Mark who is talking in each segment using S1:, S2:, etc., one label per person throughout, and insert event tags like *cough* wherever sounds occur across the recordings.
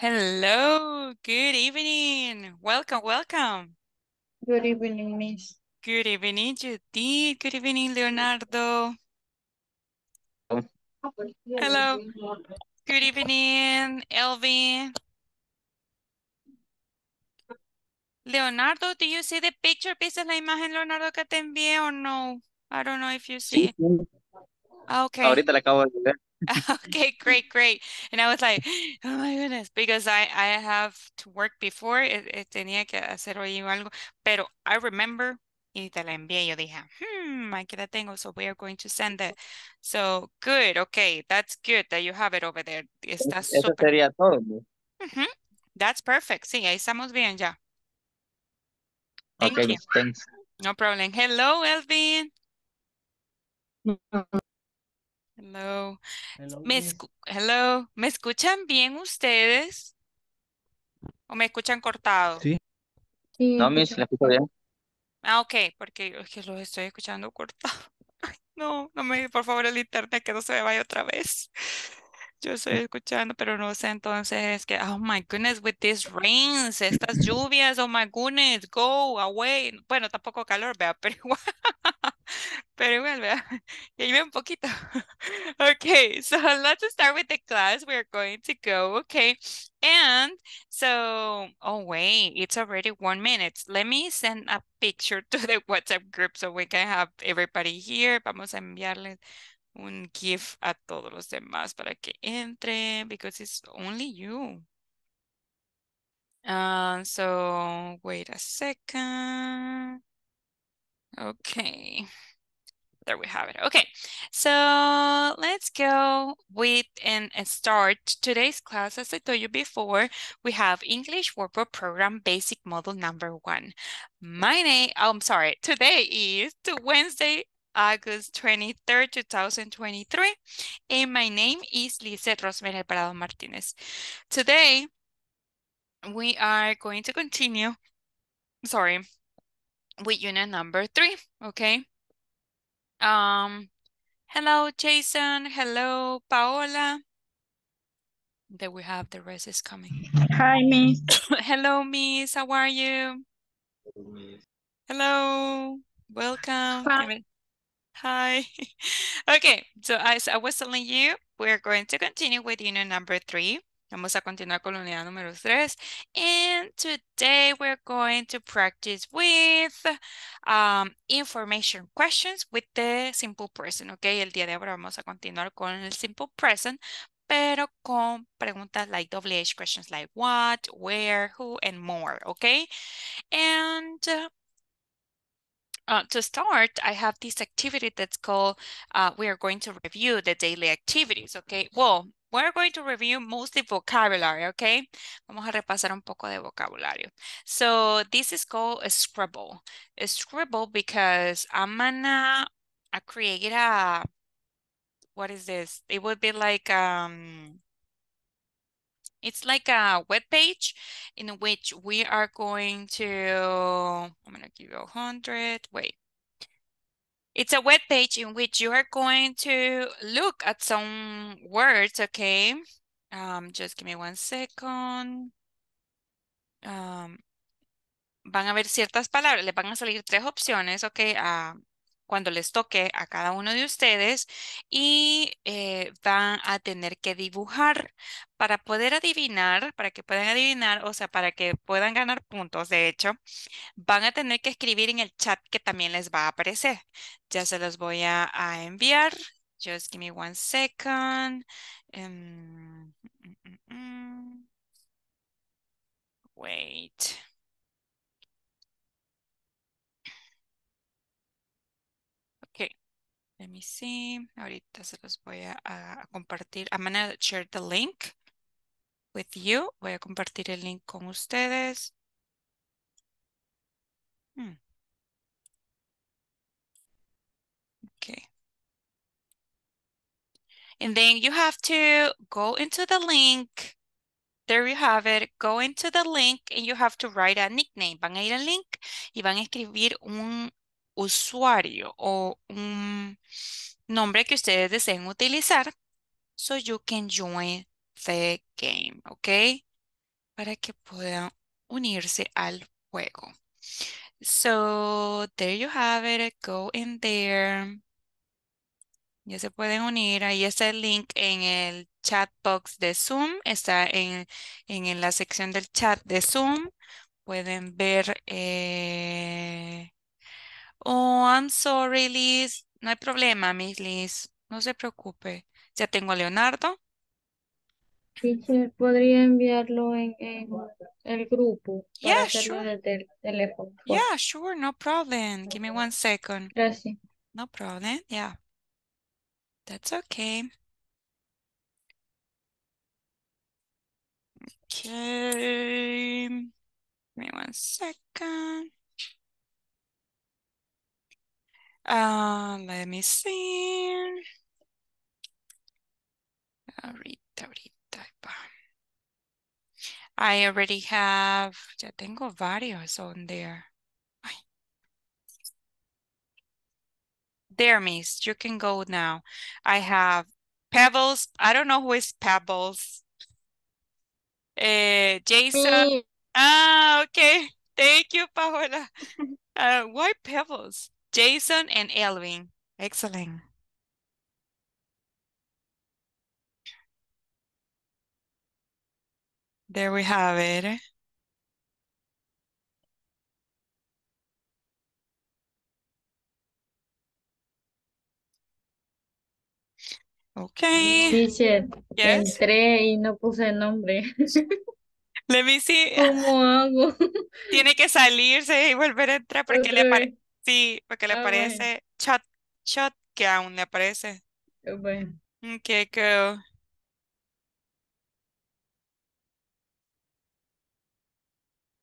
S1: Hello, good evening. Welcome, welcome.
S2: Good evening, Miss.
S1: Good evening, Judith. Good evening, Leonardo. Hello. Good evening, Elvin. Leonardo, do you see the picture? ¿Viste la imagen, Leonardo, que te envié o no? I don't know if you see
S3: Sí, sí.
S1: Ah, Okay.
S3: Ahorita la acabo de ver. *laughs*
S1: Okay, great, great. And I was like, *gasps* oh my goodness, because I, I have to work before, eh, eh, tenía que hacer hoy algo, pero I remember y te la envié. Yo dije, hmm, aquí la tengo, so we are going to send it. So good, okay, that's good that you have it over there. Está
S3: Eso
S1: súper.
S3: sería todo. ¿no?
S1: Ujú, That's perfect. Sí, ahí estamos bien ya. Thank
S3: Ok,
S1: you.
S3: thanks.
S1: No problem. Hello, Elvin. Hello. Me escu- Hello. ¿Me escuchan bien ustedes? ¿O me escuchan cortado?
S4: Sí.
S2: Sí,
S3: No, miss, la escucho bien.
S1: Ah, ok, porque es que los estoy escuchando cortado. *laughs* Ay, no, no me, por favor, el internet que no se me vaya otra vez. Yo estoy escuchando, pero no sé, entonces, que, oh my goodness, with these rains, estas lluvias, oh my goodness, go away. Bueno, tampoco calor, vea, *laughs* pero igual, pero igual, vea, que llueve un poquito. *laughs* Okay, so let's start with the class. We're going to go, okay? And so, oh wait, it's already one minute. Let me send a picture *laughs* to the WhatsApp group so we can have everybody here. Vamos a enviarle un GIF a todos los demás para que entre because it's only you. Uh, so wait a second. Okay. There we have it. Okay, so let's go with and, and start today's class. As I told you before, we have English Workbook Program Basic Model number one. My name, oh, I'm sorry, today is Wednesday, August 23rd, 2023. And my name is Lizeth Rosemary Alvarado Martinez. Today, we are going to continue, sorry, with unit number three, okay? Um, hello, Jason. Hello, Paola. There we have the rest is coming.
S2: Hi, Miss. *coughs*
S1: hello, Miss. How are you? Hello. Welcome.
S2: Hi.
S1: Hi. *laughs* okay, so as I was telling you, we're going to continue with unit number three. Vamos a continuar con la unidad número tres. And today we're going to practice with um, information questions with the simple present, okay? El día de ahora vamos a continuar con el simple present, pero con preguntas like WH questions like what, where, who, and more, okay? And uh, uh, to start, I have this activity that's called, uh, we are going to review the daily activities, okay? Well, we're going to review mostly vocabulary, okay? Vamos a repasar un poco de vocabulario. So this is called a scribble. A scribble because I'm gonna create a, what is this? It would be like, um, it's like a web page in which we are going to, I'm gonna give you a hundred, wait. It's a web page in which you are going to look at some words, okay? Um, just give me one second. Um, van a ver ciertas palabras, les van a salir tres opciones, ok, ah, cuando les toque a cada uno de ustedes y eh, van a tener que dibujar para poder adivinar, para que puedan adivinar, o sea, para que puedan ganar puntos, de hecho, van a tener que escribir en el chat que también les va a aparecer. Ya se los voy a, enviar. Just give me one second. Em, mm, mm, mm. Wait. Let me see. Ahorita se los voy a, a compartir. I'm gonna share the link with you. Voy a compartir el link con ustedes. Hmm. Okay. And then you have to go into the link. There you have it. Go into the link and you have to write a nickname. Van a ir al link y van a escribir un usuario o un nombre que ustedes deseen utilizar so you can join the game, ¿ok? para que puedan unirse al juego. So, there you have it. Go in there. Ya se pueden unir. Ahí está el link en el chat box de Zoom. Está en, en la sección del chat de Zoom. Pueden ver. eh, Oh, I'm sorry, Liz. No hay problema, Miss Liz. No se preocupe. Ya tengo a Leonardo.
S2: Teacher, ¿podría enviarlo en, en el grupo para
S1: Yeah,
S2: hacerlo
S1: sure.
S2: desde el teléfono? por
S1: Yeah, sure. No problem. Give me one second.
S2: Gracias.
S1: No problem. Yeah. That's okay. Okay. Give me one second. Uh, let me see. Ahorita, ahorita. I already have, ya tengo varios on there. There, miss, you can go now. I have Pebbles. I don't know who is Pebbles. Eh, Jason.
S2: Sí,
S1: Ah, okay. Thank you, Paola. *laughs* Uh, why Pebbles? Jason and Elvin. Excellent. There we have it. Okay.
S2: teacher,
S1: Yes.
S2: entré y no puse nombre. *laughs*
S1: Let me see.
S2: ¿Cómo hago?
S1: Tiene que salirse y volver a entrar porque le aparece.
S2: vez.
S1: Sí, porque le
S2: Ah, bueno.
S1: aparece shot, shotgun, le aparece.
S2: Bueno,
S1: Okay, go.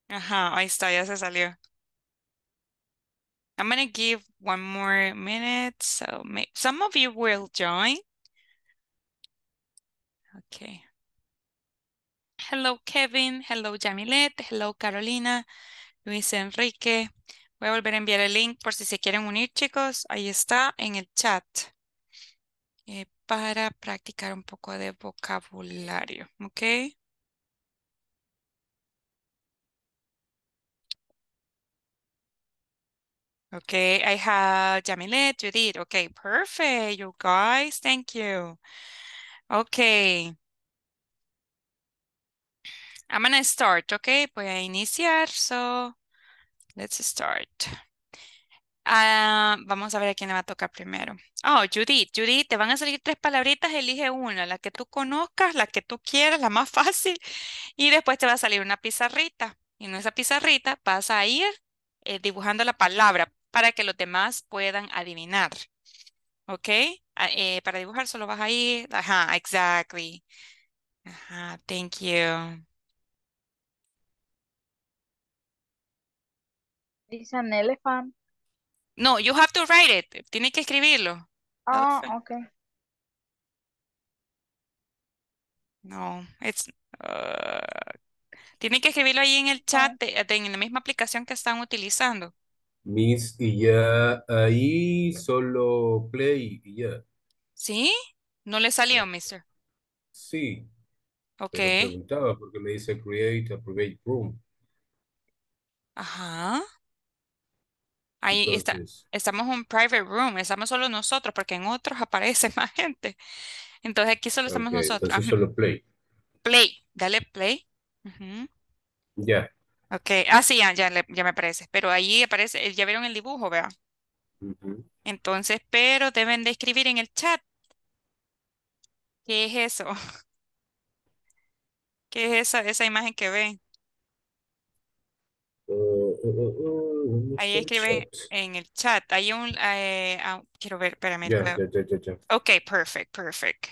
S1: Ajá, ahí está, ya se salió. I'm gonna give one more minute, so may some of you will join. Okay. Hello, Kevin. Hello, Jamilet. Hello, Carolina. Luis Enrique. Voy a volver a enviar el link por si se quieren unir, chicos. Ahí está en el chat. eh, para practicar un poco de vocabulario, ¿ok? Okay, I have Jamilet, Judith. Okay, perfect, you guys. Thank you. Okay. I'm gonna start, okay? Voy a iniciar, so let's start. Ah, vamos a ver a quién le va a tocar primero. Oh, Judith, Judith, te van a salir tres palabritas, elige una, la que tú conozcas, la que tú quieras, la más fácil, y después te va a salir una pizarrita. Y en esa pizarrita vas a ir eh, dibujando la palabra para que los demás puedan adivinar. ¿Ok? Ah, eh, para dibujar solo vas a ir. Ajá, exactly. Ajá, thank you.
S4: It's an elephant.
S1: No, you have to write it. Tienes que escribirlo.
S4: Oh,
S1: Elephant.
S4: okay.
S1: No, it's. uh, tienen que escribirlo ahí en el chat, de- de- en la misma aplicación que están utilizando.
S5: Miss, y ya ahí solo play y ya.
S1: ¿Sí? No le salió, mister.
S5: Sí,
S1: Ok.
S5: pero preguntaba porque me dice create a private room.
S1: Ajá. Ahí está. Estamos en un private room. Estamos solo nosotros, porque en otros aparece *laughs* más gente. Entonces aquí solo estamos nosotros.
S5: entonces
S1: Ajá.
S5: solo play.
S1: Play. Dale play.
S5: Ya.
S1: Ok. Ah, sí, ya, ya, me aparece. Pero ahí aparece, eh, ya vieron el dibujo, vea. Entonces, pero deben de escribir en el chat. ¿Qué es eso? *laughs* ¿Qué es esa, esa imagen que ven? Ahí escriben
S5: chat?
S1: en el chat. Hay un, eh, ah, quiero ver, espérame.
S5: Ya,
S1: la-
S5: ya, ya.
S1: Ok, perfect, perfect.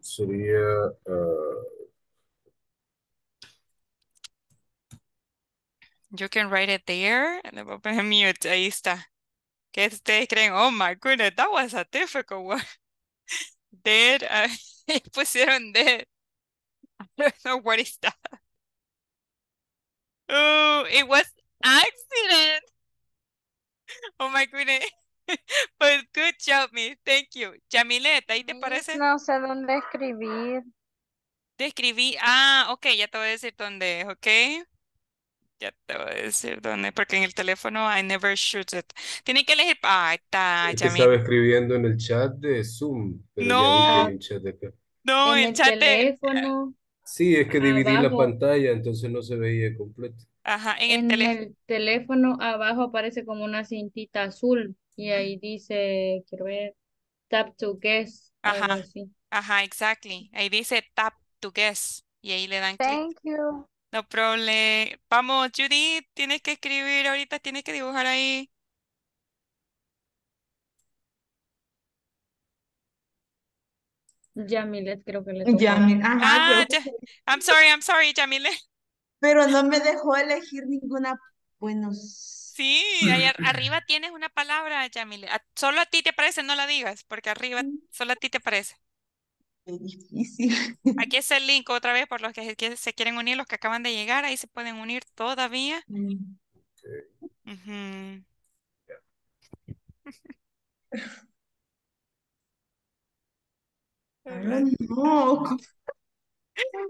S5: Sería uh,
S1: You can write it there. Le voy a poner mute. Ahí está. Que ustedes creen, oh my goodness, that was a difficult one. *laughs* Dead. ah, *laughs* pusieron dead. *laughs* I don't know what is that. Oh, it was accident. Oh my goodness. But *laughs* good job, miss. Thank you. Yamilet, ¿ahí te parece?
S4: no sé dónde escribir.
S1: Describí, ah, ok, ya te voy a decir dónde es, ok. Ya te voy a decir dónde, porque en el teléfono I never shoot it. Tiene que elegir, ah, ahí está,
S5: Es que estaba escribiendo en el chat de Zoom, pero ya
S1: No,
S5: chat de acá.
S1: no,
S2: En
S1: el
S2: el
S1: chat de,
S5: Sí, es que dividí la pantalla, entonces no se veía completo.
S1: Ajá, en el
S2: en
S1: teléfono,
S2: el teléfono abajo aparece como una cintita azul y ahí dice, quiero ver, tap to guess,
S1: ajá,
S2: así.
S1: ajá, exactly. Ahí dice tap to guess y ahí le dan.
S4: Thank you.
S1: No problem. Vamos, Judy, tienes que escribir ahorita, tienes que dibujar ahí.
S2: Yamilet creo que le tocó.
S6: Ya, mi- ajá,
S1: Ah, I'm sorry, I'm sorry, Yamile.
S6: Pero no me dejó elegir ninguna. Bueno,
S1: Sí, ahí arriba tienes una palabra, Yamile. Solo a ti te parece, no la digas, porque arriba solo a ti te parece.
S6: qué difícil. *laughs*
S1: Aquí es el link otra vez por los que se quieren unir, los que acaban de llegar, ahí se pueden unir todavía.
S6: Mm. Ay, no.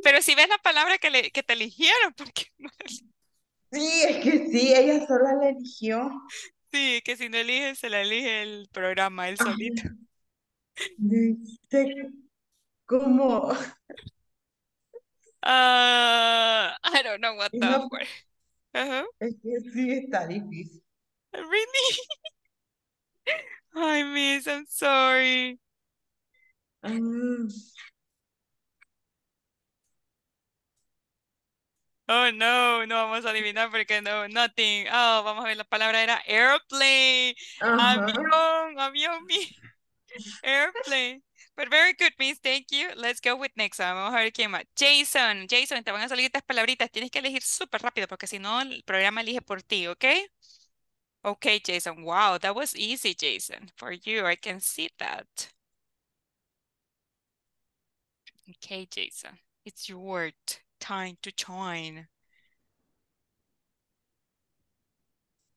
S1: Pero si ves la palabra que, le, que te eligieron, porque *laughs* no
S6: Sí, es que sí, ella sola la eligió.
S1: Sí, que si no eliges, se la elige el programa, él solito.
S6: dice como,
S1: Ah, I don't know what the
S6: no,
S1: word.
S6: Es que sí está difícil.
S1: Really? *laughs* Ay, miss, I'm sorry.
S6: Mm,
S1: Oh, no, no vamos a adivinar porque no, nothing. Oh, vamos a ver, la palabra era airplane.
S6: Ajá.
S1: Avión, avión, mi. *laughs* Airplane. But very good, miss. Thank you. Let's go with next one. Vamos a ver quién más. Jason, Jason, te van a salir estas palabritas. Tienes que elegir súper rápido porque si no, el programa elige por ti, ¿ok? Okay, Jason. Wow, that was easy, Jason. For you, I can see that. Okay, Jason. It's your t- time to join.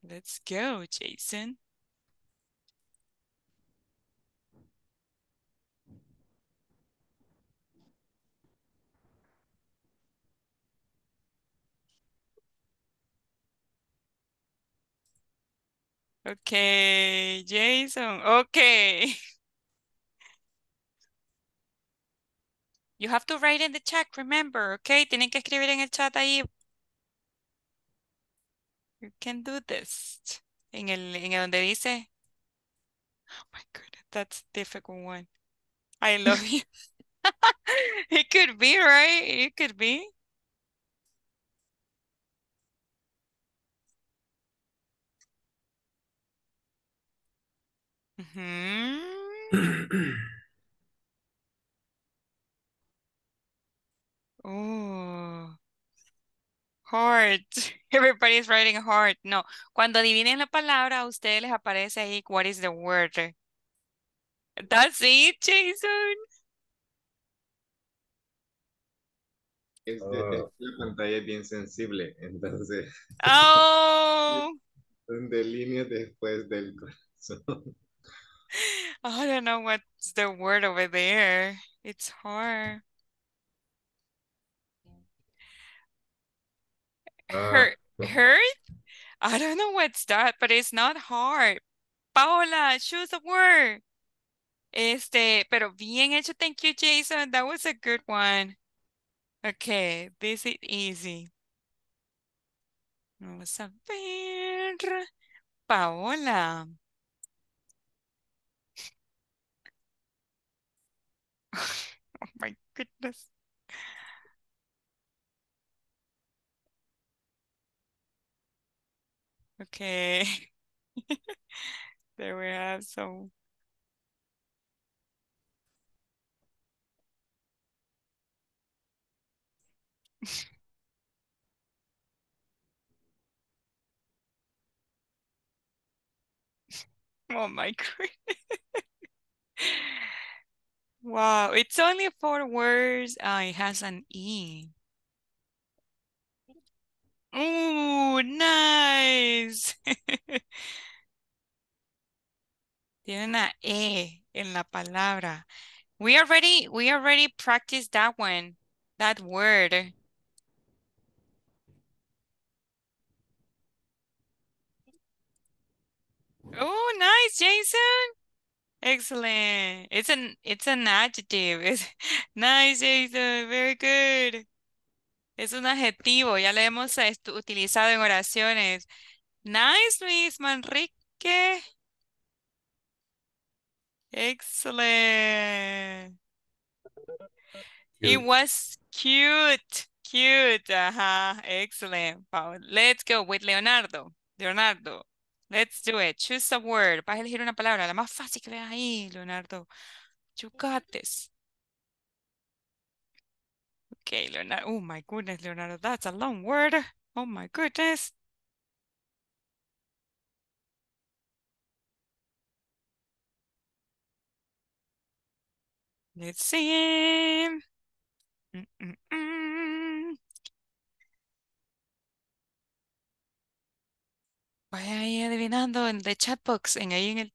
S1: Let's go, Jason. Okay, Jason. Okay. *laughs* You have to write in the chat, remember, okay? Tienen que escribir en el chat ahí. You can do this. En el, en el donde dice. Oh my goodness, that's a difficult one. I love you. *laughs* It could be, right? It could be. Mhm. Oh, *clears throat* heart. *laughs* Everybody's writing heart. No, cuando adivinen la palabra, a ustedes les aparece ahí, what is the word? That's it, Jason.
S7: Es, de- oh. es que la pantalla es bien sensible, entonces
S1: Oh, *laughs*
S7: son de líneas después del corazón. *laughs*
S1: I don't know what's the word over there. It's hard. Hurt,
S5: no.
S1: hurt? I don't know what's that, but it's not hard. Paola, choose a word. Este, pero bien hecho. Thank you, Jason. That was a good one. Okay, this is easy. Vamos a ver. Paola. *laughs* Oh my goodness. Okay. *laughs* There we have some. *laughs* Oh my goodness. *laughs* Wow, it's only four words. Ah, it has an E. Ooh, nice. *laughs* Tiene una E en la palabra. We already, we already practiced that one. that word. Oh, nice, Jason. Excellent. It's an it's an adjective. It's *laughs* nice, Jason. Very good. Es un adjetivo. Ya lo hemos utilizado en oraciones. Nice, Luis Manrique. Excellent. It was cute. Cute. Ajá. Excellent. Let's go with Leonardo. Leonardo. Let's do it. Choose a word. Vas a elegir una palabra, la más fácil que veas ahí, Leonardo. You got this. Leonardo. Oh my goodness, Leonardo. That's a long word. Oh my goodness. Let's see. Mm, mm, mm. Vaya adivinando en the chat box, en ahí en el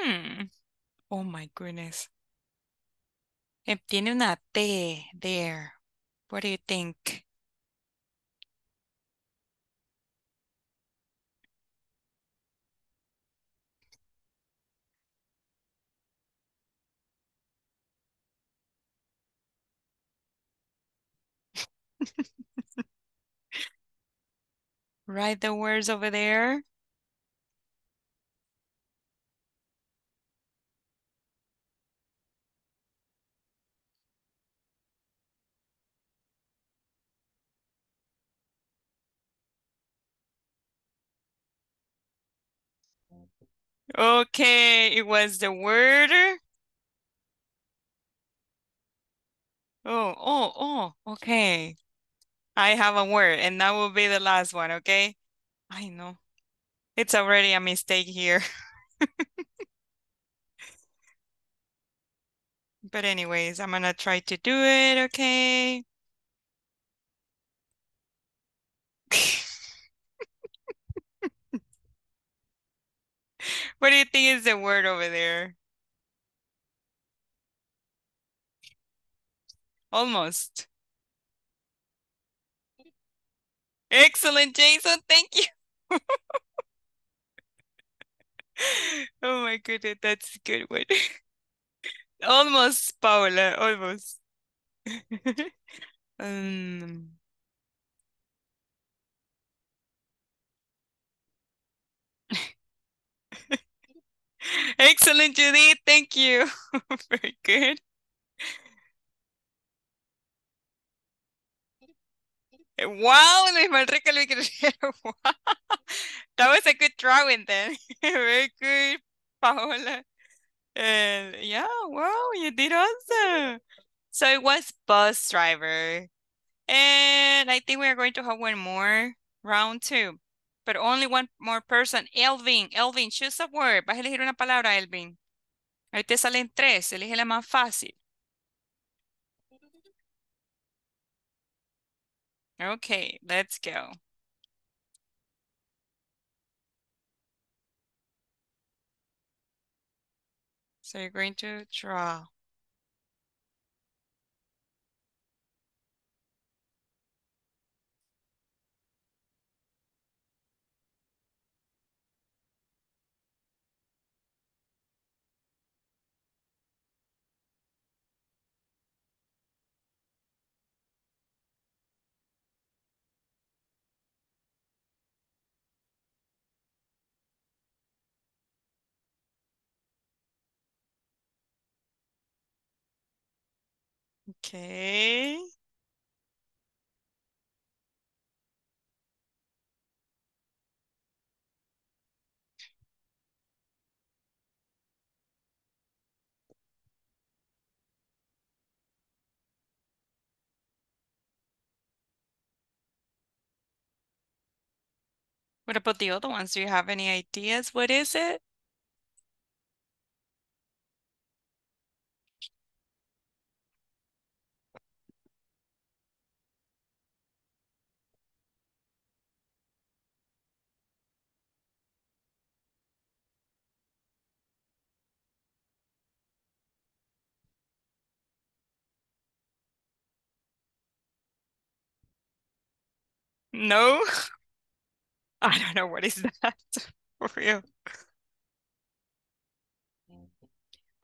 S1: Hmm. Oh my goodness. Eh, tiene una T there. What do you think? *laughs* Write the words over there. Okay, it was the word. Oh, oh, oh, okay. I have a word and that will be the last one, okay? I know. It's already a mistake here. *laughs* But anyways, I'm gonna try to do it, okay? *laughs* What do you think is the word over there? Almost. Excellent, Jason. Thank you. *laughs* Oh my goodness, that's a good one. *laughs* Almost, Paula, almost. *laughs* Um, excellent, Judith. Thank you. *laughs* Very good. Wow, Luis Manrique Luis. *laughs* That was a good drawing then. *laughs* Very good, Paola. And yeah, wow, you did awesome. So it was bus driver. And I think we are going to have one more round two. But only one more person. Elvin, Elvin, choose a word. Vas a elegir una palabra, Elvin. Ahí te salen tres. Elige la más fácil. Okay, let's go. So you're going to draw. Okay. What about the other ones? Do you have any ideas? What is it? No? *laughs* I don't know what is that *laughs* for real.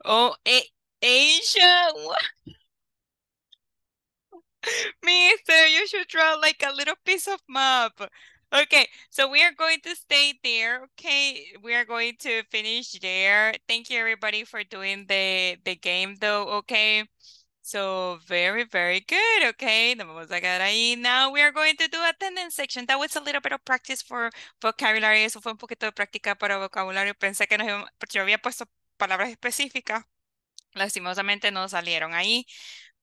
S1: Oh, A Asia. What? *laughs* Mister, you should draw like a little piece of map. Okay, so we are going to stay there. Okay, we are going to finish there. Thank you everybody for doing the the game though. Okay. So very, very good. Okay, vamos a quedar ahí. Now we are going to do attendance section. That was a little bit of practice for vocabulary. Eso fue un poquito de práctica para vocabulario. Pensé que nos yo había puesto palabras específicas. Lastimosamente no salieron ahí.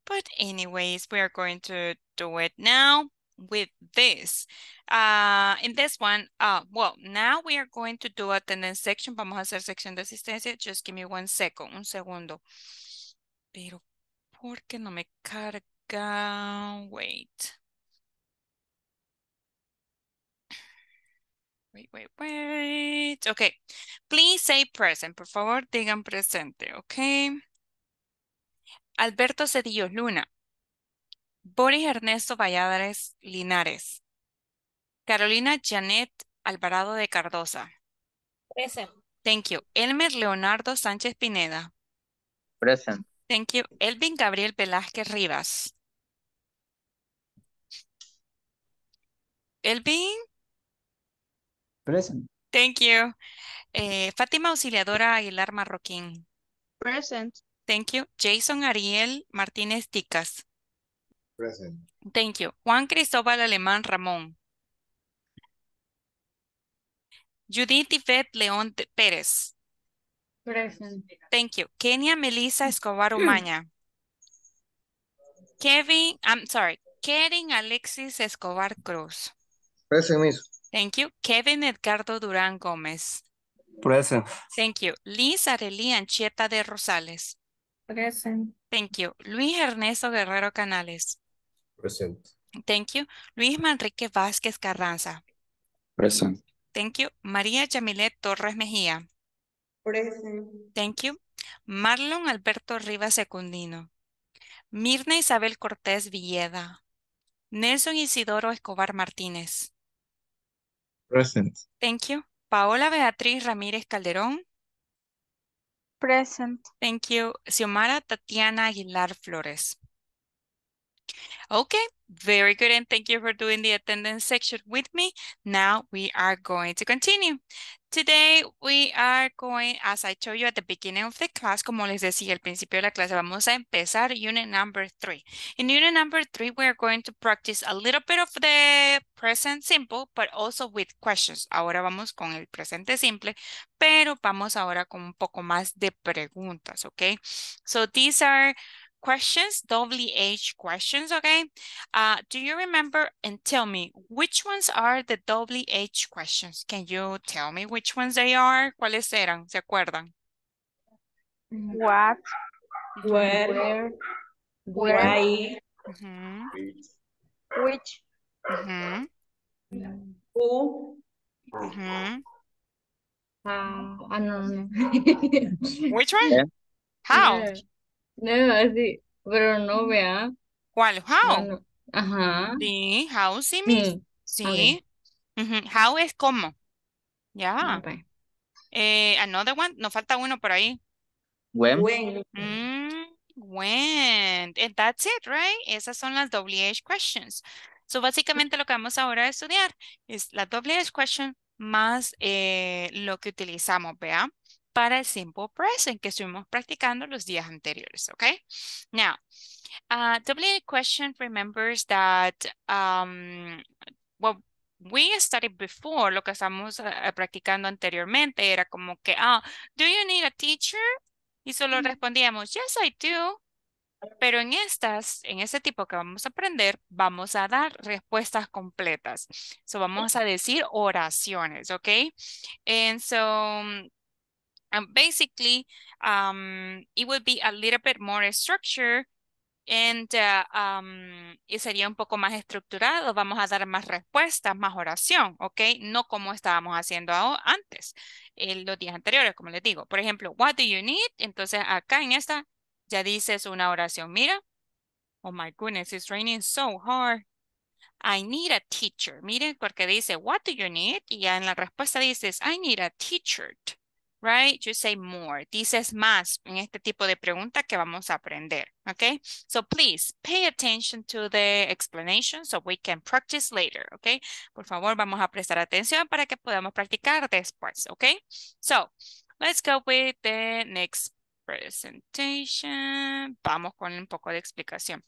S1: But anyways, we are going to do it now with this. Uh, in this one, uh, well, now we are going to do attendance section. Vamos a hacer sección de asistencia. Just give me one second, un segundo. Pero, ¿por qué no me carga? Wait. Wait, wait, wait. Okay. Please say present. Por favor, digan presente, okay? Alberto Cedillo Luna. Boris Ernesto Valladares Linares. Carolina Janet Alvarado de Cardosa.
S4: Present.
S1: Thank you. Elmer Leonardo Sánchez Pineda.
S3: Present.
S1: Thank you. Elvin Gabriel Velázquez Rivas. Elvin.
S8: Present.
S1: Thank you. Eh, Fátima Auxiliadora Aguilar Marroquín.
S4: Present.
S1: Thank you. Jason Ariel Martínez Ticas.
S7: Present.
S1: Thank you. Juan Cristóbal Alemán Ramón. Judith Yvette León Pérez.
S2: Present.
S1: Thank you. Kenia Melissa Escobar Umaña. Kevin, I'm sorry. Kevin Alexis Escobar Cruz.
S3: Present, miss.
S1: Thank you. Kevin Edgardo Durán Gómez.
S8: Present.
S1: Thank you. Liz Arelí Anchieta de Rosales.
S4: Present.
S1: Thank you. Luis Ernesto Guerrero Canales.
S5: Present.
S1: Thank you. Luis Manrique Vázquez Carranza.
S8: Present.
S1: Thank you. María Yamilet Torres Mejía.
S6: Present.
S1: Thank you. Marlon Alberto Rivas Secundino. Mirna Isabel Cortés Villeda. Nelson Isidoro Escobar Martínez.
S3: Present.
S1: Thank you. Paola Beatriz Ramírez Calderón.
S4: Present.
S1: Thank you. Xiomara Tatiana Aguilar Flores. Okay, very good. And thank you for doing the attendance section with me. Now we are going to continue. Today we are going, as I told you at the beginning of the class, como les decía al principio de la clase, vamos a empezar unit number three. In unit number three, we are going to practice a little bit of the present simple, but also with questions. Ahora vamos con el presente simple, pero vamos ahora con un poco más de preguntas, okay? So these are questions, WH questions, okay? Uh, do you remember and tell me which ones are the WH questions? Can you tell me which ones they are? ¿Cuáles eran? ¿Se acuerdan?
S4: What?
S2: Where?
S4: Where?
S2: Why?
S1: Ujú,
S4: Which?
S1: ujú,
S6: Who?
S1: ujú.
S2: Ah, ah, no, no.
S1: Which one?
S3: Yeah.
S1: How?
S2: No, no, así, pero no vea.
S1: ¿Cuál?
S2: No,
S1: How?
S2: no. Ajá.
S1: Sí, how sí, miss.
S2: Mm,
S1: Sí. Ujú, How es como. Ya. Eh, another one, nos falta uno por ahí.
S3: When?
S6: When?
S1: Mm, when. And that's it, right? Esas son las WH questions. So, básicamente lo que vamos ahora a estudiar es la WH question más eh, lo que utilizamos, ¿vea? Para el simple present que estuvimos practicando los días anteriores, ¿ok? Now, uh, WH question remembers that, um, well, we studied before, lo que estamos eh, practicando anteriormente era como que, ah, do you need a teacher? Y solo respondíamos, yes, I do. Pero en estas, en este tipo que vamos a aprender, vamos a dar respuestas completas. So vamos a decir oraciones, ¿ok? And so um, basically, um, it would be a little bit more structure and, uh, um, y sería un poco más estructurado. Vamos a dar más respuestas, más oración, ¿ok? No como estábamos haciendo antes, en los días anteriores, como les digo. Por ejemplo, what do you need? Entonces, acá en esta ya dices una oración. Mira. Oh my goodness, it's raining so hard. I need a teacher. Miren, porque dice, what do you need? Y ya en la respuesta dices, I need a teacher. Right? You say more. Dices más en este tipo de pregunta que vamos a aprender. Okay? So please pay attention to the explanation so we can practice later. Okay? Por favor, vamos a prestar atención para que podamos practicar después. Okay? So let's go with the next presentation. Vamos con un poco de explicación.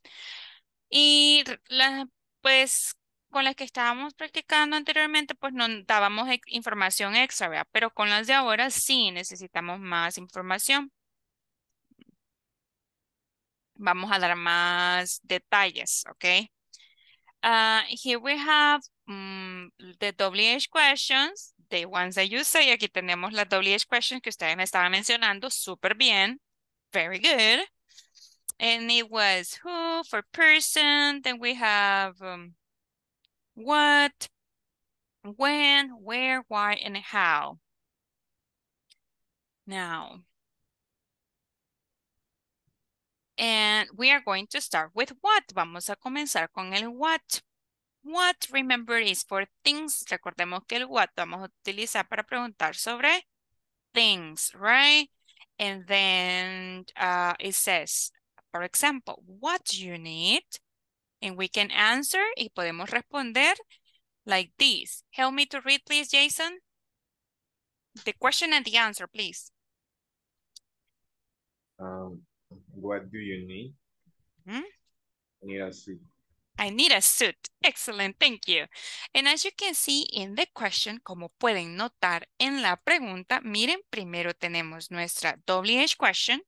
S1: Y la, pues con las que estábamos practicando anteriormente, pues no dábamos información extra, ¿verdad? Pero con las de ahora sí necesitamos más información. Vamos a dar más detalles, ¿ok? Uh, here we have mm, the WH questions, the ones that you say. Aquí tenemos las WH questions que ustedes me estaban mencionando súper bien. Very good. And it was who for person. Then we have um, what, when, where, why, and how. Now, and we are going to start with what. Vamos a comenzar con el what. What, remember, is for things. Recordemos que el what vamos a utilizar para preguntar sobre things, right? And then uh, it says, for example, what do you need? And we can answer y podemos responder like this. Help me to read, please, Jason. The question and the answer, please.
S7: Um, what do you need?
S1: Hmm?
S7: I need a suit.
S1: I need a suit. Excellent, thank you. And as you can see in the question, como pueden notar en la pregunta, miren, primero tenemos nuestra WH question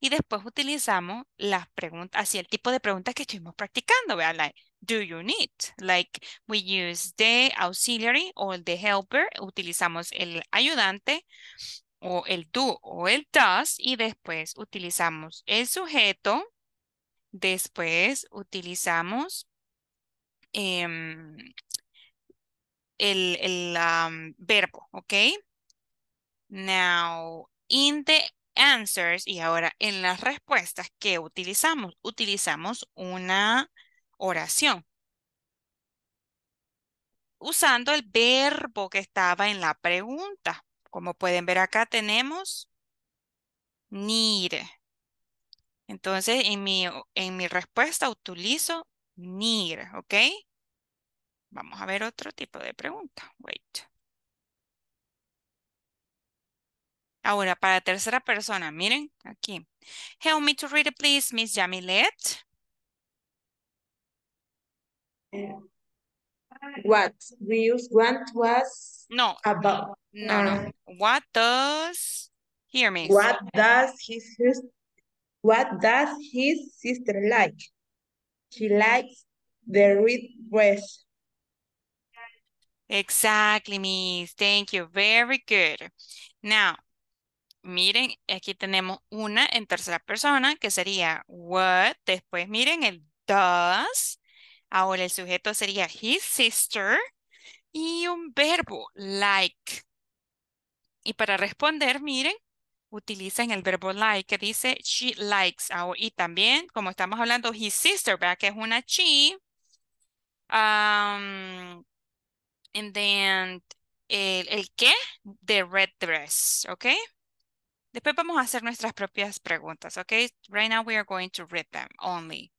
S1: y después utilizamos las preguntas, así el tipo de preguntas que estuvimos practicando, ¿verdad? Like, do you need? Like, we use the auxiliary or the helper, utilizamos el ayudante o el do o el does y después utilizamos el sujeto, después utilizamos em, el, el verbo, ¿ok? Now, in the answers, y ahora en las respuestas que utilizamos, utilizamos una oración. Usando el verbo que estaba en la pregunta. Como pueden ver acá tenemos need. Entonces, en mi, en mi respuesta utilizo need, ¿ok? Vamos a ver otro tipo de pregunta. Wait. Ahora, para tercera persona, miren aquí. Help me to read it, please, Miss Yamilet.
S6: What we use want was
S1: No,
S6: about.
S1: no, no. What does, hear me.
S6: What does his, his what does his sister like? She likes the red dress.
S1: Exactly, Miss. Thank you. Very good. Now, miren, aquí tenemos una en tercera persona que sería what. Después, miren el does. Ahora el sujeto sería his sister. Y un verbo, like. Y para responder, miren, utilizan el verbo like que dice she likes. Ah, Y también, como estamos hablando, his sister, ¿verdad? Que es una she. Um, and then, el, el qué? The red dress, ¿ok? Después vamos a hacer nuestras propias preguntas, ¿ok? Right now we are going to read them only.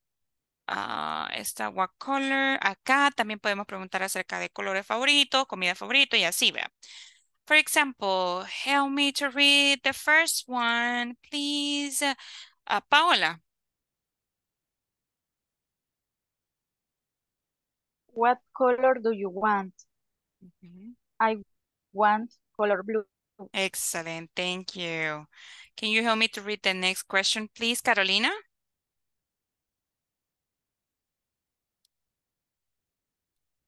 S1: Ah, esta what color. Acá también podemos preguntar acerca de colores favoritos, comida favorito y así, vea. For example, help me to read the first one, please, uh, uh Paola.
S4: What color do you want?
S1: Mm -hmm.
S4: I want color blue.
S1: Excellent, thank you. Can you help me to read the next question, please, Carolina?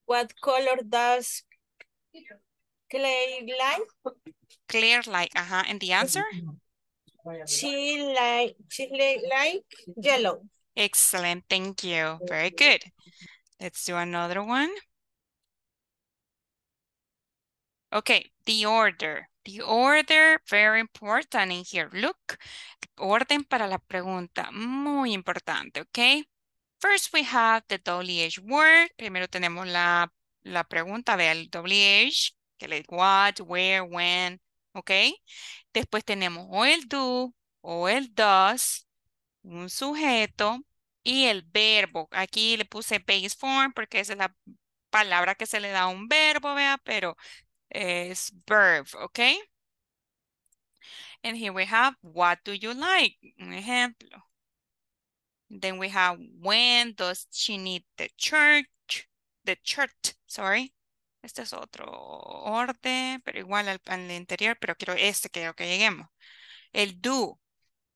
S6: What color does Clay like?
S1: Clear like, ajá. And the answer?
S6: She like she like, like yellow.
S1: Excellent, thank you. Very good. Let's do another one. Okay, the order. The order, very important in here. Look, orden para la pregunta, muy importante, okay? First we have the WH word. Primero tenemos la, la pregunta, vea el WH, que le what, where, when, okay? Después tenemos o el do o el does, un sujeto y el verbo. Aquí le puse base form porque esa es la palabra que se le da a un verbo, vea, pero es verb, okay? And here we have, what do you like? Un ejemplo. Then we have, when does she need the church? The shirt, sorry. Este es otro orden, pero igual al, al interior, pero quiero este, quiero que lleguemos. El do.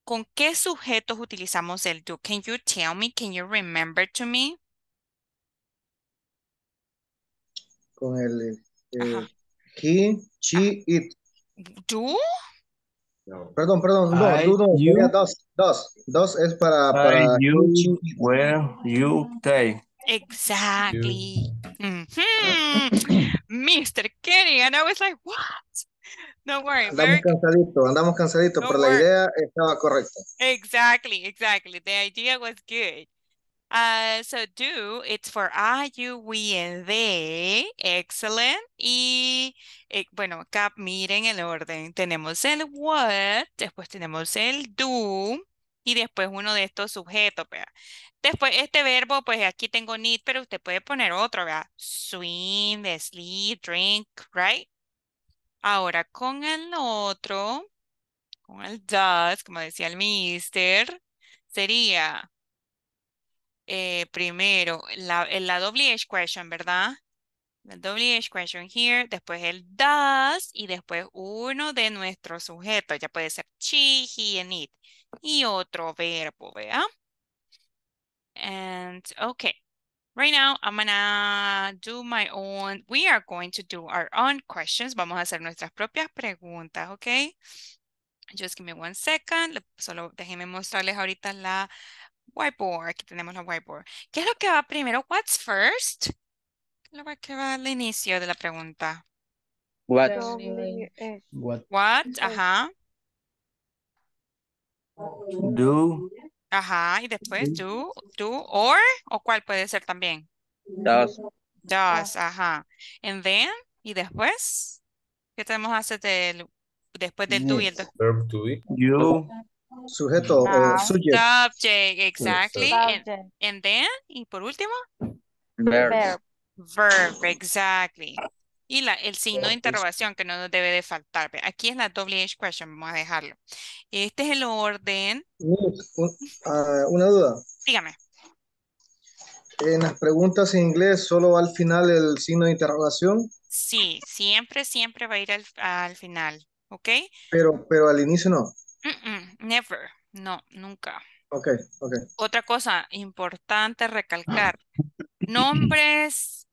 S1: ¿Con qué sujetos utilizamos el do? Can you tell me? Can you remember to me?
S3: Con el eh,
S1: Ajá.
S3: he, she, it.
S1: Do?
S7: No.
S3: Perdón, perdón, no,
S8: I,
S3: tú no,
S8: you.
S3: sería dos, dos, dos es para, para
S8: I, you, where, you, they.
S1: Exactly. Mhm. Mr. Kenny, and I was like, what? Don't worry,
S3: Andamos cansaditos, andamos cansaditos,
S1: No
S3: pero la idea estaba correcta.
S1: Exactly, exactly. The idea was good. Uh, so do, it's for I, you, we, and they. Excellent. Y eh, bueno, acá miren el orden. Tenemos el what, después tenemos el do y después uno de estos sujetos. Después este verbo, pues aquí tengo need, pero usted puede poner otro, vea. Swim, sleep, drink, right? Ahora con el otro, con el does, como decía el mister, sería eh, primero la, la WH question, ¿verdad? La WH question here, después el does y después uno de nuestros sujetos. Ya puede ser she, he, and it. Y otro verbo, ¿vea? And okay. Right now, I'm gonna do my own, we are going to do our own questions. Vamos a hacer nuestras propias preguntas, okay? Just give me one second. Le- Solo déjenme mostrarles ahorita la whiteboard. Aquí tenemos la whiteboard. ¿Qué es lo que va primero? What's first? ¿Qué lo que va al inicio de la pregunta?
S3: What?
S4: Eh,
S5: what?
S1: What? Ajá.
S8: Do,
S1: Ajá. Y después do, do, or, o cuál puede ser también?
S3: Does.
S1: Does, ajá. And then, y después, ¿qué tenemos que hacer del, después del do y el do?
S5: Verb to be.
S8: you,
S3: Sujeto o
S4: Noun.
S3: subject.
S1: Subject, exactly. And then, y por último,
S4: Verb.
S1: verb, exactly. Y la, el signo de interrogación que no nos debe de faltar. Aquí es la WH question, vamos a dejarlo. Este es el orden.
S3: Miss, un- ah, una duda.
S1: Dígame.
S3: En las preguntas en inglés solo al final el signo de interrogación,
S1: Sí, siempre, siempre va a ir al, al final, ¿ok?
S3: pero, pero al inicio no.
S1: Never, no, nunca.
S3: Ok, ok.
S1: Otra cosa importante recalcar, nombres,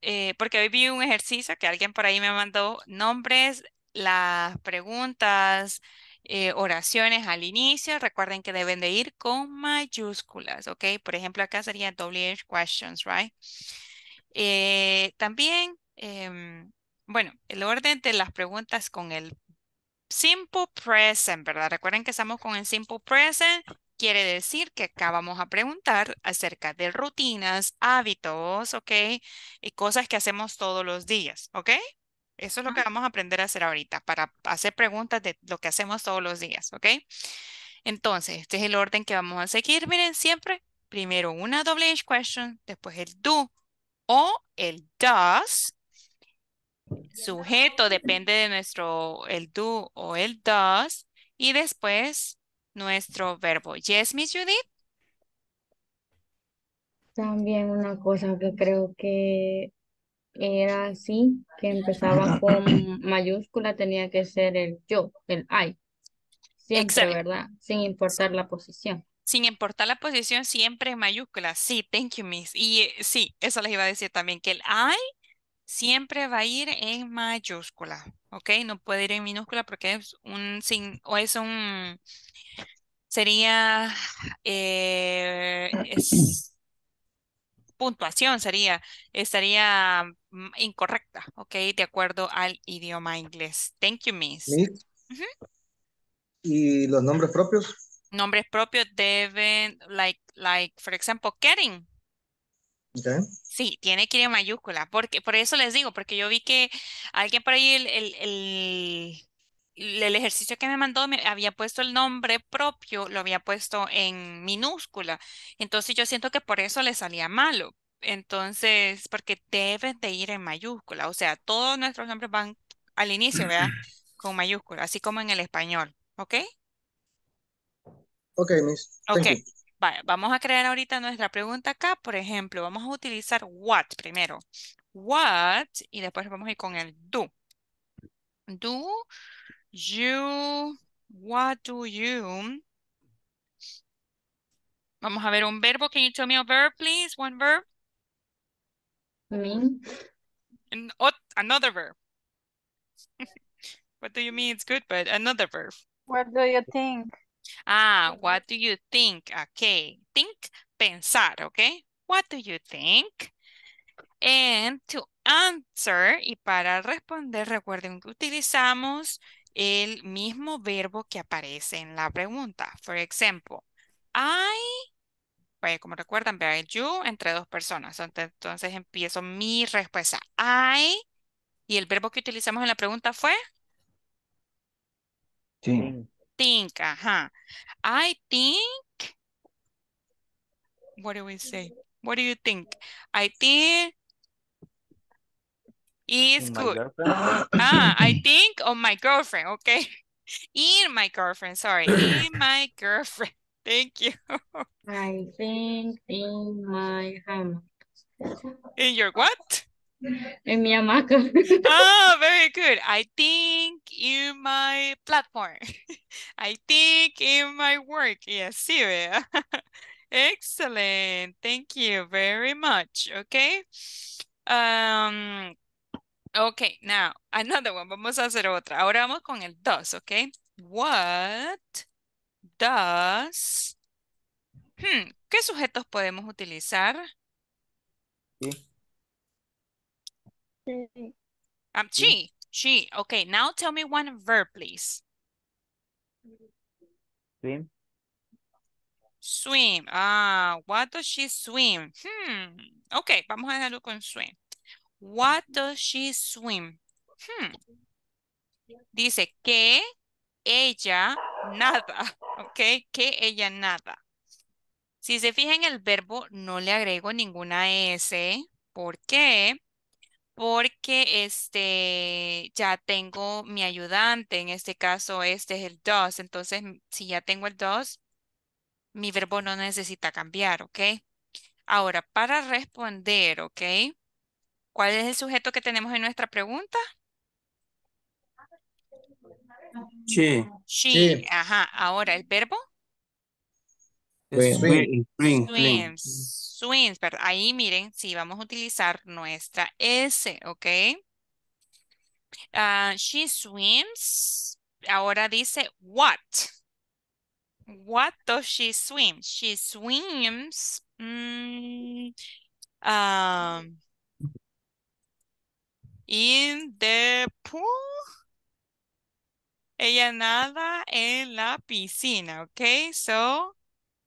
S1: eh, porque hoy vi un ejercicio que alguien por ahí me mandó, nombres, las preguntas, eh, oraciones al inicio, recuerden que deben de ir con mayúsculas, ¿ok? Por ejemplo, acá sería WH questions, right? Eh, también, em, bueno, el orden de las preguntas con el simple present, ¿verdad? Recuerden que estamos con el simple present. Quiere decir que acá vamos a preguntar acerca de rutinas, hábitos, ¿ok? Y cosas que hacemos todos los días, ¿ok? Eso es lo que vamos a aprender a hacer ahorita para hacer preguntas de lo que hacemos todos los días, ¿ok? Entonces, este es el orden que vamos a seguir. Miren, siempre primero una WH question, después el do o el does. Sujeto depende de nuestro, el do o el does. Y después nuestro verbo. Yes, Miss Judith?
S2: También una cosa que creo que era así, que empezaba con mayúscula, tenía que ser el yo, el I. Siempre,
S1: Excelente.
S2: ¿verdad? Sin importar la posición.
S1: Sin importar la posición, siempre en mayúscula. Sí, thank you, miss. Y eh, sí, eso les iba a decir también, que el I siempre va a ir en mayúscula, ¿ok? No puede ir en minúscula porque es un sin, o es un, sería, eh, *clears throat* es puntuación sería, estaría mm, incorrecta, ¿ok? De acuerdo al idioma inglés. Thank you, miss.
S3: ¿Y los nombres propios?
S1: Nombres propios deben, like, like, for example, Karen. Sí, tiene que ir en mayúscula, porque, por eso les digo, porque yo vi que alguien por ahí, el, el, el, el ejercicio que me mandó, me había puesto el nombre propio, lo había puesto en minúscula. Entonces yo siento que por eso le salía malo. Entonces, porque deben de ir en mayúscula, o sea, todos nuestros nombres van al inicio, ¿verdad? *clears throat* Con mayúscula, así como en el español, ¿ok?
S3: Ok, Miss.
S1: Ok. Vaya, vamos a crear ahorita nuestra pregunta acá. Por ejemplo, vamos a utilizar what primero. What, y después vamos a ir con el do. Do you, what do you? Vamos a ver un verbo. Can you tell me a verb, please? One verb.
S2: Me.
S1: An- ot- another verb. *laughs* What do you mean it's good, but another verb?
S4: What do you think?
S1: Ah, what do you think? Okay. Think, pensar, okay? What do you think? And to answer, y para responder, recuerden que utilizamos el mismo verbo que aparece en la pregunta. For example, I, vaya, como recuerdan, vea you entre dos personas. Ent- Entonces empiezo mi respuesta. I, y el verbo que utilizamos en la pregunta fue
S8: Think.
S1: Think, ajá. I think, what do we say? What do you think? I think it's good.
S8: girlfriend.
S1: Ah, I *clears throat* think on my girlfriend, okay. *laughs* In my girlfriend, sorry. In *clears throat* my girlfriend. *laughs* Thank you.
S2: I think in my hammock.
S1: In your what?
S2: En mi hamaca.
S1: Ah, *laughs* very good. I think in my platform. *laughs* I think in my work. Yes, sí, vea. *laughs* Excellent. Thank you very much. Okay. Um, okay, now another one. Vamos a hacer otra. Ahora vamos con el does, okay? What does... Hmm, ¿qué sujetos podemos utilizar?
S8: Sí.
S1: Um, she. She. Okay, now tell me one verb, please.
S8: Swim.
S1: Swim. Ah, what does she swim? Hmm. Okay, vamos a dejarlo con swim. What does she swim? Hmm. Dice que ella nada. *laughs* Ok, que ella nada. Si se fijan en el verbo, no le agrego ninguna S. ¿Por qué? Porque este ya tengo mi ayudante. En este caso, este es el does. Entonces, si ya tengo el does, mi verbo no necesita cambiar, ¿ok? Ahora, para responder, ¿ok? ¿Cuál es el sujeto que tenemos en nuestra pregunta?
S8: She.
S1: She.
S3: Sí.
S1: Ajá. Ahora, ¿el verbo? Swims, ¿verdad? Ahí miren, sí, vamos a utilizar nuestra S, ¿ok? Ah, she swims. Ahora dice what. What does she swim? She swims. mm, um, in the pool. Ella nada en la piscina, ¿ok? So,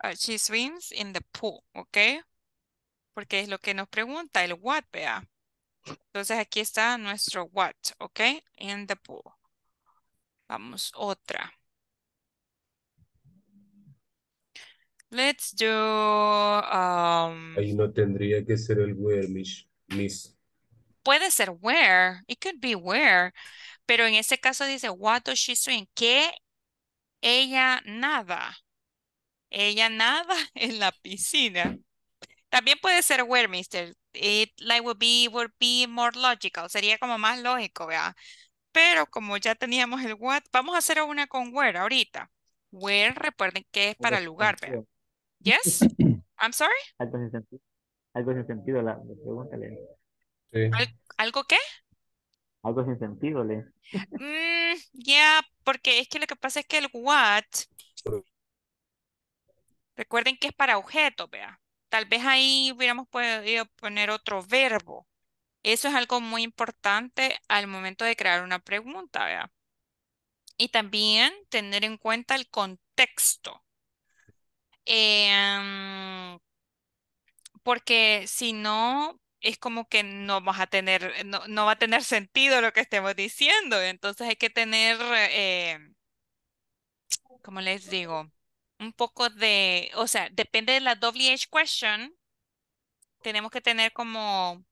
S1: uh, she swims in the pool, ¿ok? Porque es lo que nos pregunta, el what, vea. Entonces aquí está nuestro what, ¿ok? In the pool. Vamos, otra. Let's do, um,
S5: Ahí no tendría que ser el where, miss. miss.
S1: puede ser where, it could be where, pero en este caso dice, what does she swim? Que ella nada. Ella nada *laughs* en la piscina. También puede ser where, mister. It like would be, would be more logical. Sería como más lógico, ¿verdad? Pero como ya teníamos el what, vamos a hacer una con where ahorita. Where, recuerden que es para lugar, ¿verdad? Yes? *laughs* I'm sorry?
S9: Algo sin sentido. Algo sin sentido la, la pregunta, Len.
S5: Sí.
S1: ¿Al- ¿Algo qué?
S9: Algo sin sentido, Len.
S1: Mm, ya, porque es que lo que pasa es que el what, recuerden que es para objetos, vea. Tal vez ahí hubiéramos podido poner otro verbo. Eso es algo muy importante al momento de crear una pregunta, vea. Y también tener en cuenta el contexto. Em, porque si no, es como que no a tener, no, no va a tener sentido lo que estemos diciendo. Entonces hay que tener, eh, como les digo, un poco de, o sea, depende de la WH question, tenemos que tener como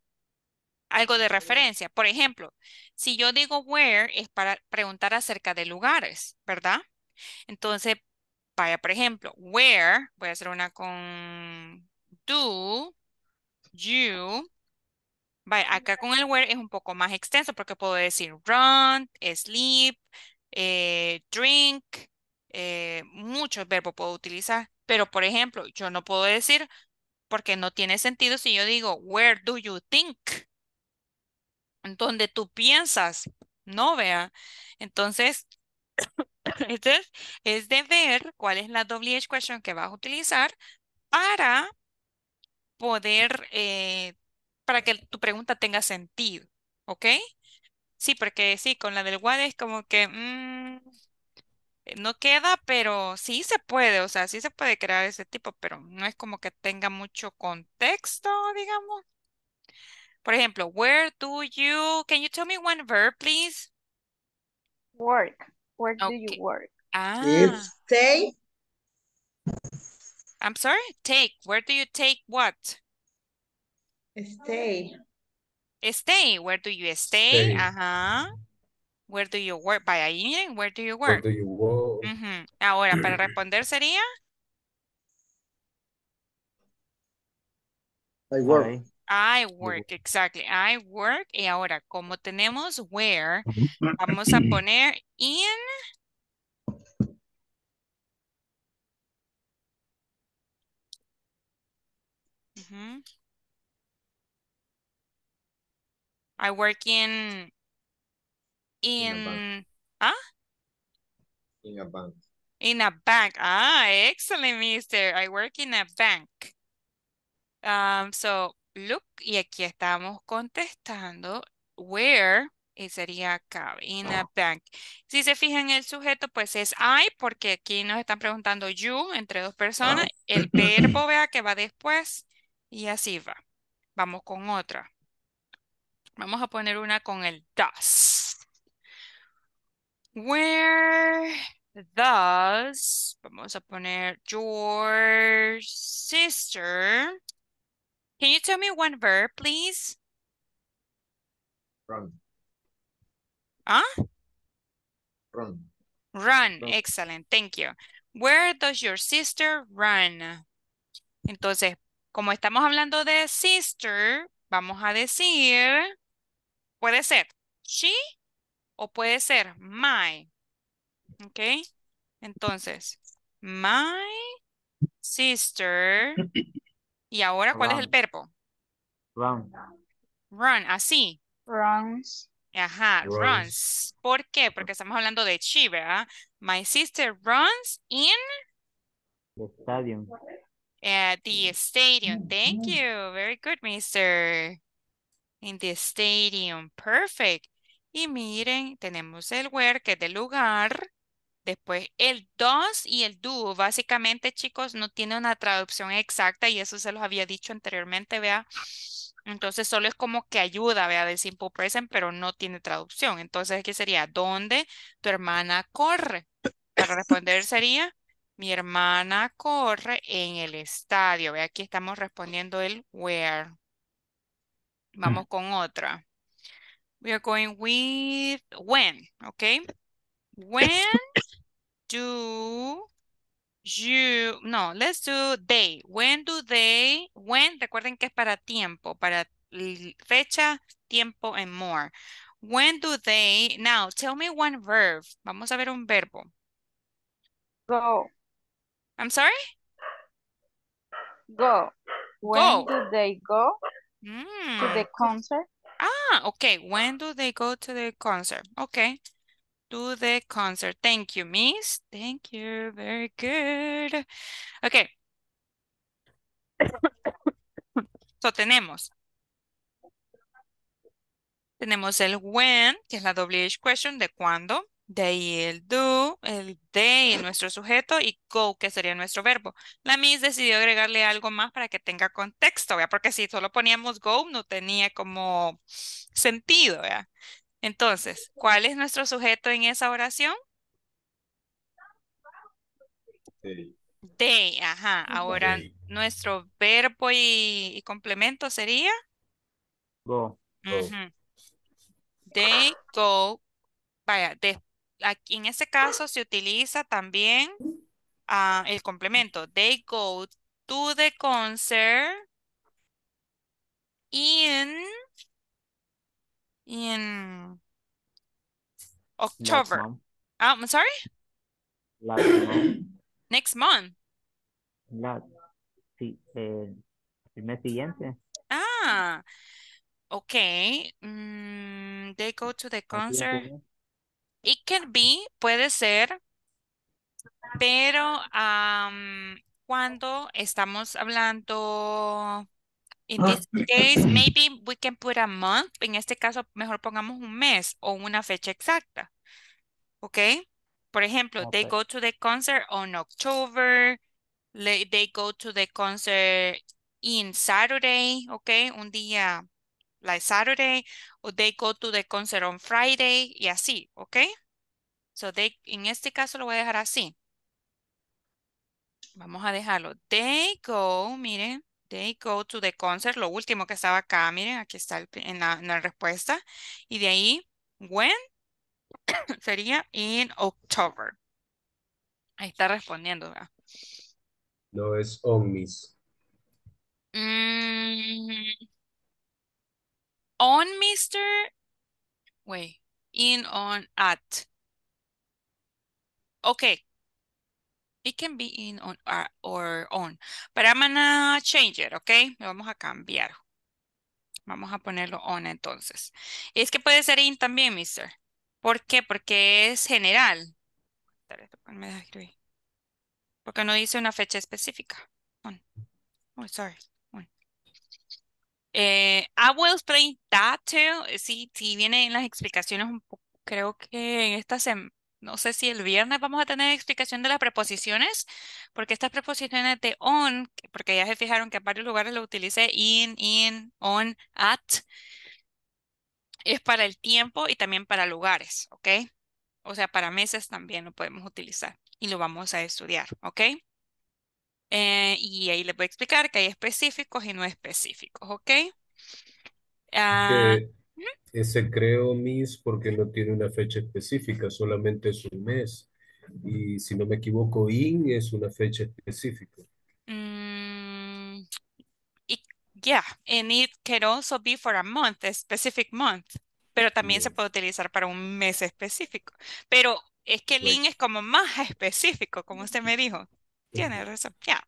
S1: algo de referencia. Por ejemplo, si yo digo where es para preguntar acerca de lugares, ¿verdad? Entonces, vaya, por ejemplo, where, voy a hacer una con do, you. Vaya, acá con el where es un poco más extenso porque puedo decir run, sleep, eh, drink, eh, muchos verbos puedo utilizar. Pero, por ejemplo, yo no puedo decir porque no tiene sentido si yo digo where do you think? Donde tú piensas, no vea. *coughs* Entonces, es de ver cuál es la WH question que vas a utilizar para poder, eh, para que tu pregunta tenga sentido, ¿ok? Sí, porque sí, con la del what es como que mm, no queda, pero sí se puede, o sea, sí se puede crear ese tipo, pero no es como que tenga mucho contexto, digamos. Por ejemplo, where do you, can you tell me one verb, please?
S4: Work. Where do
S1: Okay.
S4: you work?
S1: Ah,
S6: It's stay,
S1: I'm sorry, take. Where do you take what?
S6: stay.
S1: Stay. Where do you stay?
S5: Stay.
S1: Ajá. Where do you work? Ahí miren, where do you
S5: Where
S1: work?
S5: do you go?
S1: Ahora, para responder sería
S3: I work.
S1: I work, exactly. I work. Y ahora, como tenemos where, vamos a poner in. I work in,
S7: in,
S1: ¿ah?
S7: In a bank.
S1: In a bank. Ah, excellent, mister. I work in a bank. Um, so, look, y aquí estamos contestando where, y sería acá, in a bank. Si se fijan, el sujeto, pues es I, porque aquí nos están preguntando you, entre dos personas. El verbo, vea, que va después, y así va. Vamos con otra. Vamos a poner una con el does. Where does, vamos a poner your sister. Can you tell me one verb, please?
S7: Run.
S1: ¿Ah?
S7: Run.
S1: Run.
S7: Run.
S1: Excellent. Thank you. Where does your sister run? Entonces, como estamos hablando de sister, vamos a decir, puede ser she o puede ser my. ¿Ok? Entonces, my sister. Y ahora, ¿cuál es el verbo?
S9: run.
S1: Run, así.
S4: Runs.
S1: Ajá,
S5: Runs.
S1: runs. ¿Por qué? Porque estamos hablando de she, ¿verdad? My sister runs in
S9: The stadium.
S1: uh, the stadium. Thank you. Very good, mister. In the stadium. Perfect. Y miren, tenemos el where, que es del lugar. Después el does y el do. Básicamente, chicos, no tiene una traducción exacta y eso se los había dicho anteriormente, vea. Entonces solo es como que ayuda, vea, del simple present, pero no tiene traducción. Entonces, ¿qué sería? ¿Dónde tu hermana corre? Para responder sería, mi hermana corre en el estadio. Ve, aquí estamos respondiendo el where. Vamos con otra. We are going with when, ¿ok? When do you, no, let's do they. When do they, when, recuerden que es para tiempo, para fecha, tiempo and more. When do they, now tell me one verb. Vamos a ver un verbo.
S4: Go.
S1: I'm sorry?
S4: Go. When
S1: Go.
S4: do they go to
S1: Mm.
S4: the concert?
S1: Ah, okay. When do they go to the concert? Okay. To the concert. Thank you, Miss. Thank you. Very good. Okay. So tenemos. Tenemos el when, que es la WH question de cuándo. De ahí el do, el they, nuestro sujeto, y go, que sería nuestro verbo. La Miss decidió agregarle algo más para que tenga contexto. Porque si solo poníamos go, no tenía como sentido, ¿vea? Entonces, ¿cuál es nuestro sujeto en esa oración?
S7: Sí.
S1: They, ajá. Ahora,
S5: They.
S1: nuestro verbo y, y complemento sería
S9: Go.
S5: Go.
S1: They go. Vaya, de, aquí en este caso se utiliza también ah, el complemento. They go to the concert in, in October. Ah, I'm sorry?
S9: Last month. *coughs*
S1: Next month.
S9: Last. Sí, eh, el mes siguiente.
S1: Ah, okay. Mm, they go to the concert. It can be, puede ser, pero am, cuando estamos hablando, in this case, maybe we can put a month. En este caso, mejor pongamos un mes o una fecha exacta. ¿Ok? Por ejemplo, they go to the concert on October. They go to the concert in Saturday. ¿Ok? Un día, like Saturday. O they go to the concert on Friday. Y así. ¿Ok? So they, en este caso lo voy a dejar así. Vamos a dejarlo. They go, miren, they go to the concert, lo último que estaba acá, miren, aquí está el en la, en la respuesta. Y de ahí, when *coughs* sería in October. Ahí está respondiendo, ¿verdad?
S5: No es on, Miss.
S1: Mm, on Mr. Wait, in, on, at. Okay. It can be in on or, on. But I'm gonna change it, ¿ok? Lo vamos a cambiar. Vamos a ponerlo on entonces. Es que puede ser in también, mister. ¿Por qué? Porque es general. Porque no dice una fecha específica. On. Oh, sorry. Eh, I will explain that too. Sí, sí viene en las explicaciones un poco. Creo que en esta semana, no sé si el viernes vamos a tener explicación de las preposiciones, porque estas preposiciones de on, que- porque ya se fijaron que en varios lugares lo utilicé in, in, on, at, es para el tiempo y también para lugares, ¿ok? O sea, para meses también lo podemos utilizar y lo vamos a estudiar, ¿ok? Eh, y ahí les voy a explicar que hay específicos y no específicos, ¿ok? Ah,
S5: ese creo, Miss, porque no tiene una fecha específica, solamente es un mes. Y si no me equivoco, in es una fecha específica.
S1: mm, it- yeah, and it can also be for a month, a specific month, pero también se puede utilizar para un mes específico. Pero es que el
S5: Right.
S1: in es como más específico, como usted me dijo. Tiene razón. Yeah.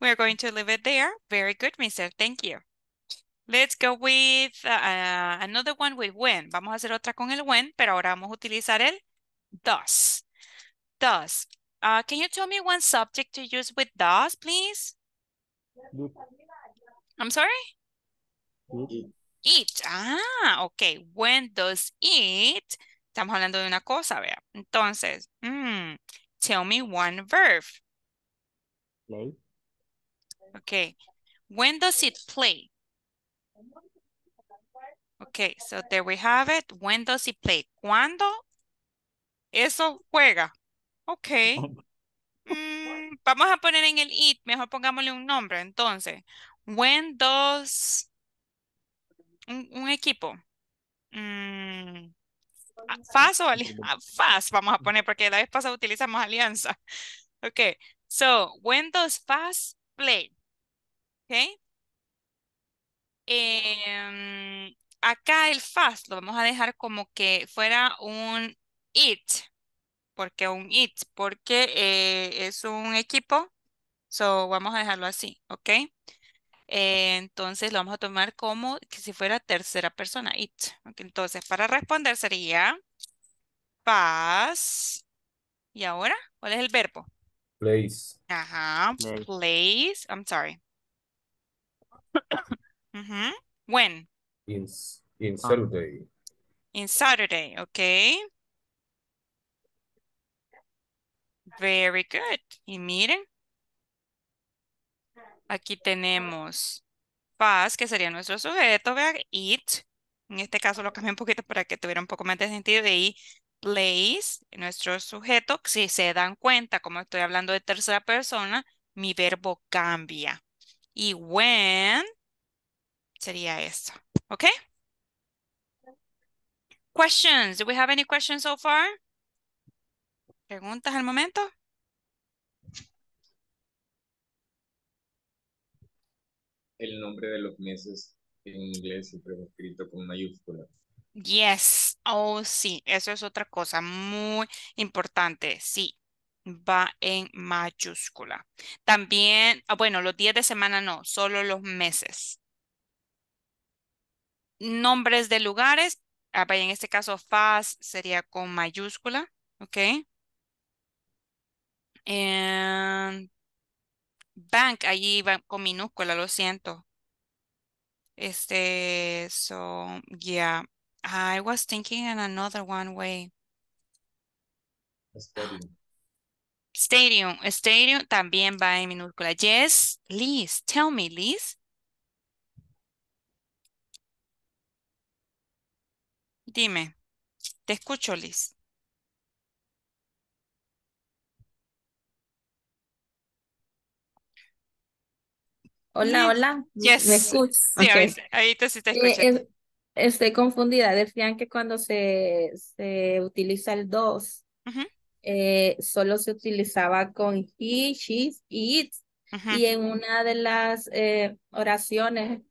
S1: We're going to leave it there. Very good, mister. Thank you. Let's go with uh, another one with when. Vamos a hacer otra con el when, pero ahora vamos a utilizar el does. Does. Uh, can you tell me one subject to use with does, please? I'm sorry?
S9: did,
S1: Eat. Ah, ok. When does eat? Estamos hablando de una cosa, vea. Entonces, mm, tell me one verb.
S9: play.
S1: Okay. When does it play? Okay, so there we have it. When does it play? ¿Cuándo eso juega? Okay. *laughs* Mm, vamos a poner en el it, mejor pongámosle un nombre. Entonces, when does un, un equipo? Mm, FAS o FAS vamos a poner porque la vez pasada utilizamos alianza. *laughs* Okay, so when does FAS play? Okay. Em, acá el fast lo vamos a dejar como que fuera un it. ¿Por qué un it? Porque eh, es un equipo So, vamos a dejarlo así, ¿ok? Eh, entonces lo vamos a tomar como que si fuera tercera persona, it. Ok, Entonces, para responder sería pass. ¿Y ahora? ¿Cuál es el verbo?
S5: Place.
S1: Ajá,
S9: Place.
S1: place. I'm sorry. *coughs* Ujú. When?
S5: In, in
S9: Ah.
S5: Saturday.
S1: In Saturday, okay. Very good. Y miren, aquí tenemos paz, que sería nuestro sujeto, vean, it. En este caso lo cambié un poquito para que tuviera un poco más de sentido. Y place, nuestro sujeto, si se dan cuenta, como estoy hablando de tercera persona, mi verbo cambia. Y when sería esto, ¿ok? Questions. Do we have any questions so far? ¿Preguntas al momento?
S7: El nombre de los meses en inglés siempre es escrito con mayúscula.
S1: Yes. Oh, sí. Eso es otra cosa muy importante. Sí. Va en mayúscula. También, ah, bueno, los días de semana no, solo los meses. Nombres de lugares. ah, en este caso, FAS sería con mayúscula. ¿Ok? And bank, allí va con minúscula, lo siento. Este, so, yeah. I was thinking in another one way.
S7: Stadium.
S1: Stadium, stadium también va en minúscula. Yes, Liz, tell me, Liz. Dime, te escucho, Liz.
S10: Hola, hola,
S1: Yes.
S10: ¿me escuchas?
S1: Sí,
S10: Ok.
S1: ahorita, ahorita sí te
S10: Eh,
S1: escucho.
S10: es- estoy confundida. Decían que cuando se, se utiliza el dos,
S1: Ujú,
S10: eh, solo se utilizaba con he, she y it.
S1: ujú.
S10: Y en una de las eh, oraciones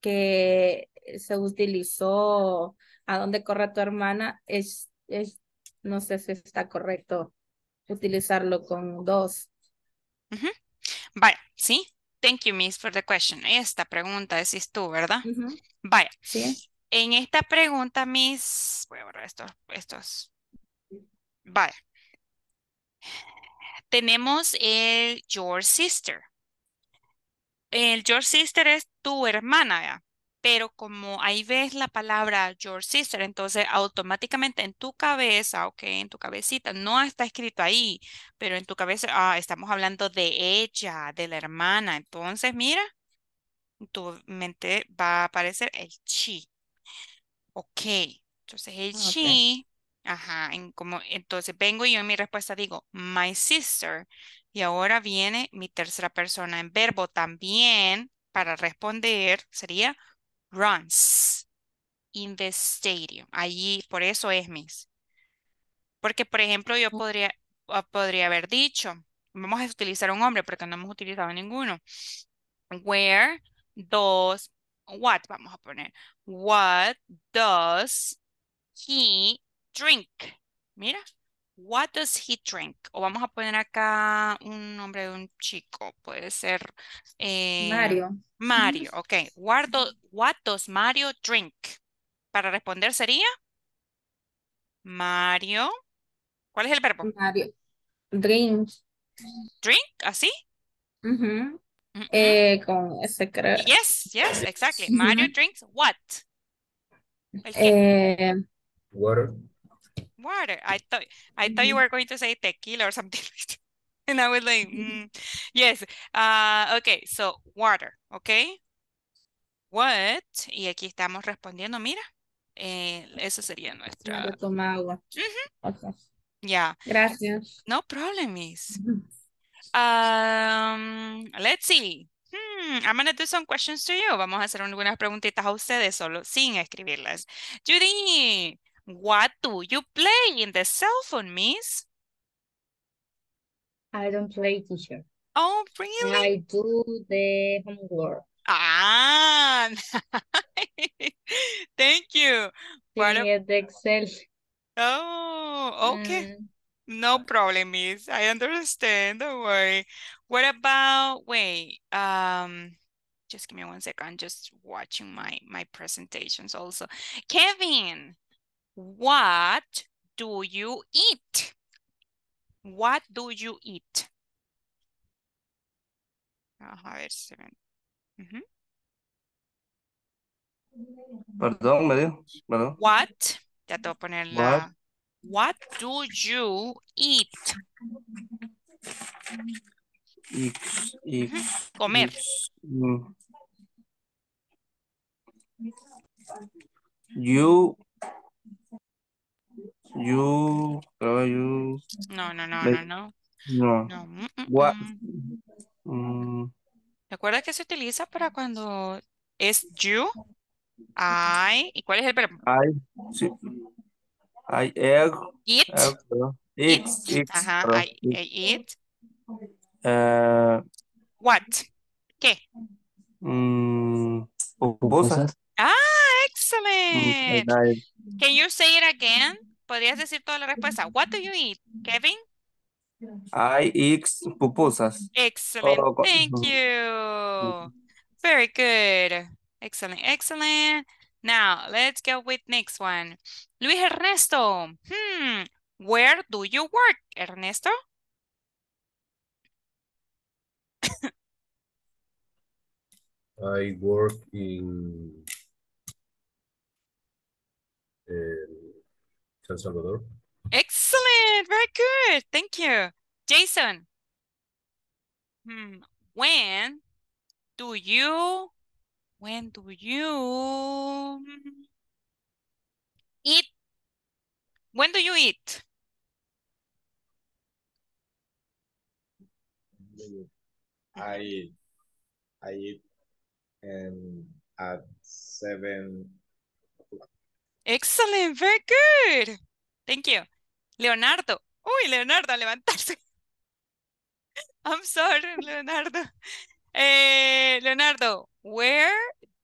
S10: que se utilizó a dónde corre tu hermana, es, es, no sé si está correcto utilizarlo con dos.
S1: Vaya, sí. Thank you, Miss, for the question. Esta pregunta decís tú, ¿verdad? Vaya,
S10: Sí.
S1: en esta pregunta, Miss, voy a borrar estos, estos. Vaya. Tenemos el your sister. El your sister es tu hermana, ¿ya? Pero como ahí ves la palabra your sister, entonces automáticamente en tu cabeza, ok, en tu cabecita, no está escrito ahí, pero en tu cabeza, ah, estamos hablando de ella, de la hermana. Entonces, mira, en tu mente va a aparecer el she. Ok, entonces el she, ajá, en como, entonces vengo yo en mi respuesta digo, my sister, y ahora viene mi tercera persona en verbo también para responder sería runs in the stadium. Allí, por eso es mis. Porque, por ejemplo, yo podría, ah, podría haber dicho, vamos a utilizar un hombre porque no hemos utilizado ninguno. Where does, what vamos a poner, what does he drink? Mira, what does he drink? O vamos a poner acá un nombre de un chico, puede ser eh,
S10: Mario.
S1: Mario, ok. What, do- what does Mario drink? Para responder sería Mario. ¿Cuál es el verbo?
S10: Mario. Drink.
S1: Drink, así.
S10: Eh, con ese creo.
S1: Yes, yes, exactly. Mario drinks what?
S10: Eh,
S5: Water.
S1: Water. I thought I thought you were going to say tequila or something *laughs* like that. And I was like, mm, yes. Uh, okay, so water, okay. What? Y aquí estamos respondiendo, mira. Eh, eso sería nuestra.
S10: Toma agua.
S1: Yeah,
S10: Gracias.
S1: no problem, miss. Um, let's see. Hmm, I'm gonna do some questions to you. Vamos a hacer algunas preguntitas a ustedes solo sin escribirlas. Judy, what do you play in the cell phone, miss?
S2: I don't play teacher.
S1: Oh, really?
S2: I do the homework.
S1: Ah, *laughs* thank you. What a-
S2: de Excel.
S1: oh, okay.
S2: Mm,
S1: No problem, miss. I understand. Don't worry. What about, wait, um, just give me one second. I'm just watching my, my presentations also. Kevin, what do you eat? What do you eat? Vamos a ver si ven. Ujú.
S8: Perdón, me dijo. Perdón.
S1: What? Ya te voy a poner la. What do you eat?
S8: X, X,
S1: Comer.
S8: X, mm. You, you, creo you,
S1: No, no, no, no, no.
S8: no.
S1: No. mm, mm,
S8: What?
S1: mm.
S8: Mm,
S1: Recuerda que se utiliza para cuando es you, I, ¿y cuál es el verbo?
S8: I, sí. I egg,
S1: Eat.
S8: egg,
S1: Eats.
S8: X,
S1: Ajá. I, I eat.
S8: Eh,
S1: What? ¿Qué?
S8: mm, pupusas.
S1: Ah,
S8: Mm,
S1: excellent.
S8: I-
S1: Can you say it again? ¿Podrías decir toda la respuesta? What do you eat, Kevin?
S8: I X pupusas.
S1: Excellent.
S8: Oh,
S1: Thank you. Very good. Excellent, excellent. Now, let's go with next one. Luis Ernesto. Hmm. Where do you work, Ernesto?
S5: I work in eh, San Salvador.
S1: Excellent. Very good. Thank you. Jason. Hmm. When do you, when do you eat? When do you eat?
S7: I I eat um, at seven.
S1: Excellent, very good. Thank you. Leonardo. Uy, Leonardo, levantarse. *laughs* I'm sorry, Leonardo. Eh, Leonardo, where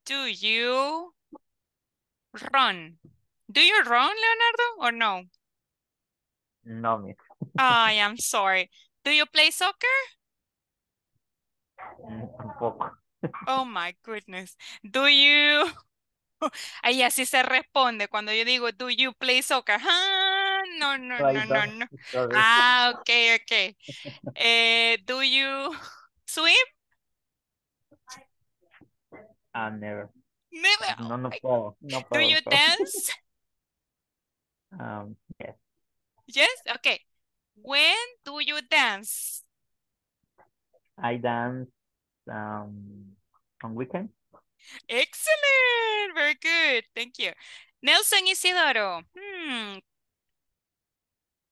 S1: do you run? Do you run, Leonardo, or no?
S9: No, miss.
S1: I am sorry. Do you play soccer?
S9: Mm, Tampoco. *laughs*
S1: Oh my goodness. Do you? *laughs* Ahí así se responde cuando yo digo, do you play soccer? Ah, no, no, no, no, *laughs* no. Ah, okay, okay. *laughs* Eh, do you swim?
S9: Ah, never.
S1: Never.
S9: No, no puedo. No
S1: Do
S9: puedo.
S1: you
S9: sorry.
S1: dance?
S9: Um, yes.
S1: Yes? Okay. When do you dance?
S9: I dance um on weekend.
S1: Excellent. Very good. Thank you. Nelson Isidoro. Hmm.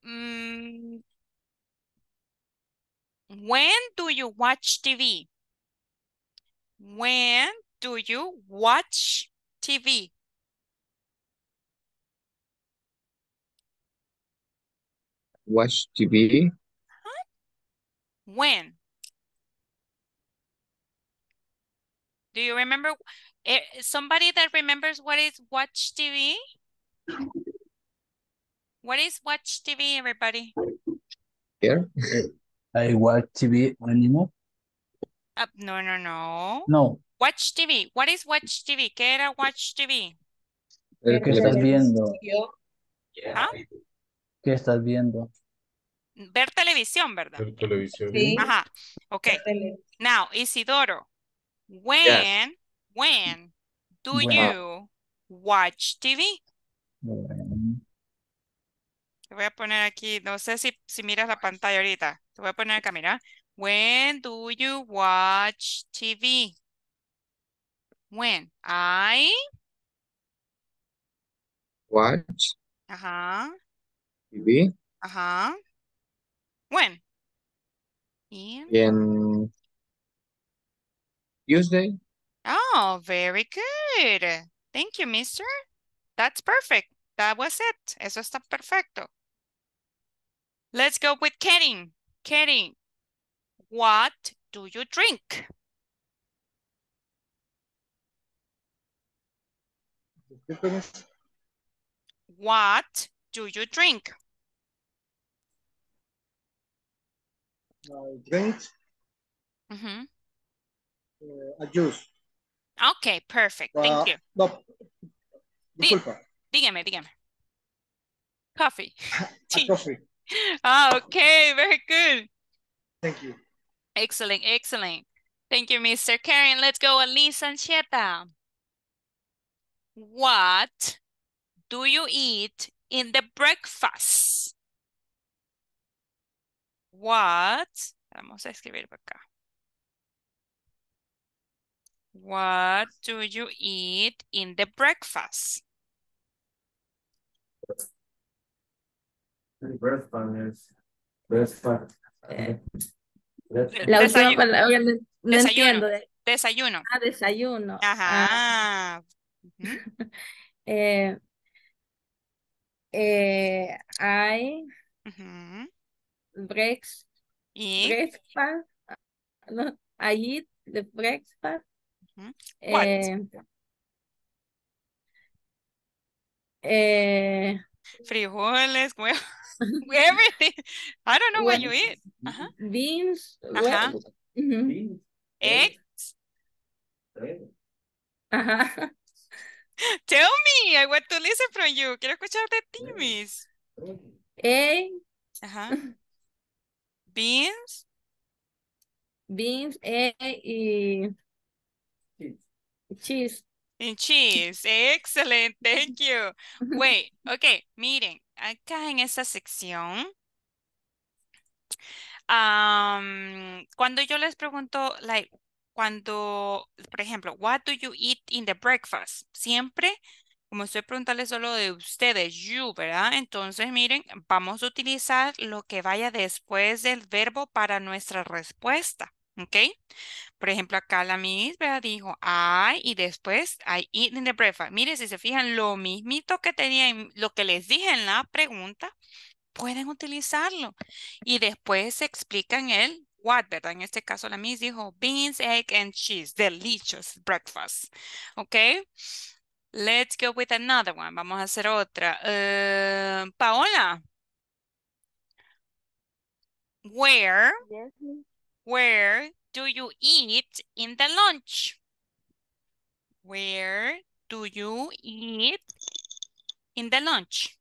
S1: Mm. When do you watch TV? When do you watch TV?
S11: Watch TV.
S1: When? Do you remember? eh, Somebody that remembers what is watch TV? What is watch TV, everybody?
S11: Here.
S12: I watch TV anymore.
S1: Uh, no, no, no.
S12: No,
S1: Watch TV. What is watch TV? ¿Qué era watch TV?
S11: El
S12: ¿qué estás viendo?
S1: ¿Ah?
S12: ¿Qué estás viendo?
S1: Ver televisión, ¿verdad?
S5: Ver televisión.
S6: Sí.
S1: Ajá. Okay. Now, Isidoro, when, when do you watch TV?
S12: Bueno,
S1: Te voy a poner aquí, no sé si, si miras la pantalla ahorita. Te voy a poner acá, mira. When do you watch TV? When? I,
S11: Watch
S1: ajá,
S11: TV.
S1: ajá. When? In.
S11: Tuesday.
S1: Oh, very good. Thank you, mister. That's perfect. That was it. Eso está perfecto. Let's go with Karen. Karen, what do you drink? What do you drink?
S3: I drink
S1: Ujú.
S3: Uh, a juice.
S1: Okay, perfect.
S3: Uh,
S1: Thank you.
S3: No, disculpa,
S1: dígame, dígame. Coffee. *laughs* Tea.
S3: coffee.
S1: Ah, okay, very good.
S3: Thank you.
S1: Excellent, excellent. Thank you, Mr. Karen. Let's go, Elise Anchieta. What do you eat in the breakfast? What? Vamos a escribir acá. What do you eat in the breakfast?
S8: Breakfast. Breakfast.
S10: Eh. La última palabra no, no
S1: desayuno.
S10: entiendo. de-
S1: Desayuno.
S10: ah, desayuno. Ah,
S1: Ajá. Ujú. *laughs*
S10: eh, eh, I breaks,
S1: Y
S10: breakfast. No, I eat the breakfast.
S1: Ujú. What?
S10: Eh, eh,
S1: frijoles, *laughs* *laughs* huevos, everything. I don't know what you eat. Ajá.
S10: beans. hue-
S1: Ajá.
S10: ujú,
S1: Eggs.
S10: Ajá. *laughs*
S1: Tell me, I want to listen from you. Quiero escuchar de ti, Miss.
S10: Egg,
S1: Ajá. Beans.
S10: beans, egg y cheese.
S1: And cheese. Excellent. Thank you. *laughs* Wait, okay, miren, acá en esta sección, cuando yo les pregunto, like, cuando, por ejemplo, what do you eat in the breakfast? Siempre, como estoy preguntando solo de ustedes, you, ¿verdad? Entonces, miren, vamos a utilizar lo que vaya después del verbo para nuestra respuesta, ¿ok? Por ejemplo, acá la Miss, ¿verdad? Dijo I y después I eat in the breakfast. Mire, si se fijan, lo mismito que tenía, en- lo que les dije en la pregunta, pueden utilizarlo. Y después se explican el what, ¿verdad? En este caso la Miss dijo beans, egg and cheese. Delicious breakfast. ¿Ok? Let's go with another one. Vamos a hacer otra. Eh, Paola, where,
S4: Yes.
S1: Where do you eat in the lunch? Where do you eat in the lunch?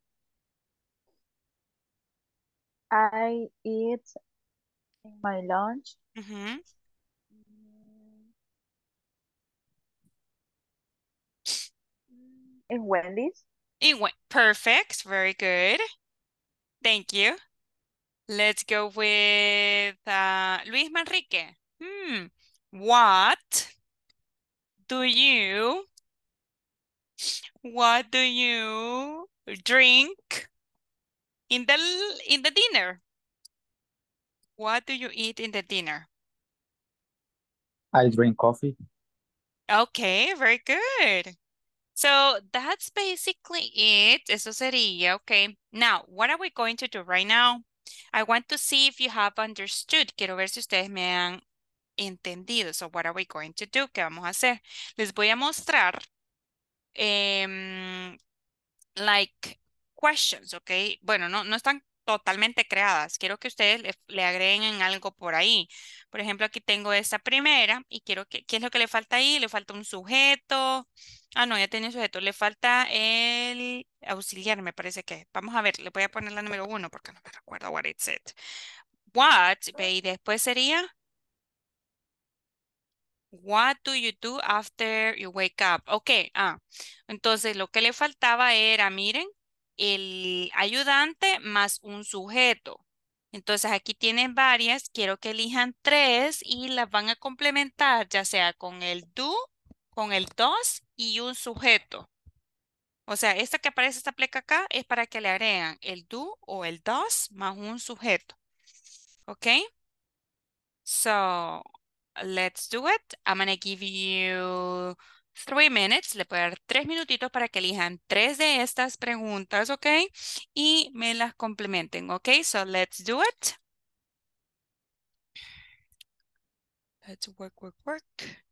S4: I eat in my lunch
S1: Ujú.
S4: in Wendy's.
S1: It went perfect. Very good. Thank you. Let's go with uh, Luis Manrique. Hmm. What do you, what do you drink in the in the dinner? What do you eat in the dinner?
S12: I drink coffee.
S1: Okay, very good. So that's basically it. Eso sería, okay. Now, what are we going to do right now? I want to see if you have understood. Quiero ver si ustedes me han entendido. So what are we going to do? ¿Qué vamos a hacer? Les voy a mostrar em, like questions, ¿ok? Bueno, no, no están totalmente creadas. Quiero que ustedes le, le agreguen algo por ahí. Por ejemplo, aquí tengo esta primera y quiero que, ¿qué es lo que le falta ahí? Le falta un sujeto. Ah, no, ya tiene sujeto. Le falta el auxiliar, me parece que. Vamos a ver, le voy a poner la número uno porque no me recuerdo what it said. What, y después sería What do you do after you wake up? Ok, ah, entonces lo que le faltaba era, miren, el ayudante más un sujeto. Entonces aquí tienen varias, quiero que elijan tres y las van a complementar, ya sea con el do, con el does y un sujeto. O sea, esta que aparece, esta pleca acá, es para que le agregan el do o el does más un sujeto. ¿Ok? So, let's do it. I'm gonna give you three minutes. Le puedo dar tres minutitos para que elijan tres de estas preguntas, ¿ok? Y me las complementen, ¿ok? So, let's do it. Let's work, work, work.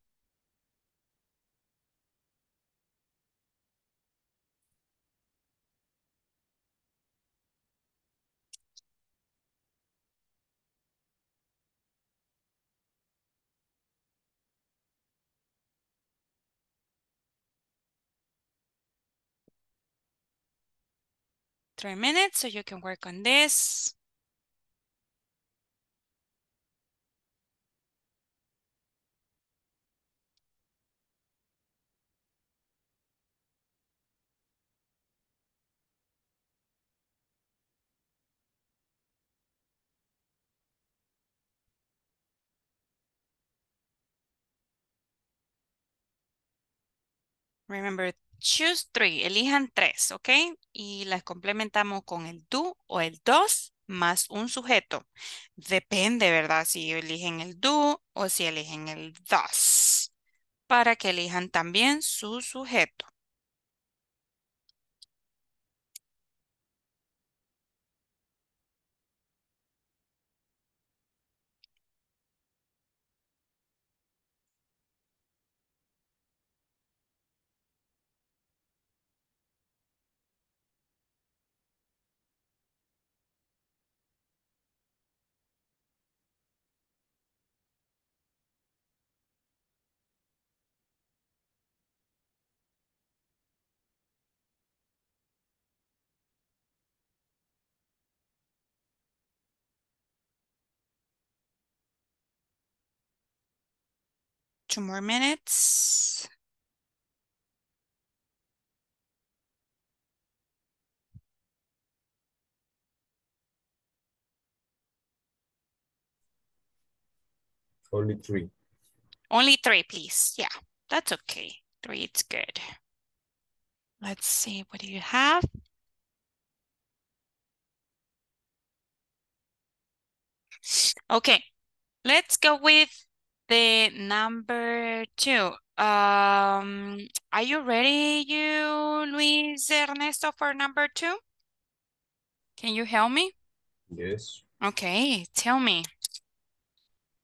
S1: Three minutes so you can work on this. Remember, choose three. Elijan tres, ¿ok? Y las complementamos con el do o el dos más un sujeto. Depende, ¿verdad? Si eligen el do o si eligen el dos. Para que elijan también su sujeto. Two more minutes.
S5: Only three.
S1: Only three, please. Yeah, that's okay. Three, it's good. Let's see, what do you have? Okay, let's go with the number two. Um, are you ready, you, Luis Ernesto, for number two? Can you help me?
S5: Yes.
S1: Okay, tell me.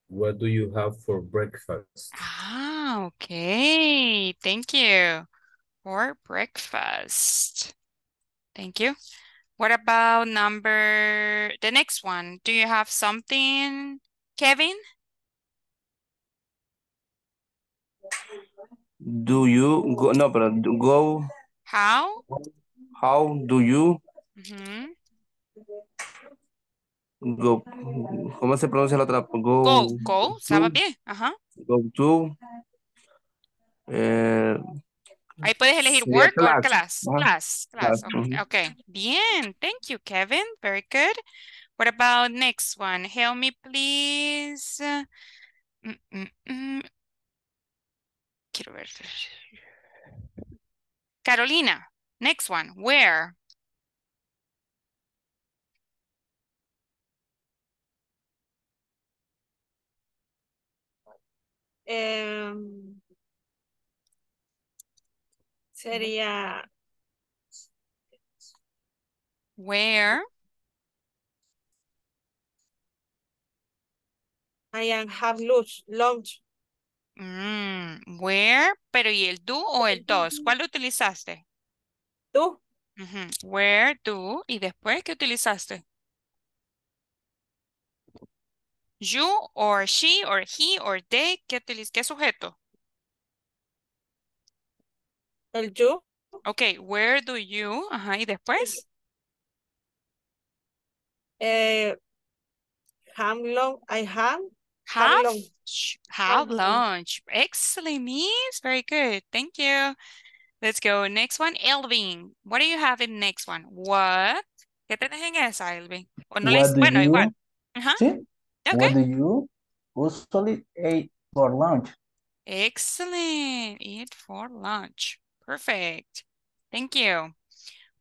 S5: What do you have for breakfast?
S1: Ah, okay. Thank you for breakfast. Thank you. What about number, the next one? Do you have something, Kevin?
S13: Do you go? No, pero go.
S1: How?
S13: How do you
S1: Ujú.
S13: go? ¿Cómo se pronuncia la otra? Go.
S1: Go, go, estaba bien. Ajá.
S13: Go to. Eh,
S1: Ahí puedes elegir work or
S13: class.
S1: class.
S13: Ajá.
S1: Class, class.
S13: Class,
S1: Okay, okay. Bien. Thank you, Kevin. Very good. What about next one? Help me, please. Mm, mm, mm. Quiero ver. Carolina, next one. Where?
S14: Em, sería
S1: Where?
S14: I am have lunch, lunch.
S1: Mm, where, pero ¿y el do o el dos? ¿Cuál lo utilizaste?
S14: Do.
S1: Ujú, Where, do, y después, ¿qué utilizaste? You, or she, or he, or they, ¿qué ¿Qué sujeto?
S14: El you.
S1: Ok, where do you, ajá, y después,
S14: Eh, lunch. I have.
S1: Have,
S14: Have lunch.
S1: have
S14: Have lunch.
S1: lunch. Excellent, miss, very good, thank you. Let's go, next one, Elvin, what do you have in next one? What? ¿Qué tenés en esa, Elvin? O no le
S15: What
S1: hice-
S15: do
S1: bueno,
S15: you,
S1: igual. Ajá,
S15: sí,
S1: ok.
S15: what do you usually eat for lunch?
S1: Excellent. Eat for lunch. Perfect. Thank you.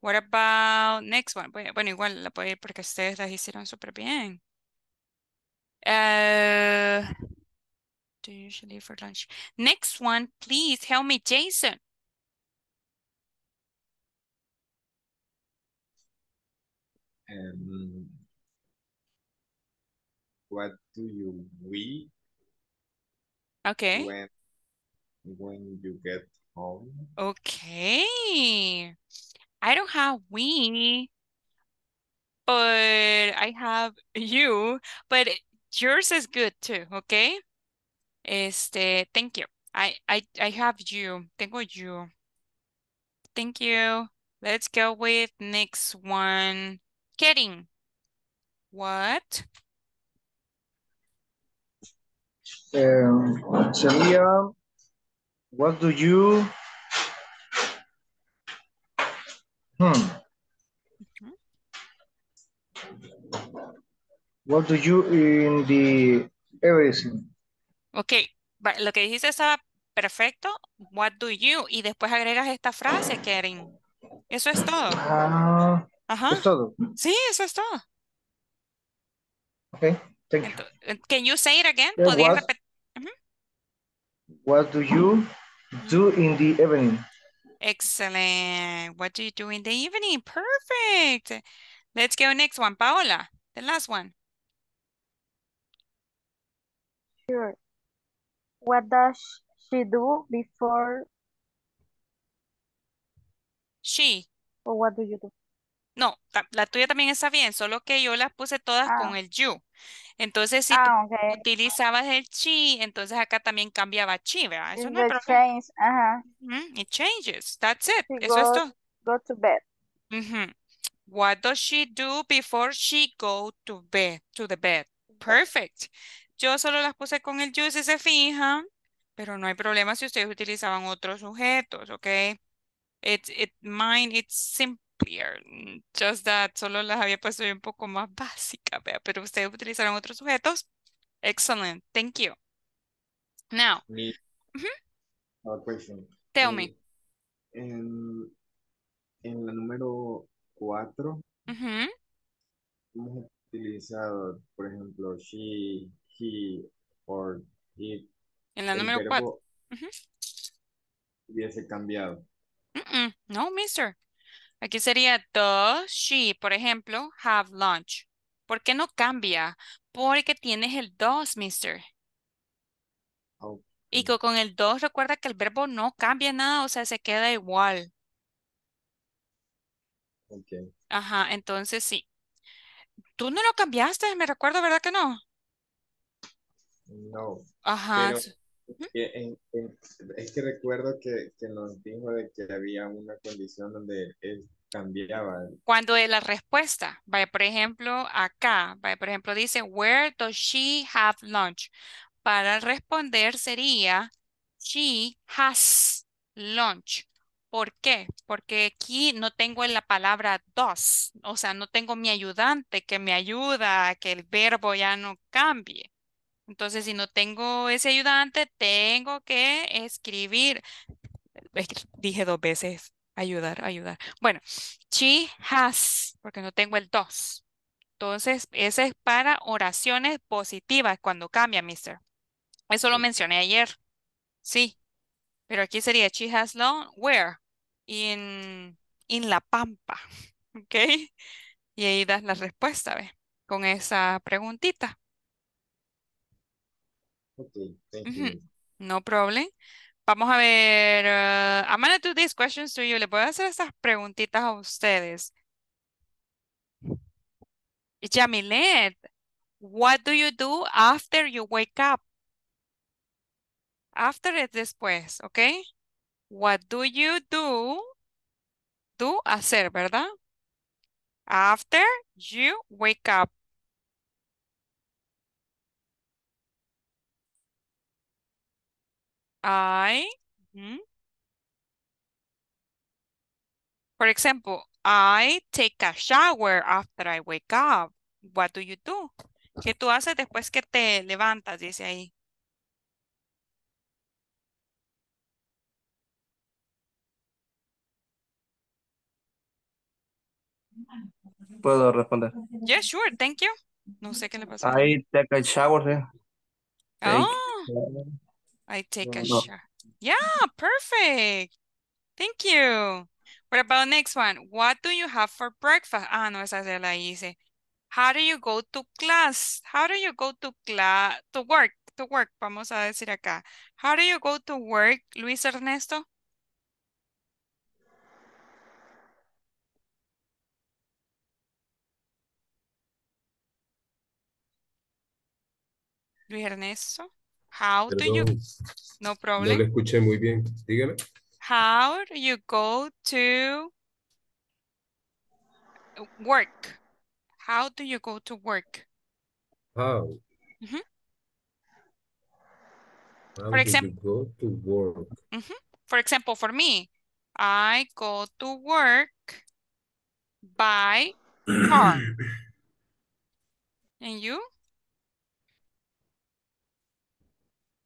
S1: What about next one? Bueno, bueno, igual la puedo ir porque ustedes las hicieron súper bien. Uh, do you usually for lunch? Next one, please help me, Jason.
S7: Um, what do you we
S1: Okay.
S7: when when you get home?
S1: Okay. I don't have we, but I have you, but yours is good too, okay? Este, thank you. I, I, I have you. Tengo you. Thank you. Let's go with next one. Kering. What?
S3: Um, sería, what do you, hmm, what do you in the everything?
S1: Ok, lo que dijiste estaba perfecto. What do you? Y después agregas esta frase, Kering. Eso es todo.
S3: Ah,
S1: Ajá.
S3: es todo.
S1: Sí, eso es todo.
S3: Okay, thank you.
S1: Eh, Can you say it again?
S3: Yeah,
S1: ¿Podrías
S3: what-
S1: repetir?
S3: What do you do in the evening?
S1: Excellent. What do you do in the evening? Perfect. Let's go next one. Paola, the last one.
S4: Sure. What does she do before
S1: She.
S4: or what do you do?
S1: No, la tuya también está bien, solo que yo las puse todas con
S4: Ah.
S1: el you. Entonces, si tú
S4: Ah, okay.
S1: utilizabas el she, entonces acá también cambiaba chi, ¿verdad? Eso
S4: It's
S1: no problema.
S4: change. Uh-huh.
S1: Ujú, It changes. That's it.
S4: She
S1: Eso es todo.
S4: go to bed.
S1: Ujú. What does she do before she go to bed, to the bed? Perfect. Yo solo las puse con el you si se fijan, pero no hay problema si ustedes utilizaban otros sujetos, ¿ok? It's, it, mine, it's simpler. mm, Just that solo las había puesto un poco más *laughs* básicas, ¿vea? Pero ustedes utilizaron otros sujetos. Excellent. Thank you. Now,
S7: Me, a question.
S1: tell
S7: Eh,
S1: me.
S7: En, en la número 4
S1: Ujú.
S7: hemos utilizado, por ejemplo, she, he, or it.
S1: En la número cuatro.
S7: verbo hubiese cambiado.
S1: No, mister. Aquí sería does she, por ejemplo, have lunch. ¿Por qué no cambia? Porque tienes el does, mister. Y con el does recuerda que el verbo no cambia nada, o sea, se queda igual.
S7: Ok.
S1: Ajá, entonces sí. Tú no lo cambiaste, me recuerdo, ¿verdad que no?
S7: No.
S1: Ajá.
S7: En- en- es que recuerdo que, que nos dijo de que había una condición donde él cambiaba.
S1: Cuando es la respuesta, vaya, por ejemplo, acá, vaya, por ejemplo, dice, where does she have lunch? Para responder sería, she has lunch. ¿Por qué? Porque aquí no tengo la palabra does, o sea, no tengo mi ayudante que me ayuda a que el verbo ya no cambie. Entonces, si no tengo ese ayudante, tengo que escribir. Dije dos veces ayudar, ayudar. Bueno, she has, porque no tengo el dos. Entonces, ese es para oraciones positivas cuando cambia, mister. Eso lo mencioné ayer. Sí, pero aquí sería she has long, where? In, in La Pampa. *laughs* ¿Ok? Y ahí das la respuesta, ¿ves? Con esa preguntita.
S7: Ok, thank.
S1: No problem. Vamos a ver. uh, I'm gonna do these questions to you. Le a hacer estas preguntitas a ustedes. Yamilet, what do you do after you wake up? After es después, ¿ok? What do you do? Do, hacer, ¿verdad? After you wake up. I, ujú. For example, I take a shower after I wake up. What do you do? ¿Qué tú haces después que te levantas? Dice ahí.
S13: Puedo responder.
S1: Yeah, sure, thank you. No sé qué le pasó.
S13: I take a shower. eh. Take
S1: Oh, I take a shower. Yeah, perfect. Thank you. What about next one? What do you have for breakfast? Ah, no, esa se la hice. How do you go to class? How do you go to class, to work, to work, vamos a decir acá. How do you go to work, Luis Ernesto? Luis Ernesto, how do you,
S5: Perdón,
S1: no
S5: no
S1: problem.
S5: le escuché muy bien. Dígame.
S1: How do you go to work. How do you go to work?
S5: How?
S1: Ujú.
S5: How
S1: For example-
S5: go to work?
S1: Mhm. For example, for me, I go to work by car. *clears throat* And you?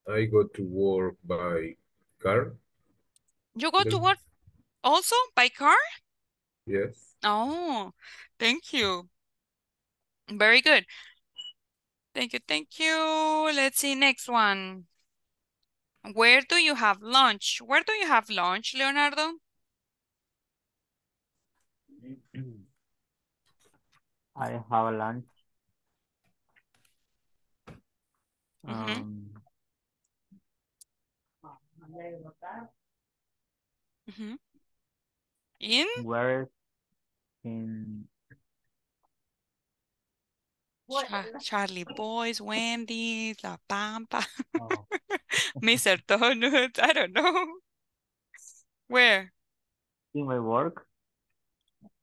S5: I go to work by car.
S1: You go to work also by car?
S5: Yes.
S1: Oh, thank you. Very good. Thank you, thank you. Let's see next one. Where do you have lunch? Where do you have lunch, Leonardo?
S9: I have lunch.
S1: Mhm.
S9: Um,
S1: Mhm. In?
S9: Where in
S1: Cha- Charlie Boys, Wendy's, La Pampa,
S9: oh, *laughs*
S1: Mr. Donuts, I don't know. Where?
S9: in my work?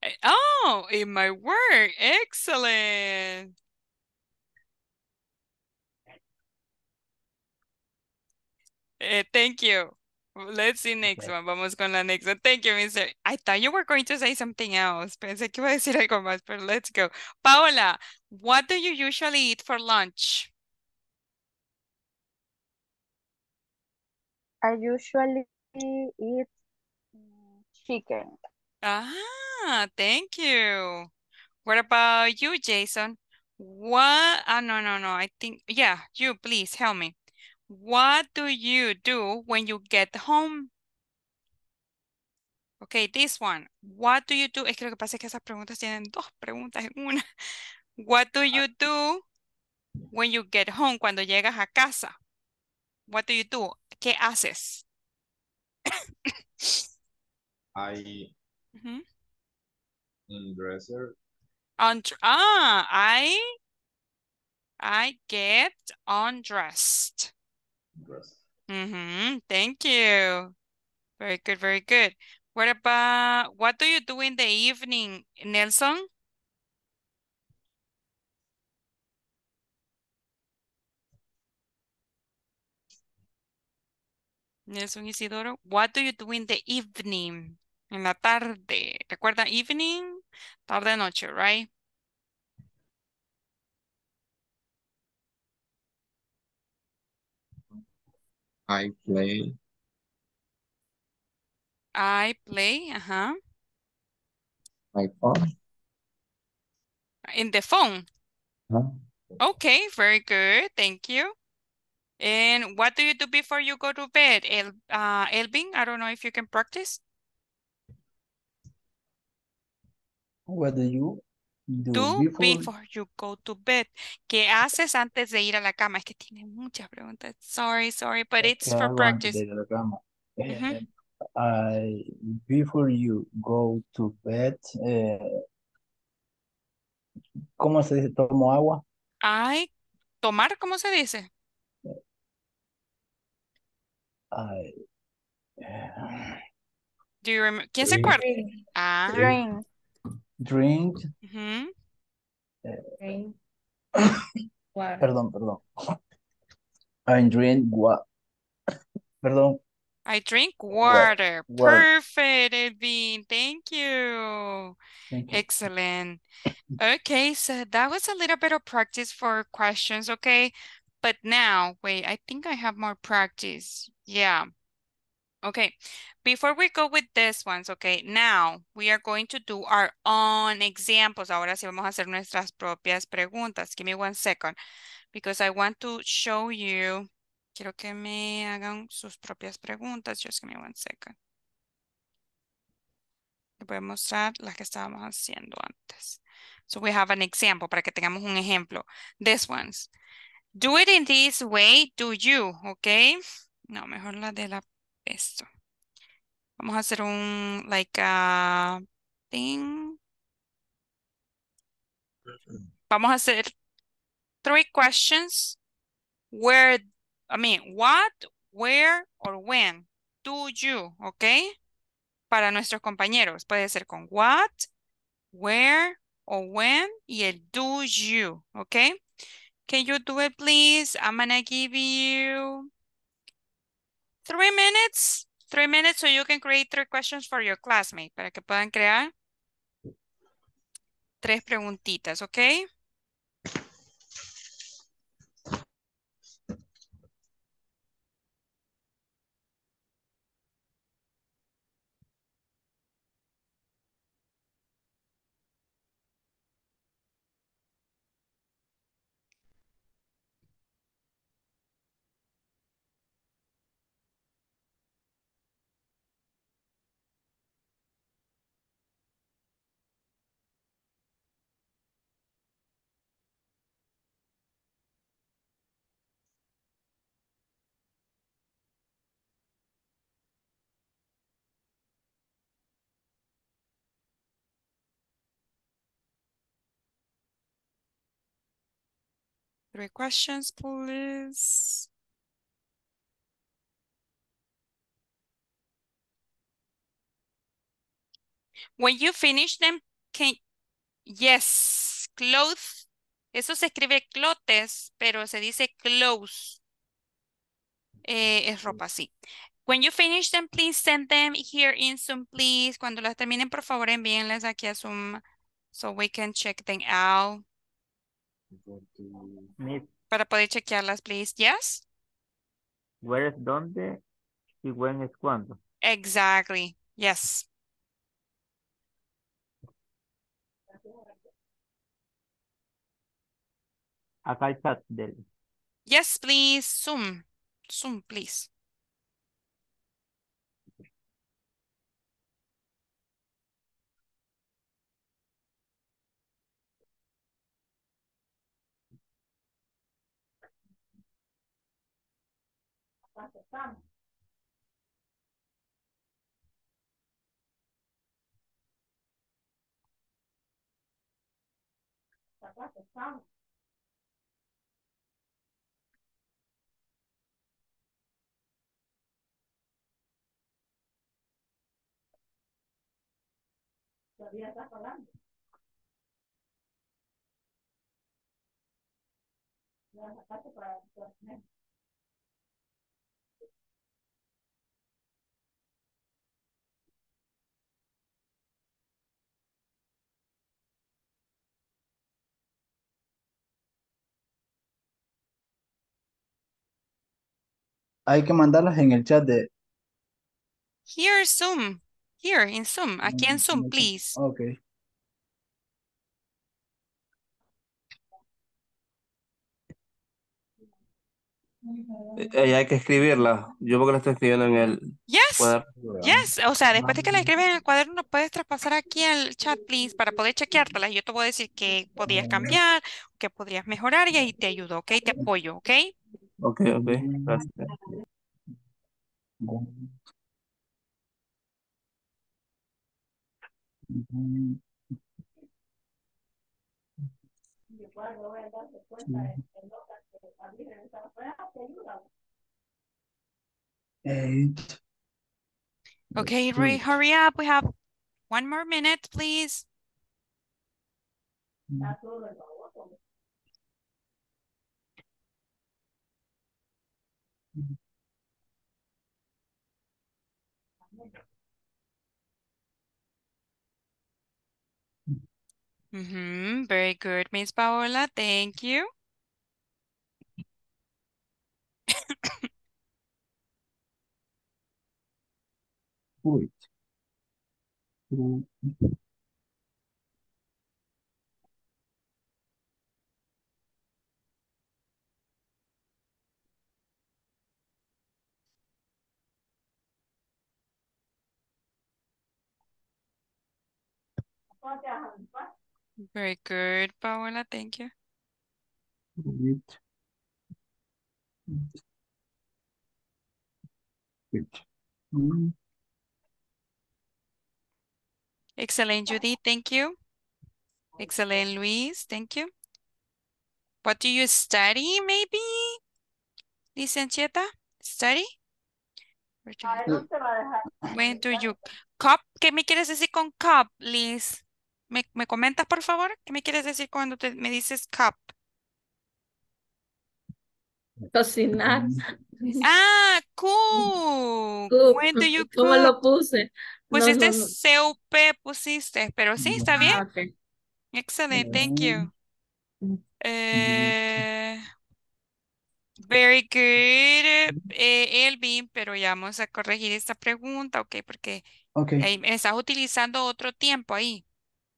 S1: Eh, Oh, in my work. Excellent. Eh, thank you. Let's see next
S9: Okay.
S1: one. Vamos con la next one. Thank you, Mr. I thought you were going to say something else. Pensé que iba a decir algo más, pero let's go. Paola, what do you usually eat for lunch?
S4: I usually eat chicken.
S1: Ah, thank you. What about you, Jason? What? Ah, no, no, no. I think, yeah, you please help me. What do you do when you get home? Okay, this one. What do you do? Es que lo que pasa es que esas preguntas tienen dos preguntas en una. *laughs* What do you do when you get home? Cuando llegas a casa. What do you do? ¿Qué haces? *coughs*
S7: I undresser.
S1: Undr- ah, I I get undressed. Mm-hmm. Thank you. Very good, very good. What about what do you do in the evening, Nelson? Nelson Isidoro, what do you do in the evening? En la tarde. ¿Recuerda evening? Tarde noche, right?
S11: I play.
S1: I play, uh-huh.
S11: My phone.
S1: In the phone.
S11: Huh?
S1: Okay, very good. Thank you. And what do you do before you go to bed? El, uh, Elvin, I don't know if you can practice.
S15: What do you do
S1: Do
S15: before?
S1: before you go to bed. ¿Qué haces antes de ir a la cama? Es que tiene muchas preguntas. Sorry, sorry, but it's
S15: ¿Qué
S1: for practice.
S15: de ir a la cama? Eh. I, before you go to bed, eh, ¿cómo se dice? ¿Tomo agua?
S1: Ay, tomar, ¿cómo se dice?
S15: I, eh,
S1: Do you remember? ¿Quién se acuerda?
S2: Drink,
S1: Ah,
S4: Drink.
S15: Drink,
S1: ujú.
S10: Drink *coughs* water.
S15: perdón, perdón. I drink wa- perdón,
S1: I drink
S15: Wa-
S1: water.
S15: water.
S1: Perfect, Elvin. Thank you.
S15: thank you.
S1: Excellent. Okay, so that was a little bit of practice for questions, okay? But now, wait, I think I have more practice. Yeah. Okay, before we go with this ones, okay, now we are going to do our own examples. Ahora sí vamos a hacer nuestras propias preguntas. Give me one second, because I want to show you. Quiero que me hagan sus propias preguntas. Just give me one second. Les voy a mostrar las que estábamos haciendo antes. So we have an example para que tengamos un ejemplo. This ones. Do it in this way, do you, okay? No, mejor la de la esto. Vamos a hacer un like a thing. Vamos a hacer three questions. Where, I mean, what, where, or when do you, okay? Para nuestros compañeros. Puede ser con what, where o when y el do you, okay? Can you do it, please? I'm gonna give you three minutes. Three minutes so you can create three questions for your classmate para que puedan crear tres preguntitas, okay? Questions, please. When you finish them, can... Yes, clothes. Eso se escribe clotes, pero se dice clothes. Eh, es ropa, sí. When you finish them, please send them here in Zoom, please. Cuando las terminen, por favor, envíenlas aquí a Zoom so we can check them out.
S9: Miss,
S1: Para poder chequearlas, please. Yes?
S9: where es dónde y when es cuándo.
S1: Exactly. Yes.
S9: Acá el chat del.
S1: Yes, please. Zoom. Zoom, please. Bang. Salah sesama. Biasa estás hablando. Ya.
S15: Hay que mandarlas en el chat de...
S1: Here, Zoom. Here, in Zoom. Aquí en Zoom, please.
S15: Ok.
S13: Eh, hay que escribirla. Yo porque la estoy escribiendo en el
S1: Yes.
S13: cuaderno.
S1: Yes. O sea, después de que la escribes en el cuaderno, lo puedes traspasar aquí al chat, please, para poder chequeártelas. Yo te voy a decir que podrías cambiar, que podrías mejorar y ahí te ayudo, ¿ok? Te apoyo, ¿ok?
S13: Ok, ok. Gracias.
S15: Eight.
S1: Okay, Ray, hurry up. We have one more minute, please. Mm-hmm. Very good, Miss Paola. Thank you. Very good, Paola. Thank you.
S15: Wait. Mm,
S1: Excellent, Judy. Thank you. Excellent, Luis. Thank you. What do you study, maybe? Licenciata, study? Where do you- When do you cop? ¿Qué me quieres decir con cop, Liz? ¿Me, me comentas, por favor? ¿Qué me quieres decir cuando te, me dices cup?
S10: Cocinar.
S1: Ah, *laughs* cook.
S10: Cook.
S1: When do you *laughs*
S10: ¿Cómo lo puse?
S1: Pusiste
S10: no, no.
S1: CUP, pusiste, pero sí, está bien.
S10: Ah.
S1: Excelente, thank you.
S10: Mm.
S1: Eh, very good, eh, Elvin, pero ya vamos a corregir esta pregunta, ok, porque
S15: Okay.
S1: ahí me estás utilizando otro tiempo ahí.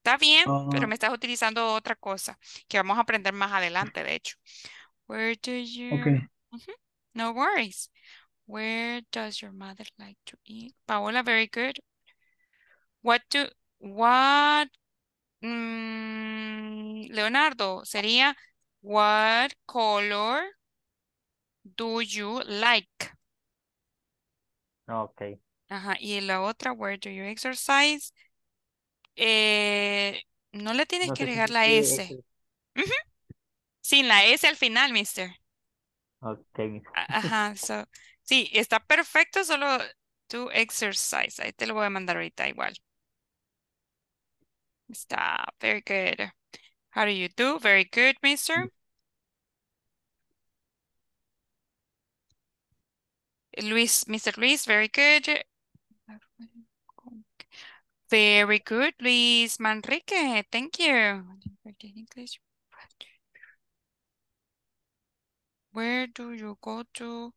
S1: Está bien, pero
S15: Uh,
S1: me estás utilizando otra cosa que vamos a aprender más adelante, de hecho. Where do you...
S15: okay.
S1: No worries. Where does your mother like to eat? Paola, very good. What do, what, mm, Leonardo, sería, what color do you like?
S9: Ok.
S1: Ajá, y la otra, where do you exercise? Eh, no le tienes
S9: No
S1: que
S9: sé si
S1: agregar la S. Ujú, Sin la S al final, mister.
S9: Ok.
S1: A- *laughs* Ajá, so, sí, está perfecto, solo do exercise. Ahí te lo voy a mandar ahorita igual. Está, very good. How do you do? Very good, mister. Luis, Mr. Luis, very good. Very good, Luis Manrique. Thank you. Where do you go to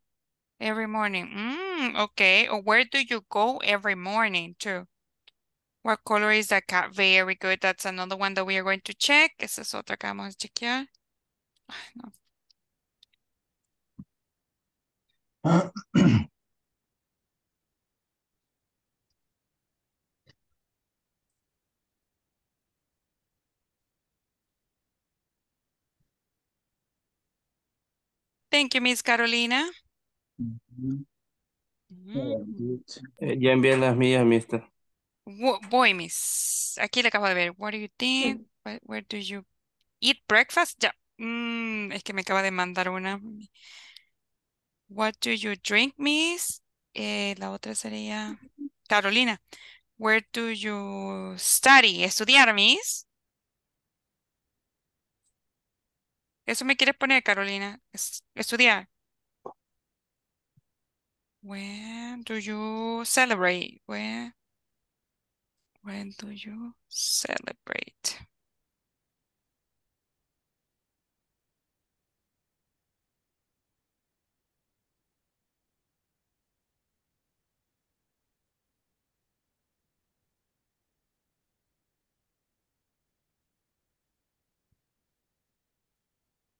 S1: every morning? Mm, okay. Or where do you go every morning to? What color is that cat? Very good. That's another one that we are going to check. Esa es otra que vamos a chequear. No. *clears throat* Thank you, Miss Carolina. Mm.
S13: Eh, ya envié las mías, mister.
S1: Voy, Miss. Aquí le acabo de ver. What do you think? Where, where do you eat breakfast? Ya. Mm, es que me acaba de mandar una. What do you drink, Miss? Eh, la otra sería Carolina. Where do you study? Estudiar, Miss. Eso me quieres poner, Carolina. Es- estudiar. When do you celebrate? When, when do you celebrate?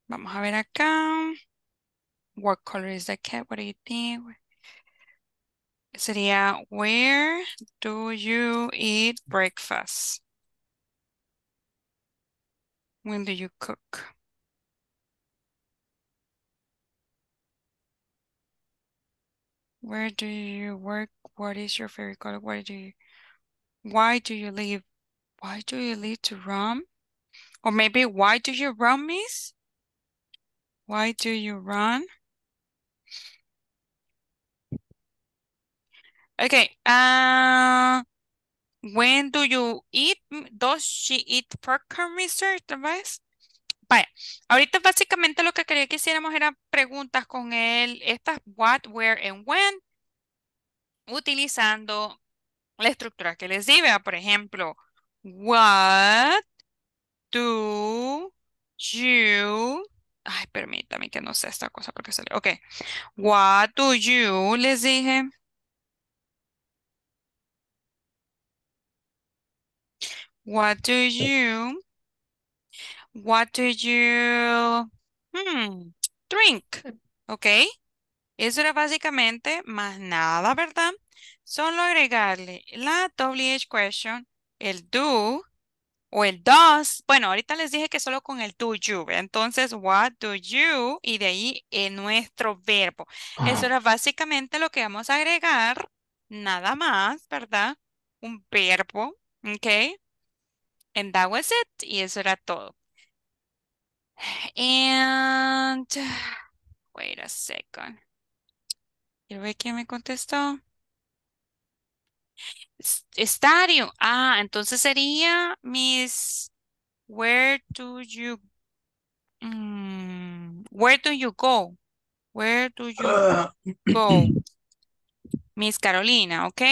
S1: Vamos a ver acá. What color is the cat? What do you think? Sería, where do you eat breakfast? When do you cook? Where do you work? What is your favorite color? Why do you, why do you leave? Why do you leave to run? Or maybe why do you run, miss? Why do you run? Okay, uh, when do you eat? Mm, Does she eat mister? ¿Tal vez? Vaya, ahorita básicamente lo que quería que hiciéramos eran preguntas con él, estas what, where, and when, utilizando la estructura que les di, por ejemplo, what do you, ay, permítame que no sé esta cosa porque sale, ok, what do you, les dije, what do you, what do you, hmm, drink, ok, eso era básicamente más nada, ¿verdad? Solo agregarle la WH question, el do, o el does. Bueno, ahorita les dije que solo con el do you. Entonces, what do you? Y de ahí eh, nuestro verbo. Eso era básicamente lo que vamos a agregar. Nada más, ¿verdad? Un verbo. ¿Ok? And that was it. Y eso era todo. And wait a second. Quiero ver quién me contestó. Estadio. Ah, entonces sería Miss. Where do you mm, Where do you go? Where do you go? *coughs* Miss Carolina, ¿ok?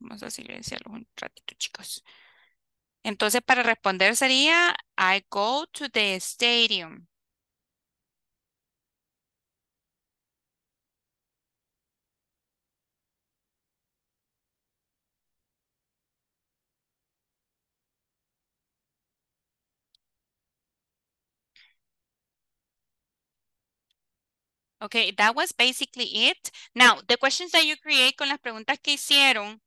S1: Vamos a silenciarlos un ratito, chicos. Entonces, para responder sería I go to the stadium. Okay, that was basically it. Now, the questions that you create con las preguntas que hicieron,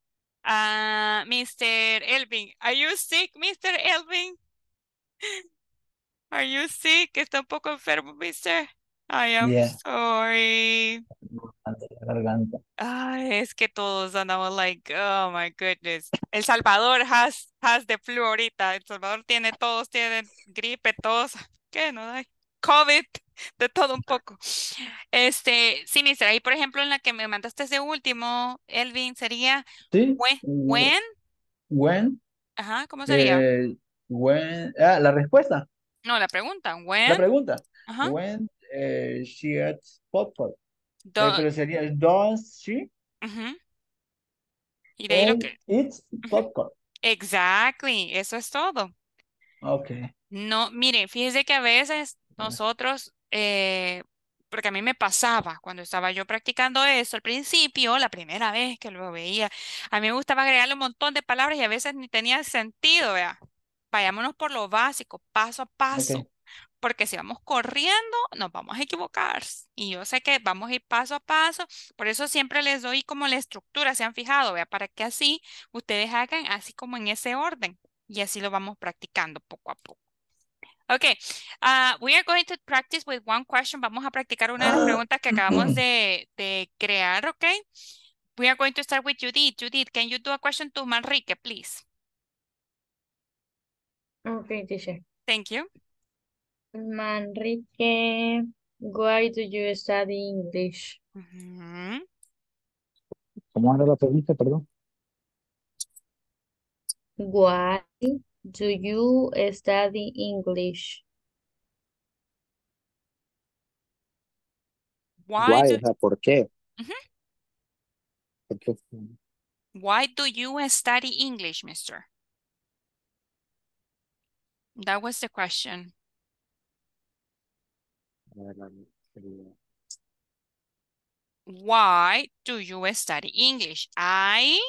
S1: ah, Mr. Elvin, are you sick, Mr. Elvin? Are you sick? Está un poco enfermo, Mr. I am
S15: Yeah.
S1: sorry. Ay, es que todos andamos like, oh my goodness. El Salvador has, has the flu ahorita. El Salvador tiene, todos tienen gripe, todos, ¿qué no hay? COVID, *laughs* de todo un poco. Este, sí, mister, ahí por ejemplo en la que me mandaste ese último, Elvin, sería
S15: Sí.
S1: when,
S15: Mm,
S1: when,
S15: When,
S1: ajá, ¿cómo sería?
S15: eh, when, ah, la respuesta,
S1: No, la pregunta,
S15: la
S1: when,
S15: pregunta.
S1: ajá,
S15: When eh, she eats popcorn. Eh,
S1: do-
S15: pero sería, does she
S1: ujú. Y de ahí lo que,
S15: eats popcorn?
S1: exactly, eso es todo.
S15: Okay.
S1: No, mire, fíjese que a veces nosotros, eh, porque a mí me pasaba cuando estaba yo practicando eso al principio, la primera vez que lo veía, a mí me gustaba agregarle un montón de palabras y a veces ni tenía sentido, vea. Vayámonos por lo básico, paso a paso,
S15: Okay.
S1: porque si vamos corriendo, nos vamos a equivocar. Y yo sé que vamos a ir paso a paso, por eso siempre les doy como la estructura, ¿se han fijado, vea? Para que así ustedes hagan así como en ese orden y así lo vamos practicando poco a poco. Okay, uh, we are going to practice with one question. Vamos a practicar una de las preguntas que acabamos *clears throat* de, de crear, okay? We are going to start with Judith. Judith, can you do a question to Manrique, please?
S2: Okay, teacher.
S1: Thank you.
S2: Manrique, why do you study English?
S1: Ujú.
S12: ¿Cómo era la pregunta, perdón?
S2: Why do you study English?
S1: Why
S12: Why,
S1: do,
S12: ¿por qué?
S1: Ujú.
S12: ¿Por qué?
S1: why do you study English, mister? That was the question. Why do you study English? I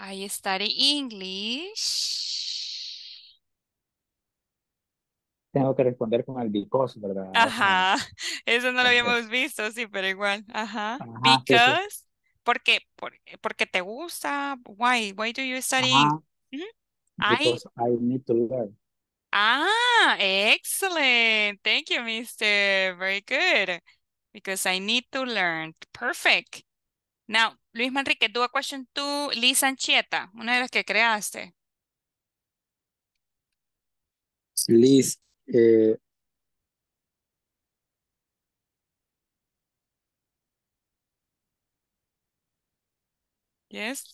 S1: I study English.
S12: Tengo que responder con el because, ¿verdad?
S1: Ajá, *laughs* eso no lo habíamos visto, sí, pero igual. Ajá.
S12: Ajá, sí, sí.
S1: Because, porque, por- porque te gusta. Why? Why do you study? Ujú. I,
S12: because I need to learn.
S1: ah, excellent. Thank you, mister. Very good. Because I need to learn. Perfect. Now, Luis Manrique, do a question to Lisa Anchieta, una de las que creaste.
S11: Liz, eh,
S1: Yes.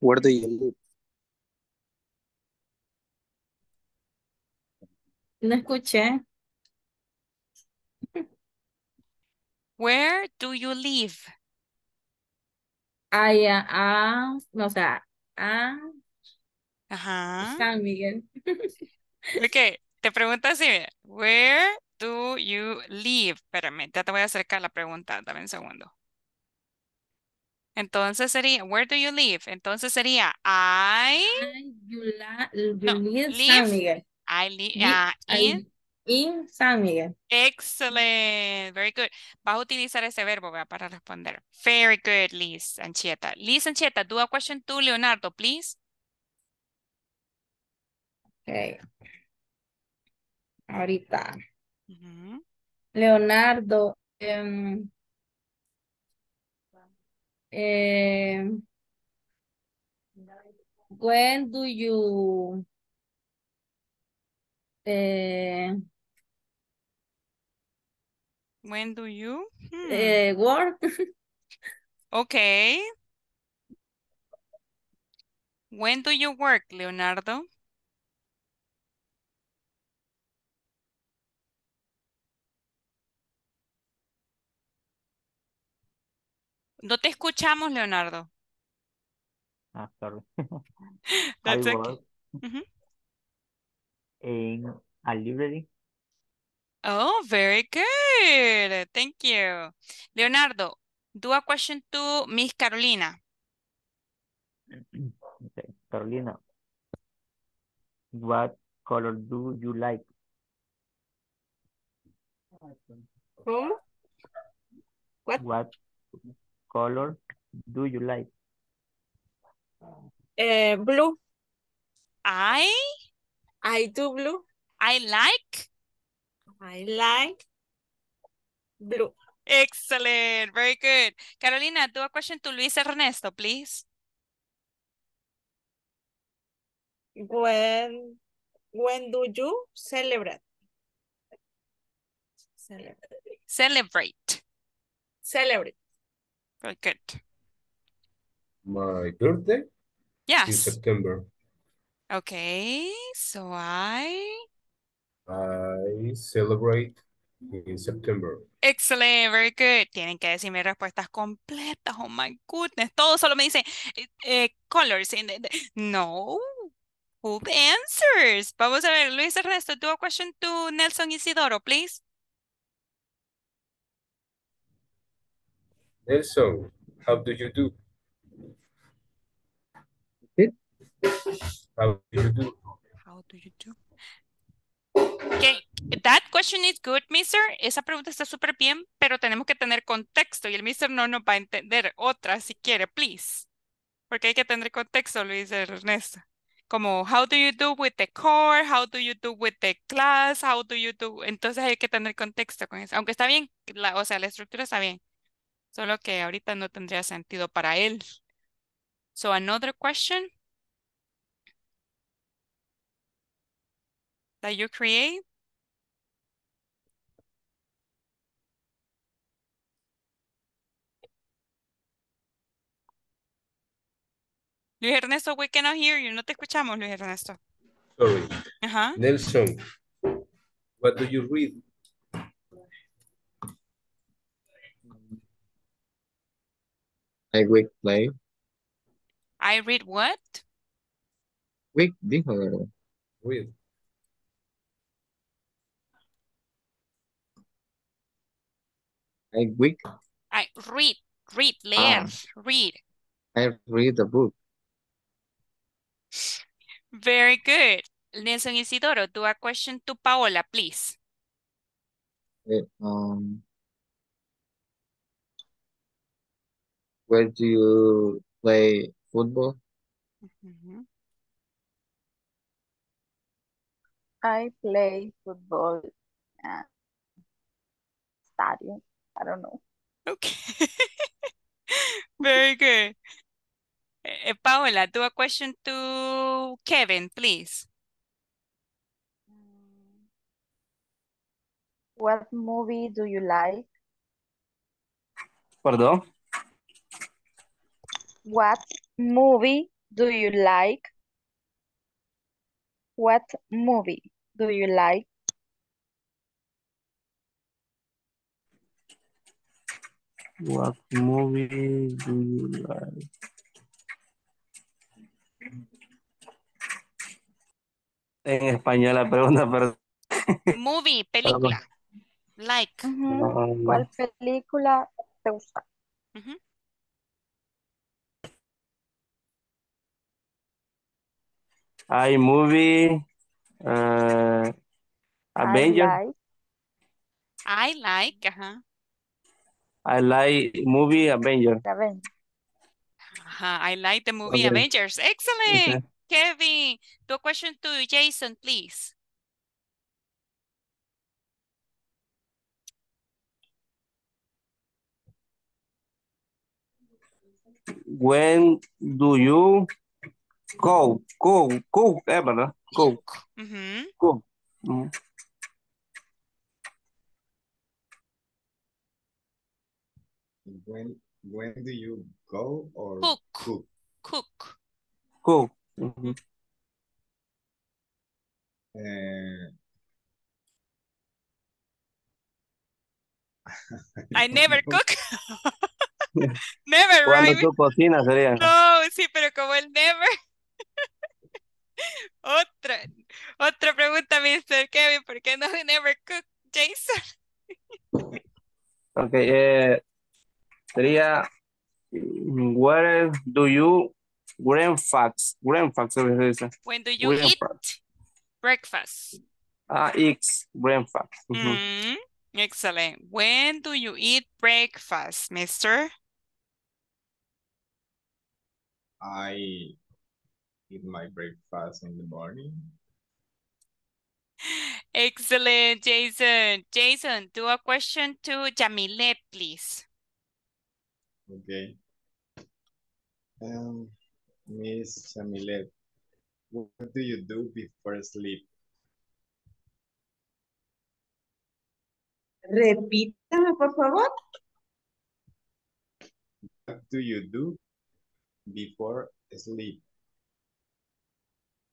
S11: where do you live?
S10: No escuché.
S1: Where do you live?
S10: I am, no, o sea, a
S1: Ajá.
S10: San Miguel. *laughs*
S1: Ok, te pregunto así, where do you live? Espérame, ya te voy a acercar la pregunta, dame un segundo. Entonces sería, where do you live? Entonces sería, I,
S10: I, you, la, you
S1: no,
S10: live San Miguel.
S1: I live,
S10: Li-
S1: ah, in,
S10: in San Miguel.
S1: excellent, very good. Vas a utilizar ese verbo, ¿verdad? Para responder. Very good, Liz Anchieta. Liz Anchieta, do a question to Leonardo, please.
S10: Okay. Ahorita. Leonardo. em, em, when do you eh,
S1: When do you? Hmm.
S10: Eh, work.
S1: Okay. When do you work, Leonardo? No te escuchamos, Leonardo.
S9: Ah, sorry. *laughs* I
S1: That's okay.
S9: work
S1: Mhm.
S9: in a library.
S1: Oh, very good. Thank you. Leonardo, do a question to Miss Carolina.
S9: Okay, *clears throat* Carolina. What color do you like?
S14: ¿Cómo? What?
S9: What color do you like?
S14: Eh, blue.
S1: I,
S14: I do blue.
S1: I like.
S14: I like blue.
S1: Excellent. Very good. Carolina, do a question to Luis Ernesto, please.
S14: When when do you celebrate? Celebrate.
S1: Celebrate.
S14: Celebrate.
S1: Very good.
S5: My birthday in
S1: Yes.
S5: September.
S1: Okay, so I.
S5: I celebrate in September.
S1: Excellent, very good. Tienen que decirme respuestas completas. Oh my goodness. Todos solo me dicen eh, eh, colors. in the- the- No. Who answers? Vamos a ver, Luis Ernesto, do a question to Nelson Isidoro, please.
S5: Nelson, how do you do?
S11: It?
S5: How do you do?
S1: How do you do? That question is good, mister. Esa pregunta está súper bien, pero tenemos que tener contexto y el mister no nos va a entender otra si quiere, please. Porque hay que tener contexto, Luis Ernesto. Como, how do you do with the core? How do you do with the class? How do you do? Entonces hay que tener contexto con eso. Aunque está bien, o sea, la estructura está bien. Solo que ahorita no tendría sentido para él. So another question that you create. Luis Ernesto, we cannot hear you. No te escuchamos, Luis Ernesto.
S5: Sorry.
S1: Ajá.
S5: Nelson, what do you read?
S11: I week play.
S1: I read what?
S11: Week dijo, ¿verdad?
S5: Read.
S11: I week.
S1: I read, read, ah. leer, read.
S11: I read a book.
S1: Very good. Nelson Isidoro, do a question to Paola, please.
S11: Um, where do you play football?
S1: Mhm.
S4: I play football at stadium. I don't know.
S1: Okay. *laughs* Very good. Eh, Paola, do a question to Kevin, please.
S4: What movie do you like?
S13: Perdón.
S4: What movie do you like? What movie do you like?
S13: What movie do you like? En español la pregunta, pero *laughs*
S1: Movie, película. Like.
S4: Ujú. ¿Cuál película te gusta?
S1: Ujú.
S13: hay movie, uh, Avenger.
S4: I like.
S1: I like, ajá.
S13: I like movie Avenger.
S4: Avenger.
S1: Ajá, I like the movie
S13: Okay.
S1: Avengers. Excellent.
S13: Okay.
S1: Kevin, do a question to Jason, please.
S13: When do you go? Go, go, eh, ¿verdad? Go,
S1: Ujú.
S13: go. Mm.
S7: When, when do you go or
S1: Cook.
S7: cook?
S1: Cook.
S13: Cook. Mhm.
S7: Eh, *laughs*
S1: I never cook. *laughs* never,
S13: Cuando
S1: right?
S13: tú cocinas sería.
S1: No, sí, pero como el never. *laughs* Otra, otra pregunta, Mr. Kevin, ¿por qué no never cook, Jason?
S13: Ok, eh, sería, mm, where do you breakfast? Breakfast, se dice.
S1: When do you eat
S13: Breakfast.
S1: breakfast?
S13: Ah, eats breakfast. Ujú.
S1: Mm, excellent. When do you eat breakfast, mister?
S7: I eat my breakfast in the morning. *laughs*
S1: Excellent, Jason. Jason, do a question to Jamilet, please.
S7: Okay. Um, Miss Chamilet, what do you do before sleep?
S6: Repítame, por favor.
S7: What do you do before sleep?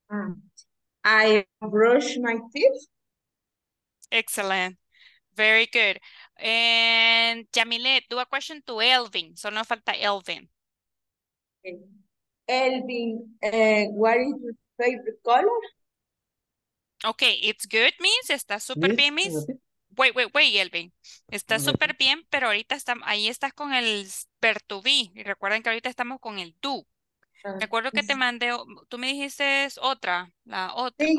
S6: Ah, I brush my teeth.
S1: Excellent. Very good. And Jamilet, do a question to Elvin. Solo nos falta Elvin.
S6: Elvin, eh, what is your favorite color?
S1: Okay, it's good, Miss. Está súper bien, Miss. Wait, wait, wait, Elvin. Está súper bien, pero ahorita estamos, ahí estás con el to be. Y recuerden que ahorita estamos con el do.
S6: Ah,
S1: Me acuerdo que te mandé, tú me dijiste otra, la otra.
S6: Sí.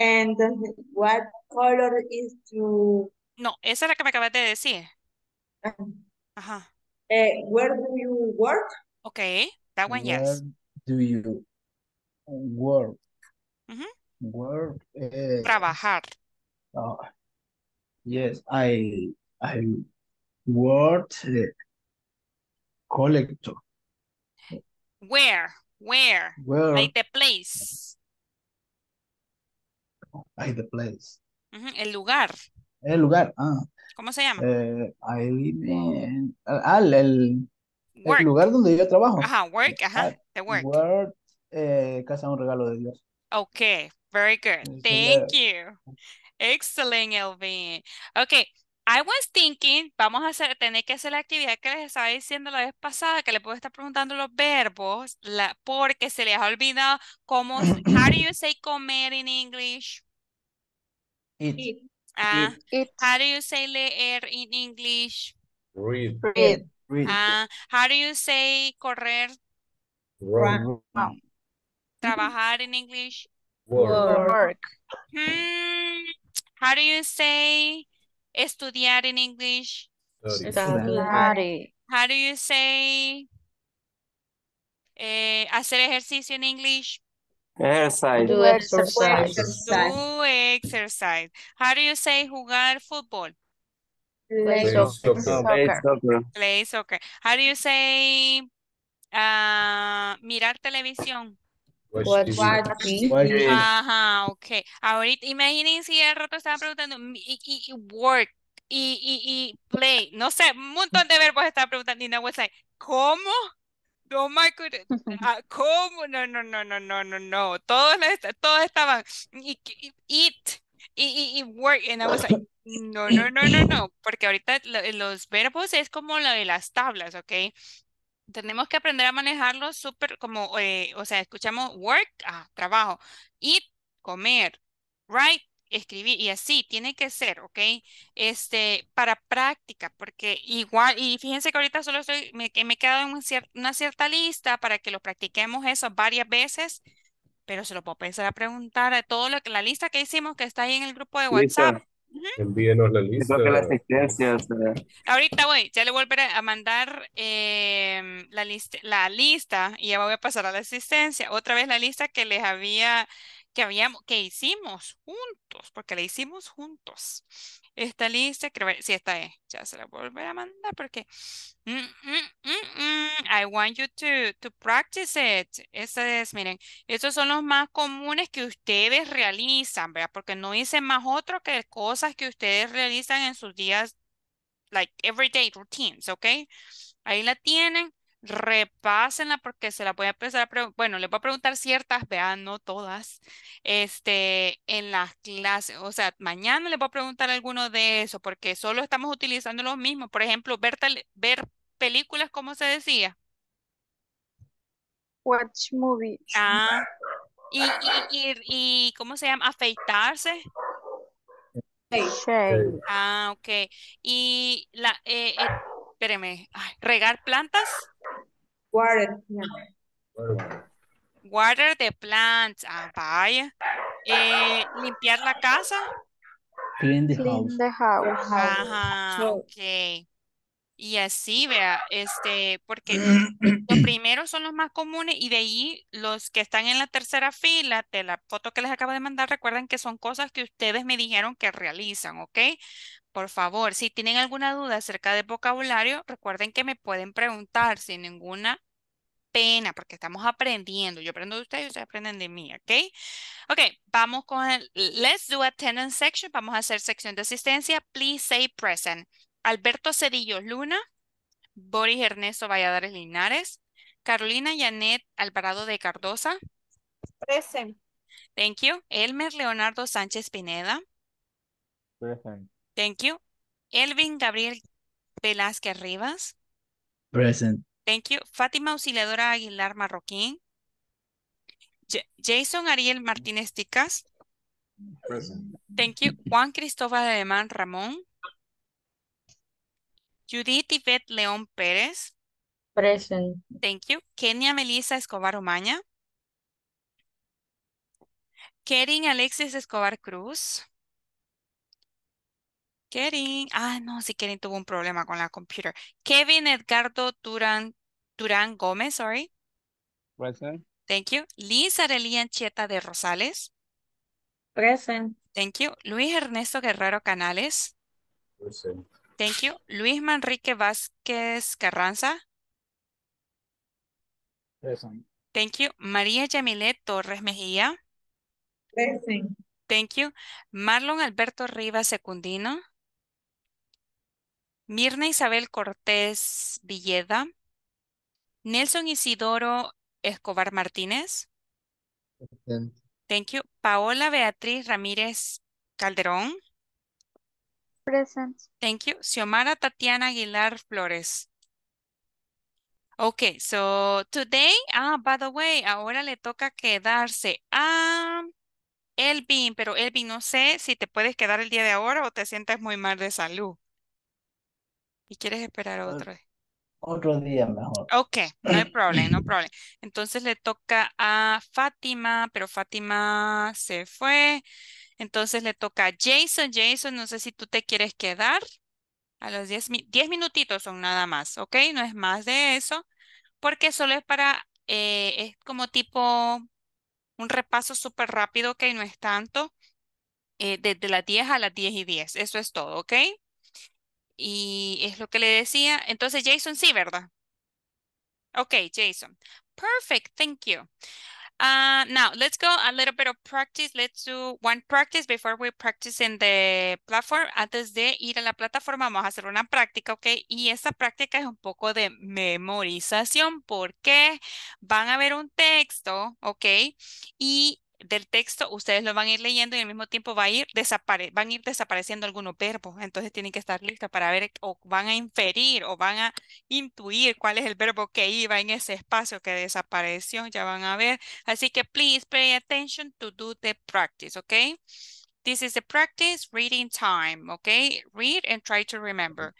S6: And uh, what color is your,
S1: No, esa es la que me acabas de decir.
S6: uh,
S1: Ajá.
S6: eh, where do you work?
S1: Okay, that one,
S15: Where
S1: yes.
S15: do you work?
S1: Ujú.
S15: Work. eh,
S1: Trabajar.
S15: uh, yes, I I worked uh, collector.
S1: Where? Where?
S15: Where
S1: Like the place.
S15: The place.
S1: El lugar.
S15: El lugar. Ah,
S1: ¿Cómo se llama?
S15: eh, I live in. Ah, el, el
S1: Work.
S15: lugar donde yo trabajo.
S1: Ajá, work, ajá,
S15: Ah,
S1: the work.
S15: Work, eh, casa un regalo de Dios.
S1: Okay, very good. Thank you. Excellent, Elvin. Okay, I was thinking, vamos a hacer, tener que hacer la actividad que les estaba diciendo la vez pasada, que le puedo estar preguntando los verbos, la, porque se les ha olvidado cómo, *clears throat* how do you say comer in English?
S15: Eat.
S1: Ah,
S4: Eat.
S1: how do you say leer in English?
S5: Read,
S4: Read.
S15: Read.
S1: Ah, how do you say correr,
S5: run,
S15: Run.
S1: trabajar in English?
S5: work,
S4: Work.
S1: Hmm, how do you say estudiar in English?
S5: study,
S4: Study.
S1: How do you say eh, hacer ejercicio in English?
S13: Exercise.
S4: Do exercise.
S6: Exercise.
S1: Do exercise. How do you say jugar fútbol?
S4: Play
S5: play
S4: soccer.
S5: soccer,
S13: Play
S4: Soccer.
S13: soccer.
S1: Play soccer. How do you say ah, mirar televisión?
S5: watch
S4: Watch.
S1: Ajá, ok. Ahorita, imaginen si al rato estaban preguntando y, y- y work y, y, y play. No sé, un montón de verbos estaban preguntando y no was like, ¿cómo? Oh my goodness. Ah, ¿Cómo? No, no, no, no, no, no, no. Todos, les- todos estaban y, y- eat y, y, y work. And I was like, no, no, no, no, no. Porque ahorita lo- los verbos es como lo de las tablas, ¿ok? Tenemos que aprender a manejarlos súper como, eh, o sea, escuchamos work, ah, trabajo, eat, comer, write, escribir, y así tiene que ser, ¿ok? Este, para práctica, porque igual, y fíjense que ahorita solo estoy, me, me he quedado en un cier- una cierta lista para que lo practiquemos eso varias veces, pero se lo puedo empezar a preguntar a todo lo que, la lista que hicimos que está ahí en el grupo de WhatsApp.
S5: Envíenos la lista.
S13: creo que las asistencias. eh,
S1: Ahorita voy, ya le volveré a mandar em, la lista, la lista y ya voy a pasar a la asistencia. Otra vez la lista que les había, que habíamos, que hicimos juntos, porque la hicimos juntos. Esta lista, creo, sí, esta es. Ya se la voy a mandar porque mm, mm, mm, I want you to, to practice it. Esta es, miren, estos son los más comunes que ustedes realizan, ¿verdad? Porque no hice más otro que cosas que ustedes realizan en sus días like everyday routines, ¿ok? Ahí la tienen, repásenla porque se la voy a empezar a preguntar, bueno, les voy a preguntar ciertas, vean, no todas, este, en las clases, o sea, mañana les voy a preguntar alguno de eso porque solo estamos utilizando los mismos, por ejemplo, ver, ver películas, ¿cómo se decía?
S4: Watch movies.
S1: Ah, y, y, y, y, ¿cómo se llama? Afeitarse.
S4: Shave.
S1: Ah, ok. Y la, eh, eh, espéreme, ay, regar plantas.
S6: Water.
S1: Water the plants. Ah, vaya. Eh, limpiar la casa.
S15: Clean the
S4: Clean
S15: house.
S4: the house.
S1: Ajá,
S2: So-
S1: ok. Y así, vea, este, porque *clears throat* los primeros son los más comunes y de ahí los que están en la tercera fila de la foto que les acabo de mandar, recuerden que son cosas que ustedes me dijeron que realizan, ¿ok? Por favor, si tienen alguna duda acerca del vocabulario, recuerden que me pueden preguntar sin ninguna pena, porque estamos aprendiendo. Yo aprendo de ustedes y ustedes aprenden de mí, ¿ok? Ok, vamos con el Let's do attendance section. Vamos a hacer sección de asistencia. Please say present. Alberto Cedillo Luna, Boris Ernesto Valladares Linares, Carolina Janet Alvarado de Cardosa.
S14: Present.
S1: Thank you. Elmer Leonardo Sánchez Pineda.
S9: Present.
S1: Thank you. Elvin Gabriel Velázquez Rivas.
S15: Present.
S1: Thank you. Fátima Auxiliadora Aguilar Marroquín. Ja- Jason Ariel Martínez Ticas.
S7: Present.
S1: Thank you. Juan Cristóbal Alemán Ramón. Judith Yvette León Pérez.
S2: Present.
S1: Thank you. Kenia Melissa Escobar Omaña. Kerin Alexis Escobar Cruz. Kerin. Ah, no, sí, Kerin tuvo un problema con la computer. Kevin Edgardo Durán, Durán Gómez, sorry.
S12: Present.
S1: Thank you. Liz Arelía Anchieta de Rosales.
S10: Present.
S1: Thank you. Luis Ernesto Guerrero Canales.
S5: Present.
S1: Thank you. Luis Manrique Vázquez Carranza.
S12: Present.
S1: Thank you. María Yamilet Torres Mejía.
S6: Present.
S1: Thank you. Marlon Alberto Rivas Secundino. Mirna Isabel Cortés Villeda. Nelson Isidoro Escobar Martínez.
S11: Present.
S1: Thank you. Paola Beatriz Ramírez Calderón.
S4: Present.
S1: Thank you. Xiomara Tatiana Aguilar Flores. Okay, so today, ah, by the way, ahora le toca quedarse a Elvin, pero Elvin, no sé si te puedes quedar el día de ahora o te sientes muy mal de salud y quieres esperar otro día.
S15: Otro día mejor.
S1: Ok, no hay problema, no *clears throat* problem. Entonces le toca a Fátima, pero Fátima se fue. Entonces le toca a Jason. Jason, no sé si tú te quieres quedar. A los 10 mi- 10 minutitos son nada más, ¿ok? No es más de eso, porque solo es para, eh, es como tipo un repaso súper rápido, ¿ok? No es tanto. eh, desde las 10 a las 10 y 10, eso es todo, ¿ok? Y es lo que le decía. Entonces, Jason, sí, ¿verdad? Okay, Jason. Perfect. Thank you. Uh, now let's go a little bit of practice. Let's do one practice before we practice in the platform. Antes de ir a la plataforma, vamos a hacer una práctica, ¿ok? Y esta práctica es un poco de memorización porque van a ver un texto, ¿ok? Y del texto ustedes lo van a ir leyendo y al mismo tiempo va a ir desapare van a ir desapareciendo algunos verbos. Entonces tienen que estar listos para ver o van a inferir o van a intuir cuál es el verbo que iba en ese espacio que desapareció. Ya van a ver. Así que please pay attention to do the practice, okay? This is the practice reading time, okay? Read and try to remember.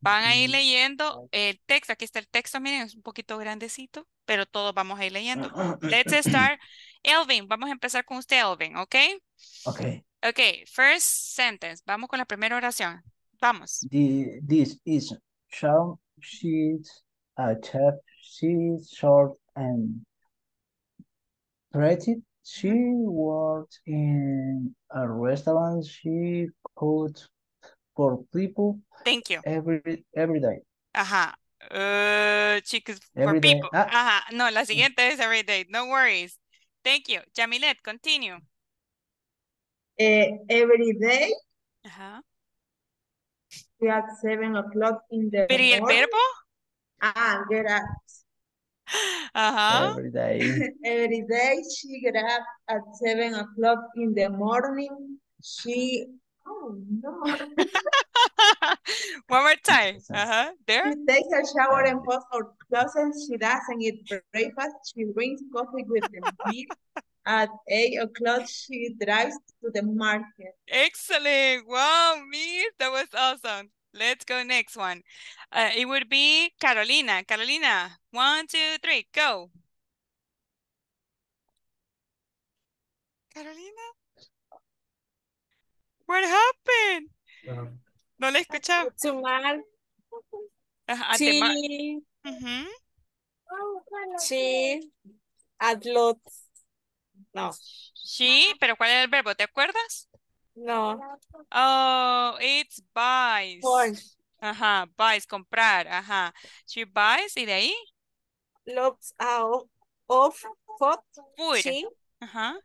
S1: Van a ir leyendo el texto. Aquí está el texto, miren, es un poquito grandecito, pero todos vamos a ir leyendo. Let's start. Elvin, vamos a empezar con usted, Elvin, okay?
S15: Okay.
S1: Okay, first sentence. Vamos con la primera oración. Vamos.
S15: The, this is. She's a chef. She's short and pretty. She works in a restaurant. She cooks for people
S1: Thank you.
S15: every every day.
S1: Ajá. Uh, chicos, for
S15: day.
S1: people.
S15: Ah.
S1: Ajá. No, la siguiente es every day. No worries. Thank you. Jamilet, continue.
S6: Eh, every day
S1: Ajá.
S6: she at seven o'clock in the
S1: Pero ¿y el verbo?
S6: Ah, get up. *gasps*
S1: Ajá.
S15: Every day. *laughs*
S6: Every day she get up at seven o'clock in the morning. She, oh no. *laughs*
S1: One more time. Uh-huh. There.
S6: She takes a shower and puts her clothes. She doesn't eat breakfast. She drinks coffee with the *laughs* milk. At eight o'clock, she drives to the market.
S1: Excellent. Wow, Miss, that was awesome. Let's go next one. Uh, it would be Carolina. Carolina, one, two, three, go. Carolina. What happened? No le escuchaba.
S14: Tomar.
S1: Ajá, te ma-
S14: She,
S1: Ujú.
S14: she, at lot. No.
S1: Sí, pero ¿cuál era el verbo? ¿Te acuerdas?
S14: No.
S1: Oh, it's buys.
S14: Buys.
S1: Ajá, buys, comprar. Ajá. She buys y de ahí
S14: Lots of, of food.
S1: food.
S14: She,
S1: Ajá.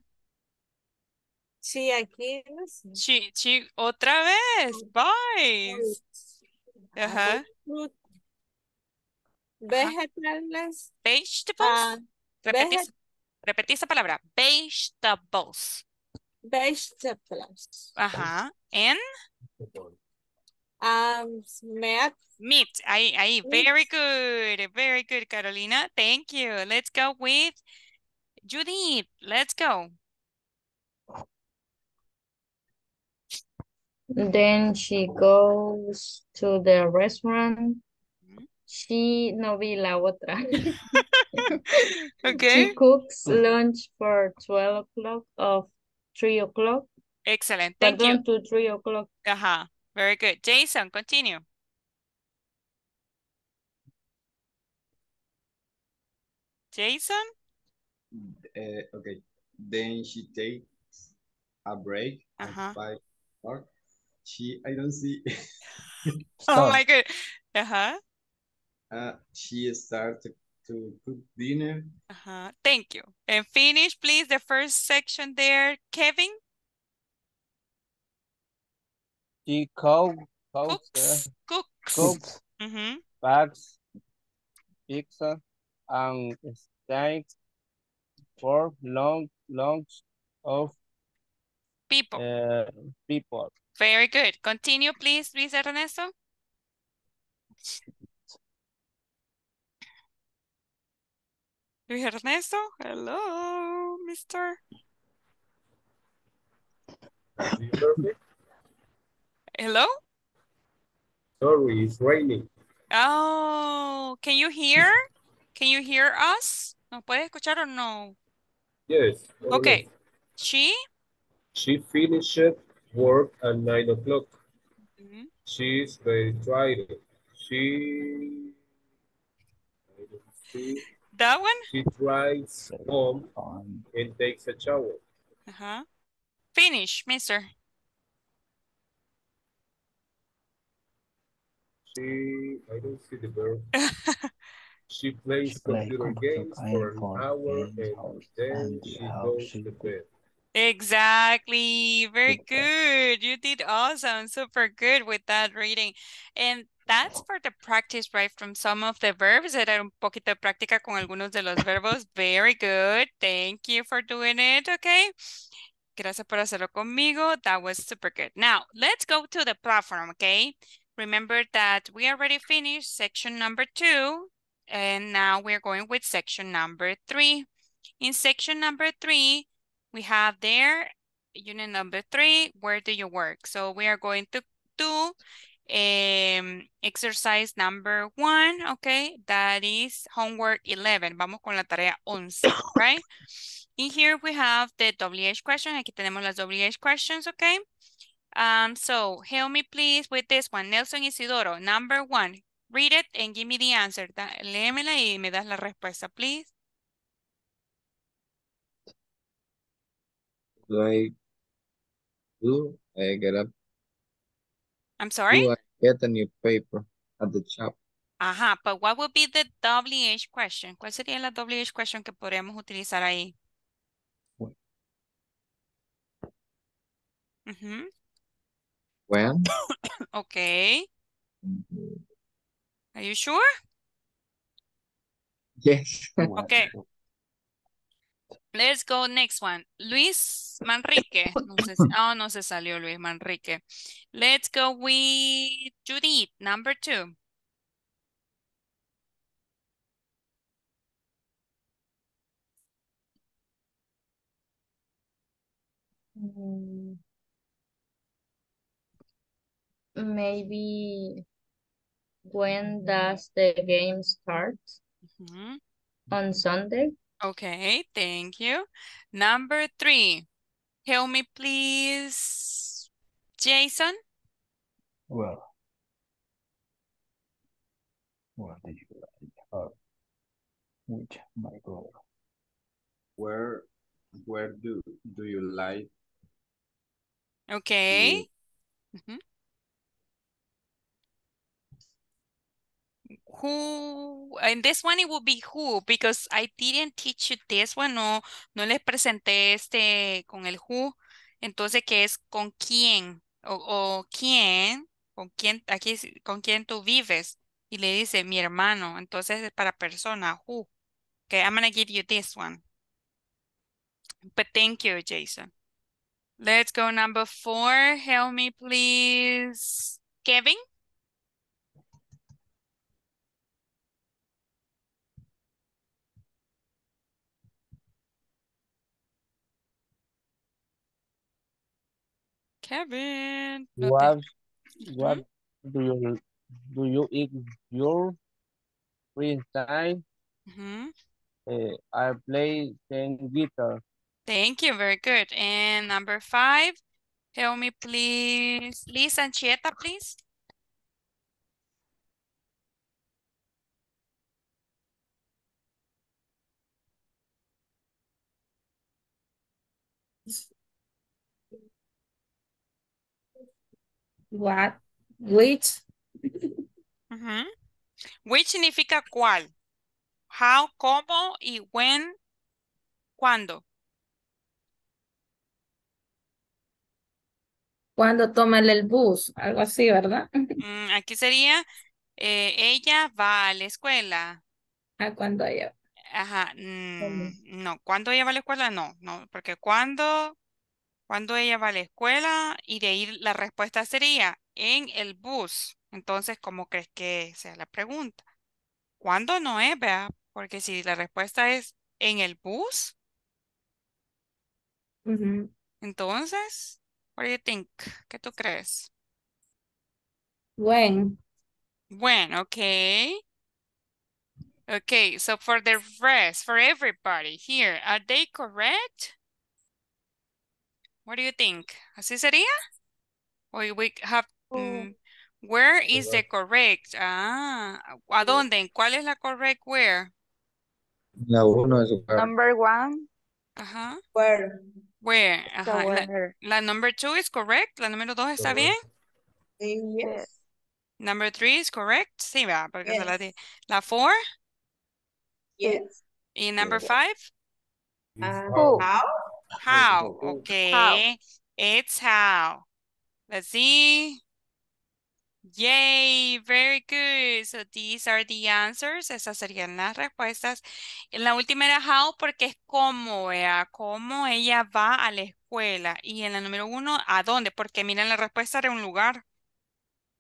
S14: She aquí. no sé.
S1: She, she, otra vez, buys. Ajá.
S14: Fruit. Vegetables.
S1: Vegetables.
S14: Ah,
S1: Repetí,
S14: vege-
S1: repetí esa palabra. Vegetables.
S14: vegetables.
S1: Ajá. And
S14: Um, meat.
S1: meat. Ahí, ahí.
S14: Meat.
S1: Very good. Very good, Carolina. Thank you. Let's go with Judith. Let's go.
S2: Then she goes to the restaurant. She, no vi la otra. *laughs*
S1: Okay.
S2: She cooks lunch for 12 o'clock of 3 o'clock.
S1: Excellent. Thank you.
S2: Pardon, to 3 o'clock.
S1: Ajá. Very good. Jason, continue. Jason?
S7: Uh, okay. Then she takes a break
S1: Uh-huh.
S7: at five o'clock. She, I don't see. *laughs*
S1: Oh my good. Ajá.
S7: uh, she starts to cook dinner.
S1: Uh-huh. Thank you. And finish, please, the first section there. Kevin?
S12: She cook, cooks,
S1: Cooks. Cooks.
S12: cooks,
S1: Mhm.
S12: bags, pizza, and steaks for long, lunch of
S1: People.
S12: uh, people.
S1: Very good. Continue, please, Luis Ernesto. Luis Ernesto, hello, mister. Hello?
S5: Sorry, it's raining.
S1: Oh, can you hear? Can you hear us? ¿Nos puede escuchar o no?
S5: Yes.
S1: Okay.
S5: less.
S1: She?
S5: She finished work at nine o'clock.
S1: Mhm.
S5: She's very tired. She, I.
S1: That one?
S5: She drives home and takes a shower.
S1: Uh-huh. Finish, mister.
S5: She, I don't see the verb. *laughs* She plays
S15: play
S5: computer
S15: computer
S5: games
S15: game
S5: for an hour
S15: eight
S5: and then she goes to bed.
S1: Exactly. Very *laughs* good. You did awesome. Super good with that reading. And that's for the practice, right? From some of the verbs. Era un poquito de práctica con algunos de los verbos. Very good. Thank you for doing it. Okay. Gracias por hacerlo conmigo. That was super good. Now, let's go to the platform, okay? Remember that we already finished section number two, and now we're going with section number three. In section number three, we have there unit number three, where do you work? So we are going to do um, exercise number one, okay? That is homework 11. Vamos con la tarea 11, *coughs* right? In here we have the WH question. Aquí tenemos las WH questions, okay? Um, so help me please with this one. Nelson Isidoro, number one. Read it and give me the answer. Da- léemela y me das la respuesta, please.
S7: Do I do I get up?
S1: I'm sorry?
S7: Do I uh, get a new paper at the shop?
S1: Ajá, but what would be the WH question? ¿Cuál sería la WH question que podríamos utilizar ahí? Ujú,
S7: When? *coughs*
S1: Ok. Are you sure?
S11: Yes.
S1: Okay. Let's go next one. Luis Manrique. *coughs* No sé oh, no se salió Luis Manrique. Let's go with Judith, number two.
S2: Mm, Maybe when does the game start?
S1: Mhm.
S2: On Sunday?
S1: Okay, thank you. Number three. Help me, please. Jason.
S15: Well. What do you like? Or which my brother?
S7: Where, where do, do you like
S1: Okay. Mhm. Who, in this one it will be who, because I didn't teach you this one, no, no les presenté este con el who, entonces que es con quién, o, o quién, con quién, aquí con quién tú vives, y le dice mi hermano, entonces es para persona, who. Okay, I'm gonna give you this one. But thank you, Jason. Let's go number four. Help me, please. Kevin? Kevin.
S12: What what do you do you eat your free time?
S1: Ujú.
S12: Eh, I play the guitar.
S1: Thank you, very good. And number five, help me, please. Lisa Anchieta, please.
S10: What? Which?
S1: Which significa cuál. How, cómo y when, cuándo.
S10: Cuando toma el- bus, algo así, ¿verdad? *laughs*
S1: Mm, aquí sería, eh, ella va a la escuela.
S10: Ah, cuando ella.
S1: Ajá, mm, no, ¿cuándo ella va a la escuela? No, no, porque cuando, cuando ella va a la escuela y de ahí la respuesta sería en el bus. Entonces, ¿cómo crees que sea la pregunta? ¿Cuándo no es, vea? Porque si la respuesta es en el bus, entonces, what do you think? ¿Qué tú crees?
S10: When?
S1: Bueno, okay. Okay, so for the rest, for everybody here, are they correct? What do you think? ¿Así sería? Or we have, mm, where is the correct? Ah, ¿a dónde? ¿En cuál es la correct where?
S11: La uno es where.
S4: Number one,
S1: Ajá.
S6: Where?
S1: Where?
S4: so
S1: Ajá. La,
S4: where.
S1: la number two is correct. La número dos está bien.
S6: Yes.
S1: Number three is correct. Sí, va, porque se la
S6: Yes.
S1: di. La four
S6: Yes.
S1: y number five.
S6: Uh, how?
S1: How? Okay. It's how. Let's see. Yay, very good. So these are the answers. Esas serían las respuestas. En la última era how porque es cómo, vea, cómo ella va a la escuela. Y en la número uno, ¿a dónde? Porque miren, la respuesta era un lugar.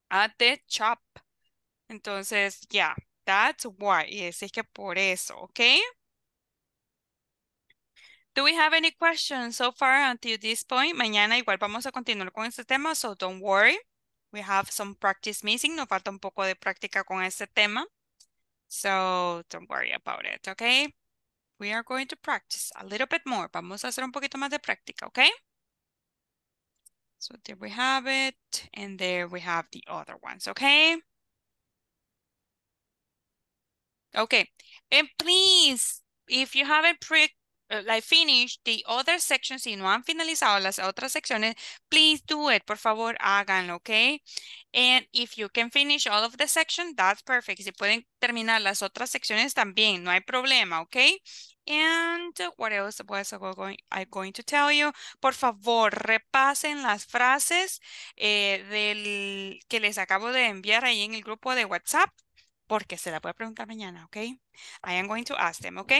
S1: At the shop. Entonces, yeah, that's why. Y es que por eso, ¿ok? Do we have any questions so far until this point? Mañana igual vamos a continuar con este tema, so don't worry. We have some practice missing. Nos falta un poco de práctica con este tema. So don't worry about it, okay? We are going to practice a little bit more. Vamos a hacer un poquito más de práctica, okay? So there we have it. And there we have the other ones, okay? Okay. And please, if you haven't pre like finish the other sections, si no han finalizado las otras secciones, please do it. Por favor, háganlo, okay? And if you can finish all of the section, that's perfect. Si pueden terminar las otras secciones también, no hay problema, okay? And what else was I going to tell you? Por favor, repasen las frases eh, del, que les acabo de enviar ahí en el grupo de WhatsApp porque se la voy a preguntar mañana, ¿ok? I am going to ask them, ¿ok?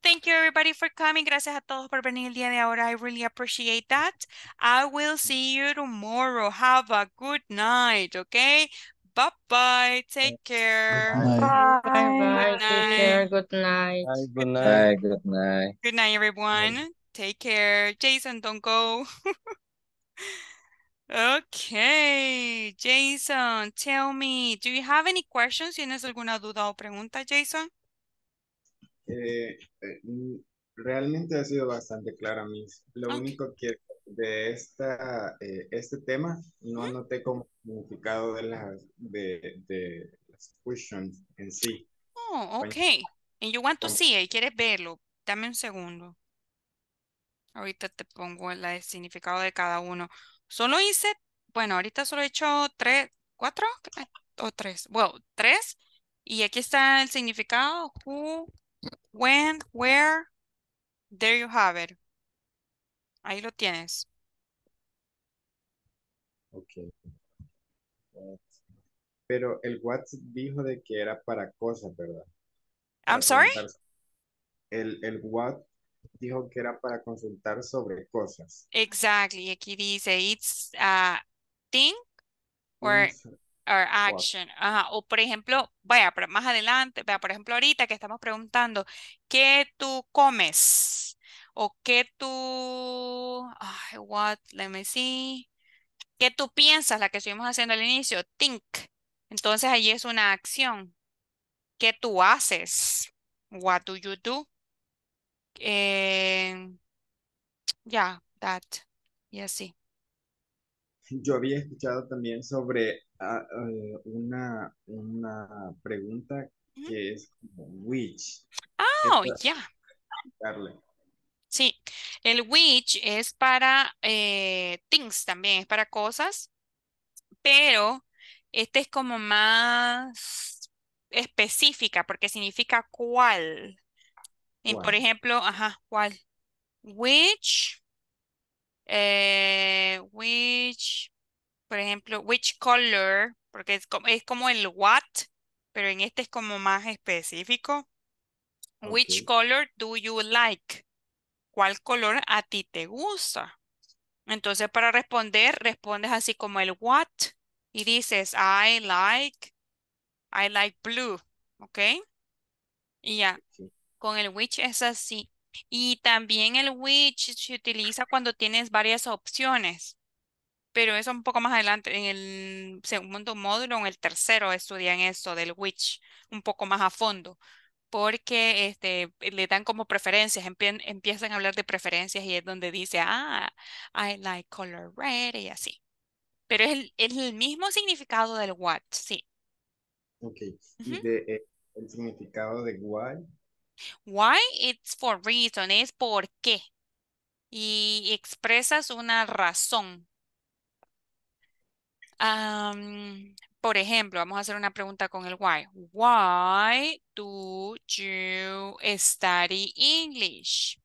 S1: Thank you everybody for coming. Gracias a todos por venir el día de ahora. I really appreciate that. I will see you tomorrow. Have a good night, ¿ok? Bye-bye. Take care.
S2: Bye bye.
S1: Good
S2: Take care.
S1: night.
S2: Good night.
S12: Good night.
S11: Good night.
S1: Good night, everyone. Take care. Jason, don't go. *laughs* Okay, Jason, tell me, do you have any questions? ¿Tienes alguna duda o pregunta, Jason?
S7: Eh, eh, mm, realmente ha sido bastante clara, Miss. Lo
S1: Ok.
S7: único que de esta, eh, este tema no anoté como significado de las, de, de las questions en sí.
S1: Oh, okay. And you want to see it, quieres verlo. Dame un segundo. Ahorita te pongo el significado de cada uno. Solo hice, bueno, ahorita solo he hecho tres, cuatro o tres. Bueno, tres. Y aquí está el significado. Who, when, where. There you have it. Ahí lo tienes.
S7: ok. Pero el what dijo de que era para cosas, ¿verdad?
S1: I'm sorry?
S7: El, el what dijo que era para consultar sobre cosas.
S1: Exactly. Aquí dice, it's a thing or, or action. Ajá. O por ejemplo, vaya, pero más adelante, vaya, por ejemplo, ahorita que estamos preguntando, ¿qué tú comes? O qué tú, ay, what, let me see. ¿Qué tú piensas? La que estuvimos haciendo al inicio, think. Entonces allí es una acción. ¿Qué tú haces? What do you do? Eh, yeah, that. Y así.
S7: Yo había escuchado también sobre ah, eh, una, una pregunta que es como which.
S1: Oh,
S7: Esta-
S1: yeah. Sí, el which es para eh, things también, es para cosas, pero este es como más específica porque significa cuál. Y por ejemplo, ajá, cuál. Which, eh, which, por ejemplo, which color, porque es como, es como el what, pero en este es como más específico. Which color do you like? ¿Cuál color a ti te gusta? Entonces, para responder, respondes así como el what y dices, I like, I like blue, ¿ok? Y ya. Con el which es así. Y también el which se utiliza cuando tienes varias opciones, pero eso un poco más adelante, en el segundo módulo, en el tercero, estudian esto del which un poco más a fondo porque este, le dan como preferencias, empie- empiezan a hablar de preferencias y es donde dice, ah, I like color red y así. Pero es el, es el mismo significado del what, sí.
S7: Ok. Y de, eh, el significado de why.
S1: Why? It's for reason, es por qué. Y expresas una razón. Por ejemplo, vamos a hacer una pregunta con el why. Why do you study English?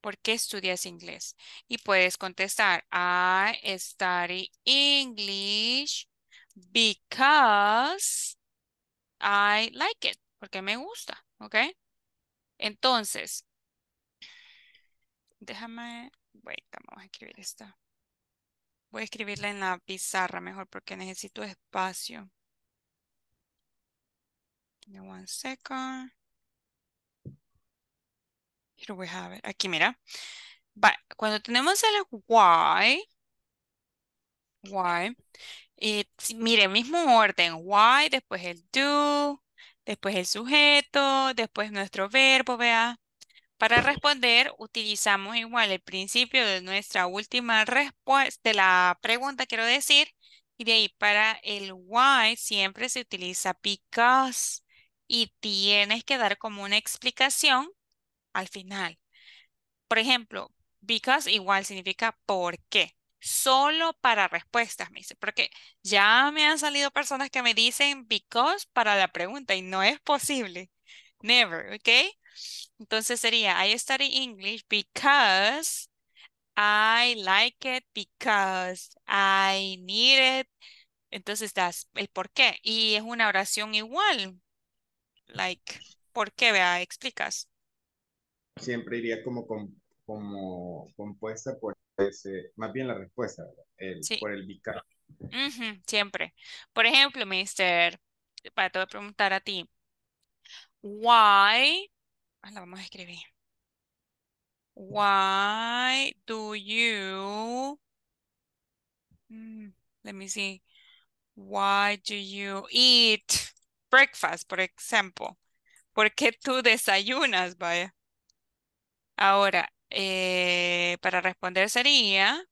S1: ¿Por qué estudias inglés? Y puedes contestar, I study English because I like it, porque me gusta, ¿ok? Entonces, déjame, wait, vamos a escribir esta. Voy a escribirla en la pizarra mejor porque necesito espacio. One second. Here we have it. Aquí, mira. Cuando tenemos el why, why, eh, si- mire, mismo orden. Why, después el do, después el sujeto, después nuestro verbo, vea. Para responder, utilizamos igual el principio de nuestra última respuesta, de la pregunta, quiero decir, y de ahí para el why siempre se utiliza because y tienes que dar como una explicación al final. por ejemplo, because igual significa por qué. Solo para respuestas, me dice, porque ya me han salido personas que me dicen because para la pregunta y no es posible. Never, ¿ok? Entonces sería, I study English because I like it, because I need it. Entonces das el por qué. Y es una oración igual. Like, ¿por qué? Vea, explicas.
S7: Siempre iría como, com- como compuesta por ese, más bien la respuesta, ¿verdad? El,
S1: Sí.
S7: por el.
S1: Ujú, siempre. Por ejemplo, mister, para te voy a preguntar a ti. Why? Ah, la vamos a escribir. Why do you? Mm, let me see. Why do you eat breakfast, por ejemplo? ¿Por qué tú desayunas, vaya? Ahora, eh, para responder sería,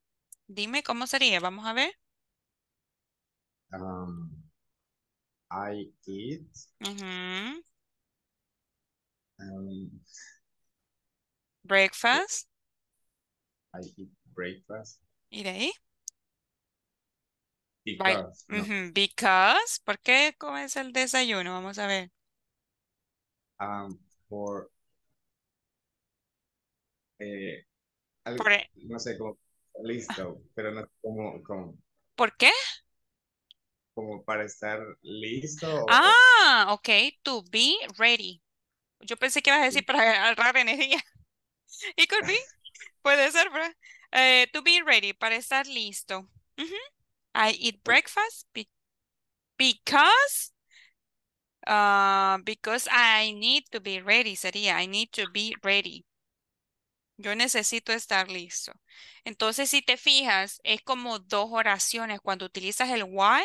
S1: dime cómo sería, vamos a ver.
S7: Um, I eat,
S1: Ujú,
S7: um,
S1: Breakfast.
S7: I eat breakfast
S1: ¿Y de ahí?
S7: Because, no,
S1: ujú, Because, ¿por qué comes el desayuno? Vamos a ver.
S7: um, for, eh, algo-
S1: e-
S7: no sé, como listo, pero no como, como,
S1: ¿por qué?
S7: como para estar listo o,
S1: Ah, ok. To be ready. Yo pensé que ibas a decir para agarrar energía. It could be. Puede ser, ¿verdad? Eh, to be ready, para estar listo. I eat breakfast be- because, ah, because I need to be ready, sería. I need to be ready. Yo necesito estar listo. Entonces, si te fijas, es como dos oraciones. Cuando utilizas el why,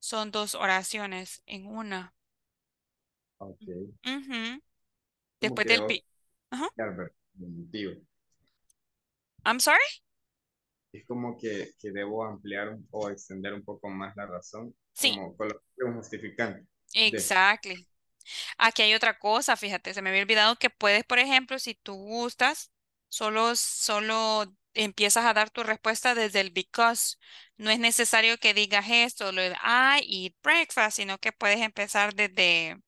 S1: son dos oraciones en una.
S7: ok, como
S1: Después del
S7: ¿verdad? el motivo.
S1: I'm sorry?
S7: Es como que, que debo ampliar o extender un poco más la razón,
S1: Sí.
S7: como un justificante.
S1: Exactly. Aquí hay otra cosa, fíjate, se me había olvidado que puedes, por ejemplo, si tú gustas, solo, solo empiezas a dar tu respuesta desde el because. No es necesario que digas esto, lo I eat breakfast, sino que puedes empezar desde,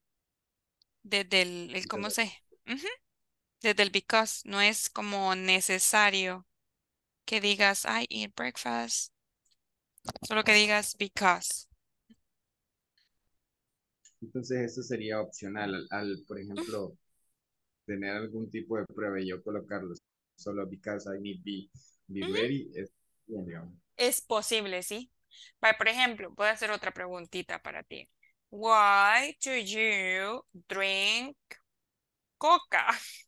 S1: desde el, el ¿cómo se? Ujú, Desde el because. No es como necesario que digas I eat breakfast, solo que digas because.
S7: Entonces eso sería opcional al, al, por ejemplo, tener algún tipo de prueba y yo colocarlo solo because I need be, be ready, es bien, digamos.
S1: Es posible, sí. Por ejemplo, voy a hacer otra preguntita para ti. Why do you drink coca? *laughs*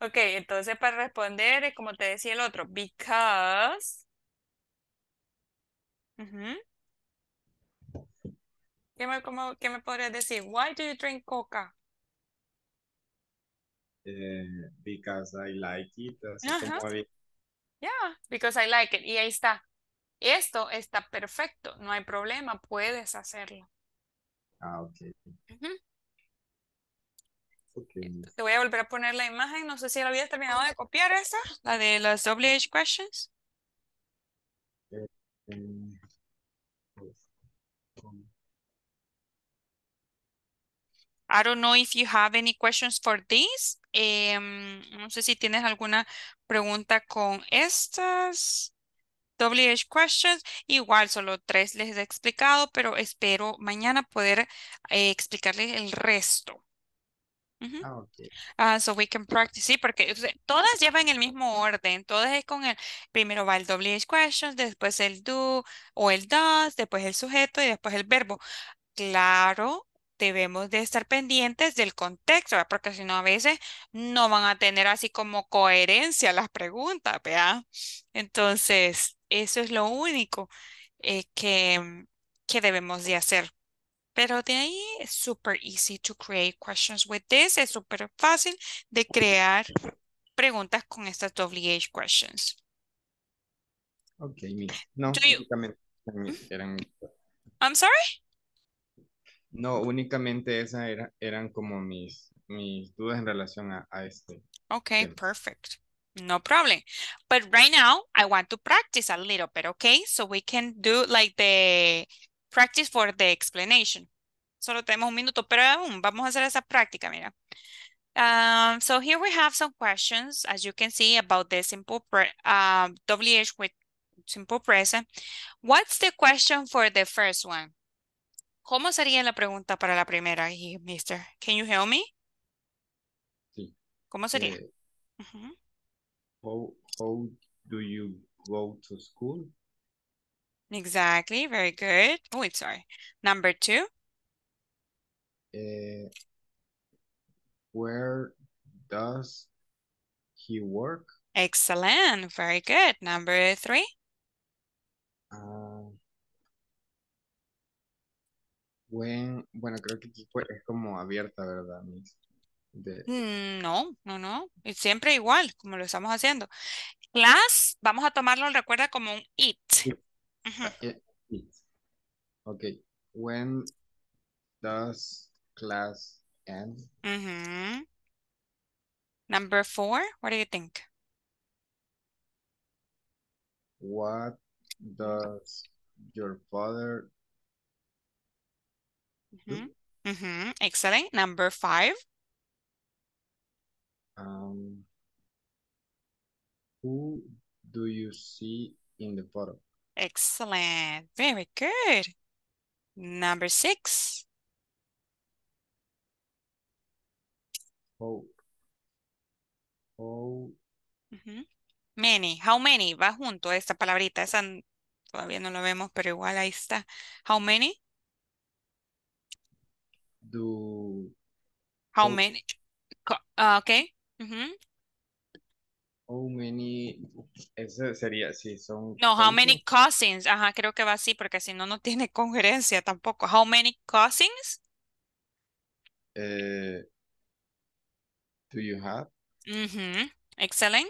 S1: Ok, entonces para responder es como te decía el otro, because. ¿Qué me, cómo- qué me podrías decir? Why do you drink coca?
S7: Eh, because I like it, así
S1: Ajá.
S7: como había-
S1: Yeah, because I like it. Y ahí está. Esto está perfecto, no hay problema, puedes hacerlo.
S7: Ah, ok.
S1: Ujú.
S7: Ok.
S1: Te voy a volver a poner la imagen. No sé si la habías terminado de copiar esa, la de las WH questions.
S7: Eh, eh, pues, um,
S1: I don't know if you have any questions for this. Em, no sé si tienes alguna pregunta con estas WH questions. Igual, solo tres les he explicado, pero espero mañana poder eh, explicarles el resto.
S7: Ah.
S1: Ah, so we can practice, sí, porque o sea, todas llevan el mismo orden, todas es con el, primero va el WH questions, después el do o el does, después el sujeto y después el verbo. Claro, debemos de estar pendientes del contexto, ¿verdad? Porque si no a veces no van a tener así como coherencia las preguntas, ¿verdad? Entonces, eso es lo único eh, que, que debemos de hacer. Pero de ahí es super easy to create questions with this. Es súper fácil de crear preguntas con estas WH questions.
S7: Ok. No,
S1: Do you-
S7: eran mis-
S1: I'm sorry?
S7: No, únicamente esas era- eran como mis, mis dudas en relación a, a este.
S1: Okay, perfect. No problem. But right now, I want to practice a little bit, okay? So we can do like the practice for the explanation. Solo tenemos un minuto, pero aún vamos a hacer esa práctica, mira. Um, so here we have some questions, as you can see, about the simple pre um, WH with simple present. What's the question for the first one? ¿Cómo sería la pregunta para la primera, mister? Can you help me?
S7: Sí.
S1: ¿Cómo sería?
S7: Eh, how, how do you go to school?
S1: Exactly, very good. Oh, it's sorry. Number two.
S7: Eh, where does he work?
S1: Excellent, very good. Number three.
S7: Ah, when, bueno, creo que aquí es como abierta, ¿verdad, Miss? De,
S1: Mm, No, no, no. Siempre igual, como lo estamos haciendo. Class, vamos a tomarlo, recuerda, como un it. Ujú.
S7: ah, eh, it. Okay. When does class end?
S1: Number four, what do you think?
S7: What does your father
S1: Ujú. Excellent. Number five.
S7: Um, who do you see in the photo?
S1: Excellent. Very good. Number six.
S7: How, how
S1: Ujú. Many. How many? Va junto esta palabrita. Esa todavía no lo vemos, pero igual ahí está. How many?
S7: Do
S1: How many? Ah, okay. Ujú.
S7: how many ese sería si son
S1: No, how many cousins? Ajá, creo que va así, porque si no, no tiene *laughs* coherencia tampoco. How many cousins?
S7: eh, do you have?
S1: Ujú. Excellent.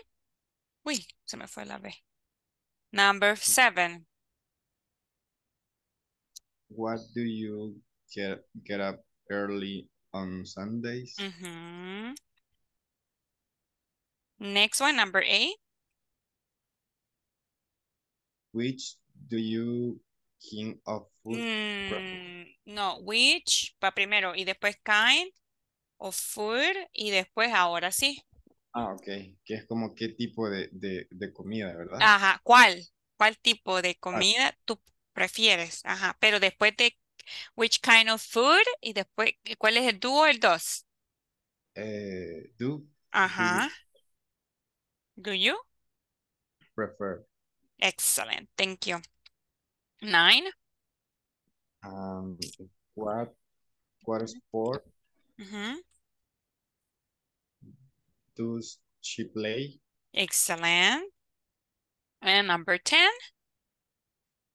S1: Uy, se me fue la B. Number seven.
S7: What do you get get up early on Sundays?
S1: Next one, number eight.
S7: Which do you king of food?
S1: Mm, no, which va primero y después kind of food y después ahora sí.
S7: Ah, ok. Que es como qué tipo de, de, de comida, ¿verdad?
S1: Ajá, ¿cuál? ¿Cuál tipo de
S7: Ah,
S1: comida tú prefieres? Ajá, pero después de which kind of food y después, ¿cuál es el do o el does?
S7: eh, do,
S1: Ajá, do you?
S7: prefer?
S1: Excellent, thank you. Nine.
S7: Um, what what sport
S1: Ujú.
S7: does she play?
S1: Excellent. And number 10.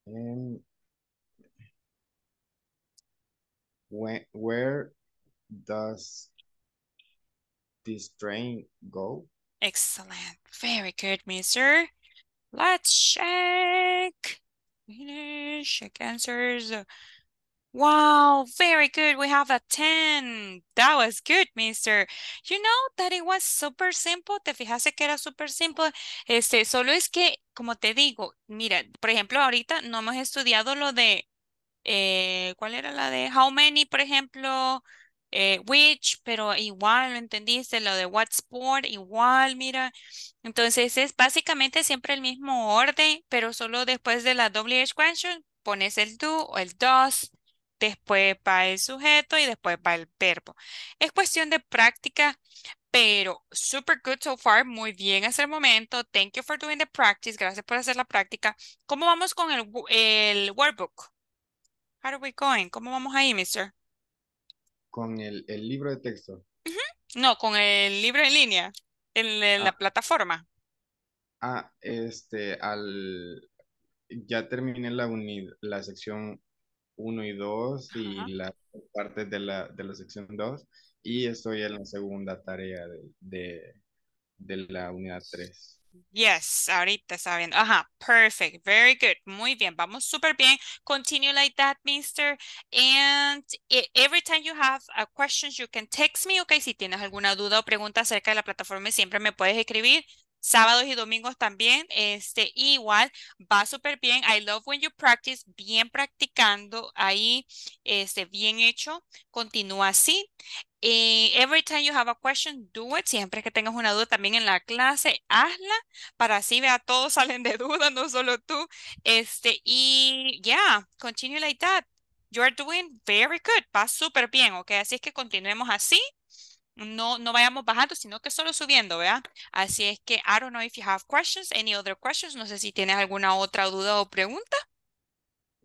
S7: And when where does this train go?
S1: Excellent. Very good, mister. Let's check. Finish. Check answers. Wow, very good. We have a 10. That was good, mister. You know that it was super simple. Te fijaste que era super simple. Este, solo es que, como te digo, mira, por ejemplo, ahorita no hemos estudiado lo de, eh, ¿cuál era la de how many, por ejemplo? Eh, which, pero igual lo entendiste, lo de what sport, igual, mira. Entonces es básicamente siempre el mismo orden, pero solo después de la WH question pones el do o el does, después va el sujeto y después va el verbo. Es cuestión de práctica, pero super good so far, muy bien hasta el momento. Thank you for doing the practice, gracias por hacer la práctica. ¿Cómo vamos con el, el workbook? How are we going? ¿Cómo vamos ahí, mister?
S7: Con el, el libro de texto.
S1: No, con el libro en línea, en, la
S7: Ah,
S1: plataforma.
S7: ah, este, al, ya terminé la uni, la sección 1 y 2
S1: Ajá.
S7: y las partes de la, de la sección 2 y estoy en la segunda tarea de, de, de la unidad 3.
S1: Yes, ahorita está viendo. Ajá, perfect. Very good. Muy bien. Vamos súper bien. Continue like that, mister. And e- every time you have a questions, you can text me, okay? Si tienes alguna duda o pregunta acerca de la plataforma, siempre me puedes escribir. Sábados y domingos también. Este, igual, va súper bien. I love when you practice. Bien practicando ahí, este, bien hecho. Continúa así. Eh, every time you have a question, do it. Siempre que tengas una duda también en la clase, hazla para así vea todos *laughs* salen de duda, no solo tú. Este, y yeah, continue like that. You're doing very good. Va súper bien, ¿ok? Así es que continuemos así. No, no vayamos bajando, sino que solo subiendo, ¿vea? Así es que, I don't know if you have questions, any other questions. No sé si tienes alguna otra duda o pregunta.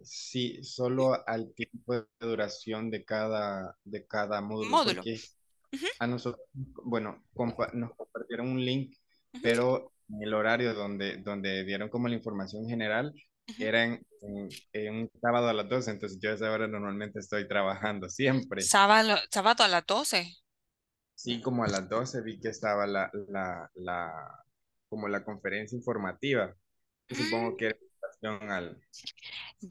S7: Sí, solo al tiempo de duración de cada, de cada módulo,
S1: Módulo.
S7: porque a nosotros, bueno, compa- nos compartieron un link, pero en el horario donde, donde dieron como la información general era en, en- en un sábado a las 12, entonces yo a esa hora normalmente estoy trabajando siempre.
S1: Sábado, sábado a las 12.
S7: Sí, como a las 12 vi que estaba la, la, la, como la conferencia informativa, que supongo que era en relación al...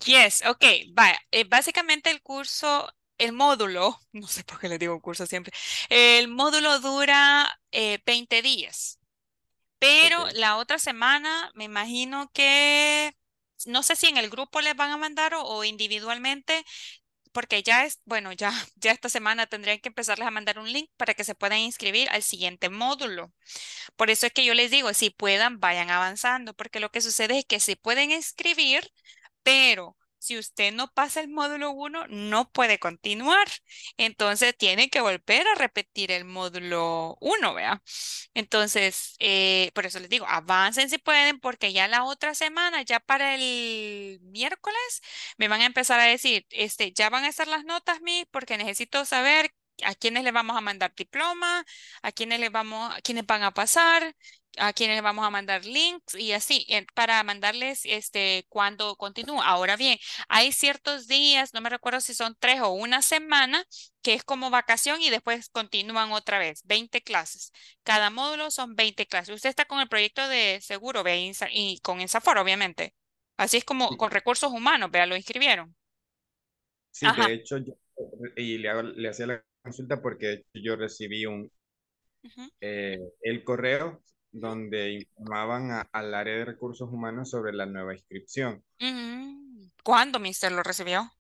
S1: Yes, ok, vaya. eh, básicamente el curso, el módulo, *laughs* no sé por qué le digo curso siempre, el módulo dura eh, 20 días, pero la otra semana me imagino que, no sé si en el grupo les van a mandar o, o individualmente, porque ya es, bueno, ya, *laughs* ya esta semana tendrían que empezarles a mandar un link para que se puedan inscribir al siguiente módulo. Por eso es que yo les digo, si puedan, vayan avanzando, porque lo que sucede es que se pueden inscribir, pero si usted no pasa el módulo 1, no puede continuar. Entonces tiene que volver a repetir el módulo 1, ¿vea? Entonces, eh, por eso les digo, avancen si pueden, porque ya la otra semana, ya para el miércoles, me van a empezar a decir, este, ya van a estar las notas, mi, porque necesito saber a quiénes le vamos a mandar diploma, a quiénes le vamos, a quiénes van a pasar, a quiénes le vamos a mandar links y así, para mandarles este cuando continúa. Ahora bien, hay ciertos días, no me recuerdo si son tres o una semana, que es como vacación y después continúan otra vez, 20 clases. Cada módulo son 20 clases. Usted está con el proyecto de seguro, vea, y, con Insafor, obviamente. Así es como con recursos humanos, vea, lo inscribieron.
S7: Sí,
S1: Ajá.
S7: de hecho, yo, y le, hago- le hacía la consulta porque yo recibí un, eh, el correo donde informaban a- al área de recursos humanos sobre la nueva inscripción.
S1: ¿Cuándo, mister, lo recibió?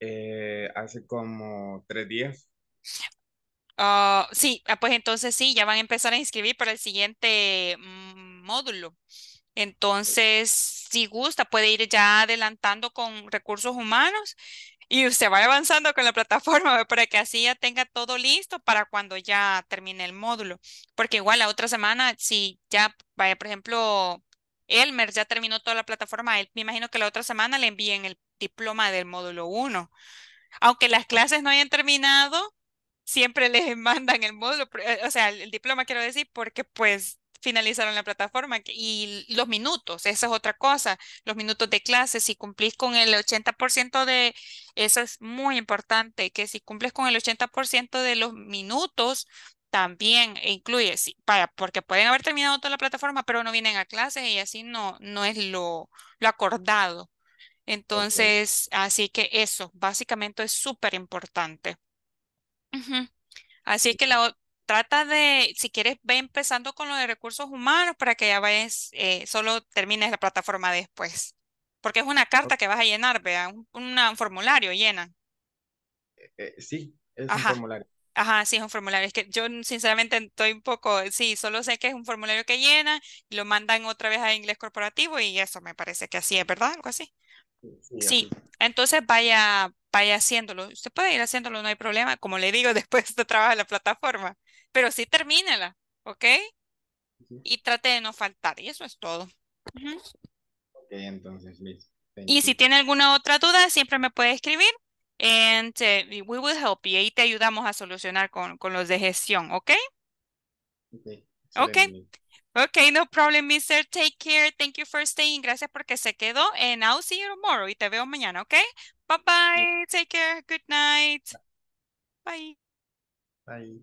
S7: Eh, hace como tres días.
S1: Ah, sí, ah, pues entonces sí, ya van a empezar a inscribir para el siguiente mm, módulo. Entonces, si gusta, puede ir ya adelantando con recursos humanos y usted va avanzando con la plataforma *laughs* para que así ya tenga todo listo para cuando ya termine el módulo. Porque igual la otra semana, si ya, vaya, por ejemplo, Elmer ya terminó toda la plataforma, él, me imagino que la otra semana le envíen el diploma del módulo 1. Aunque las clases no hayan terminado, siempre les *laughs* mandan el módulo, eh, o sea, el diploma quiero decir, porque pues finalizaron la plataforma y los minutos, esa es otra cosa, los minutos de clase, si cumplís con el 80% de, eso es muy importante, que si cumples con el 80% de los minutos, también incluye, sí, vaya, porque pueden haber terminado toda la plataforma, pero no vienen a clases y así no, no es lo, lo acordado. Entonces, así que eso, básicamente es súper importante. Ujú. Así que la, trata de, si quieres, ve empezando con lo de recursos humanos para que ya vayas, eh, solo termines la plataforma después. Porque es una carta que vas a llenar, vea, un, una- un formulario llena.
S7: Eh, sí, es un formulario.
S1: Ajá, sí, es un formulario. Es que yo sinceramente estoy un poco, sí, solo sé que es un formulario que llena y lo mandan otra vez a inglés corporativo y eso me parece que así es, ¿verdad? Algo así.
S7: Sí,
S1: entonces vaya, vaya haciéndolo. Usted puede ir haciéndolo, no hay problema. Como le digo, *laughs* después de trabajar en la plataforma. Pero sí termínela, ¿ok? Y trate de no faltar. Y eso es todo. Ujú.
S7: Ok, entonces, listo.
S1: Y si tiene alguna otra duda, siempre me puede escribir. And eh, we will help you. Ahí te ayudamos a solucionar con, con los de gestión, ¿ok?
S7: Ok,
S1: Ok.
S7: excelente.
S1: Ok, no problem, mister. Take care. Thank you for staying. Gracias porque se quedó. And I'll see you tomorrow. Y te veo mañana, ¿ok? Bye bye. Take care. Good night. Bye.
S7: Bye.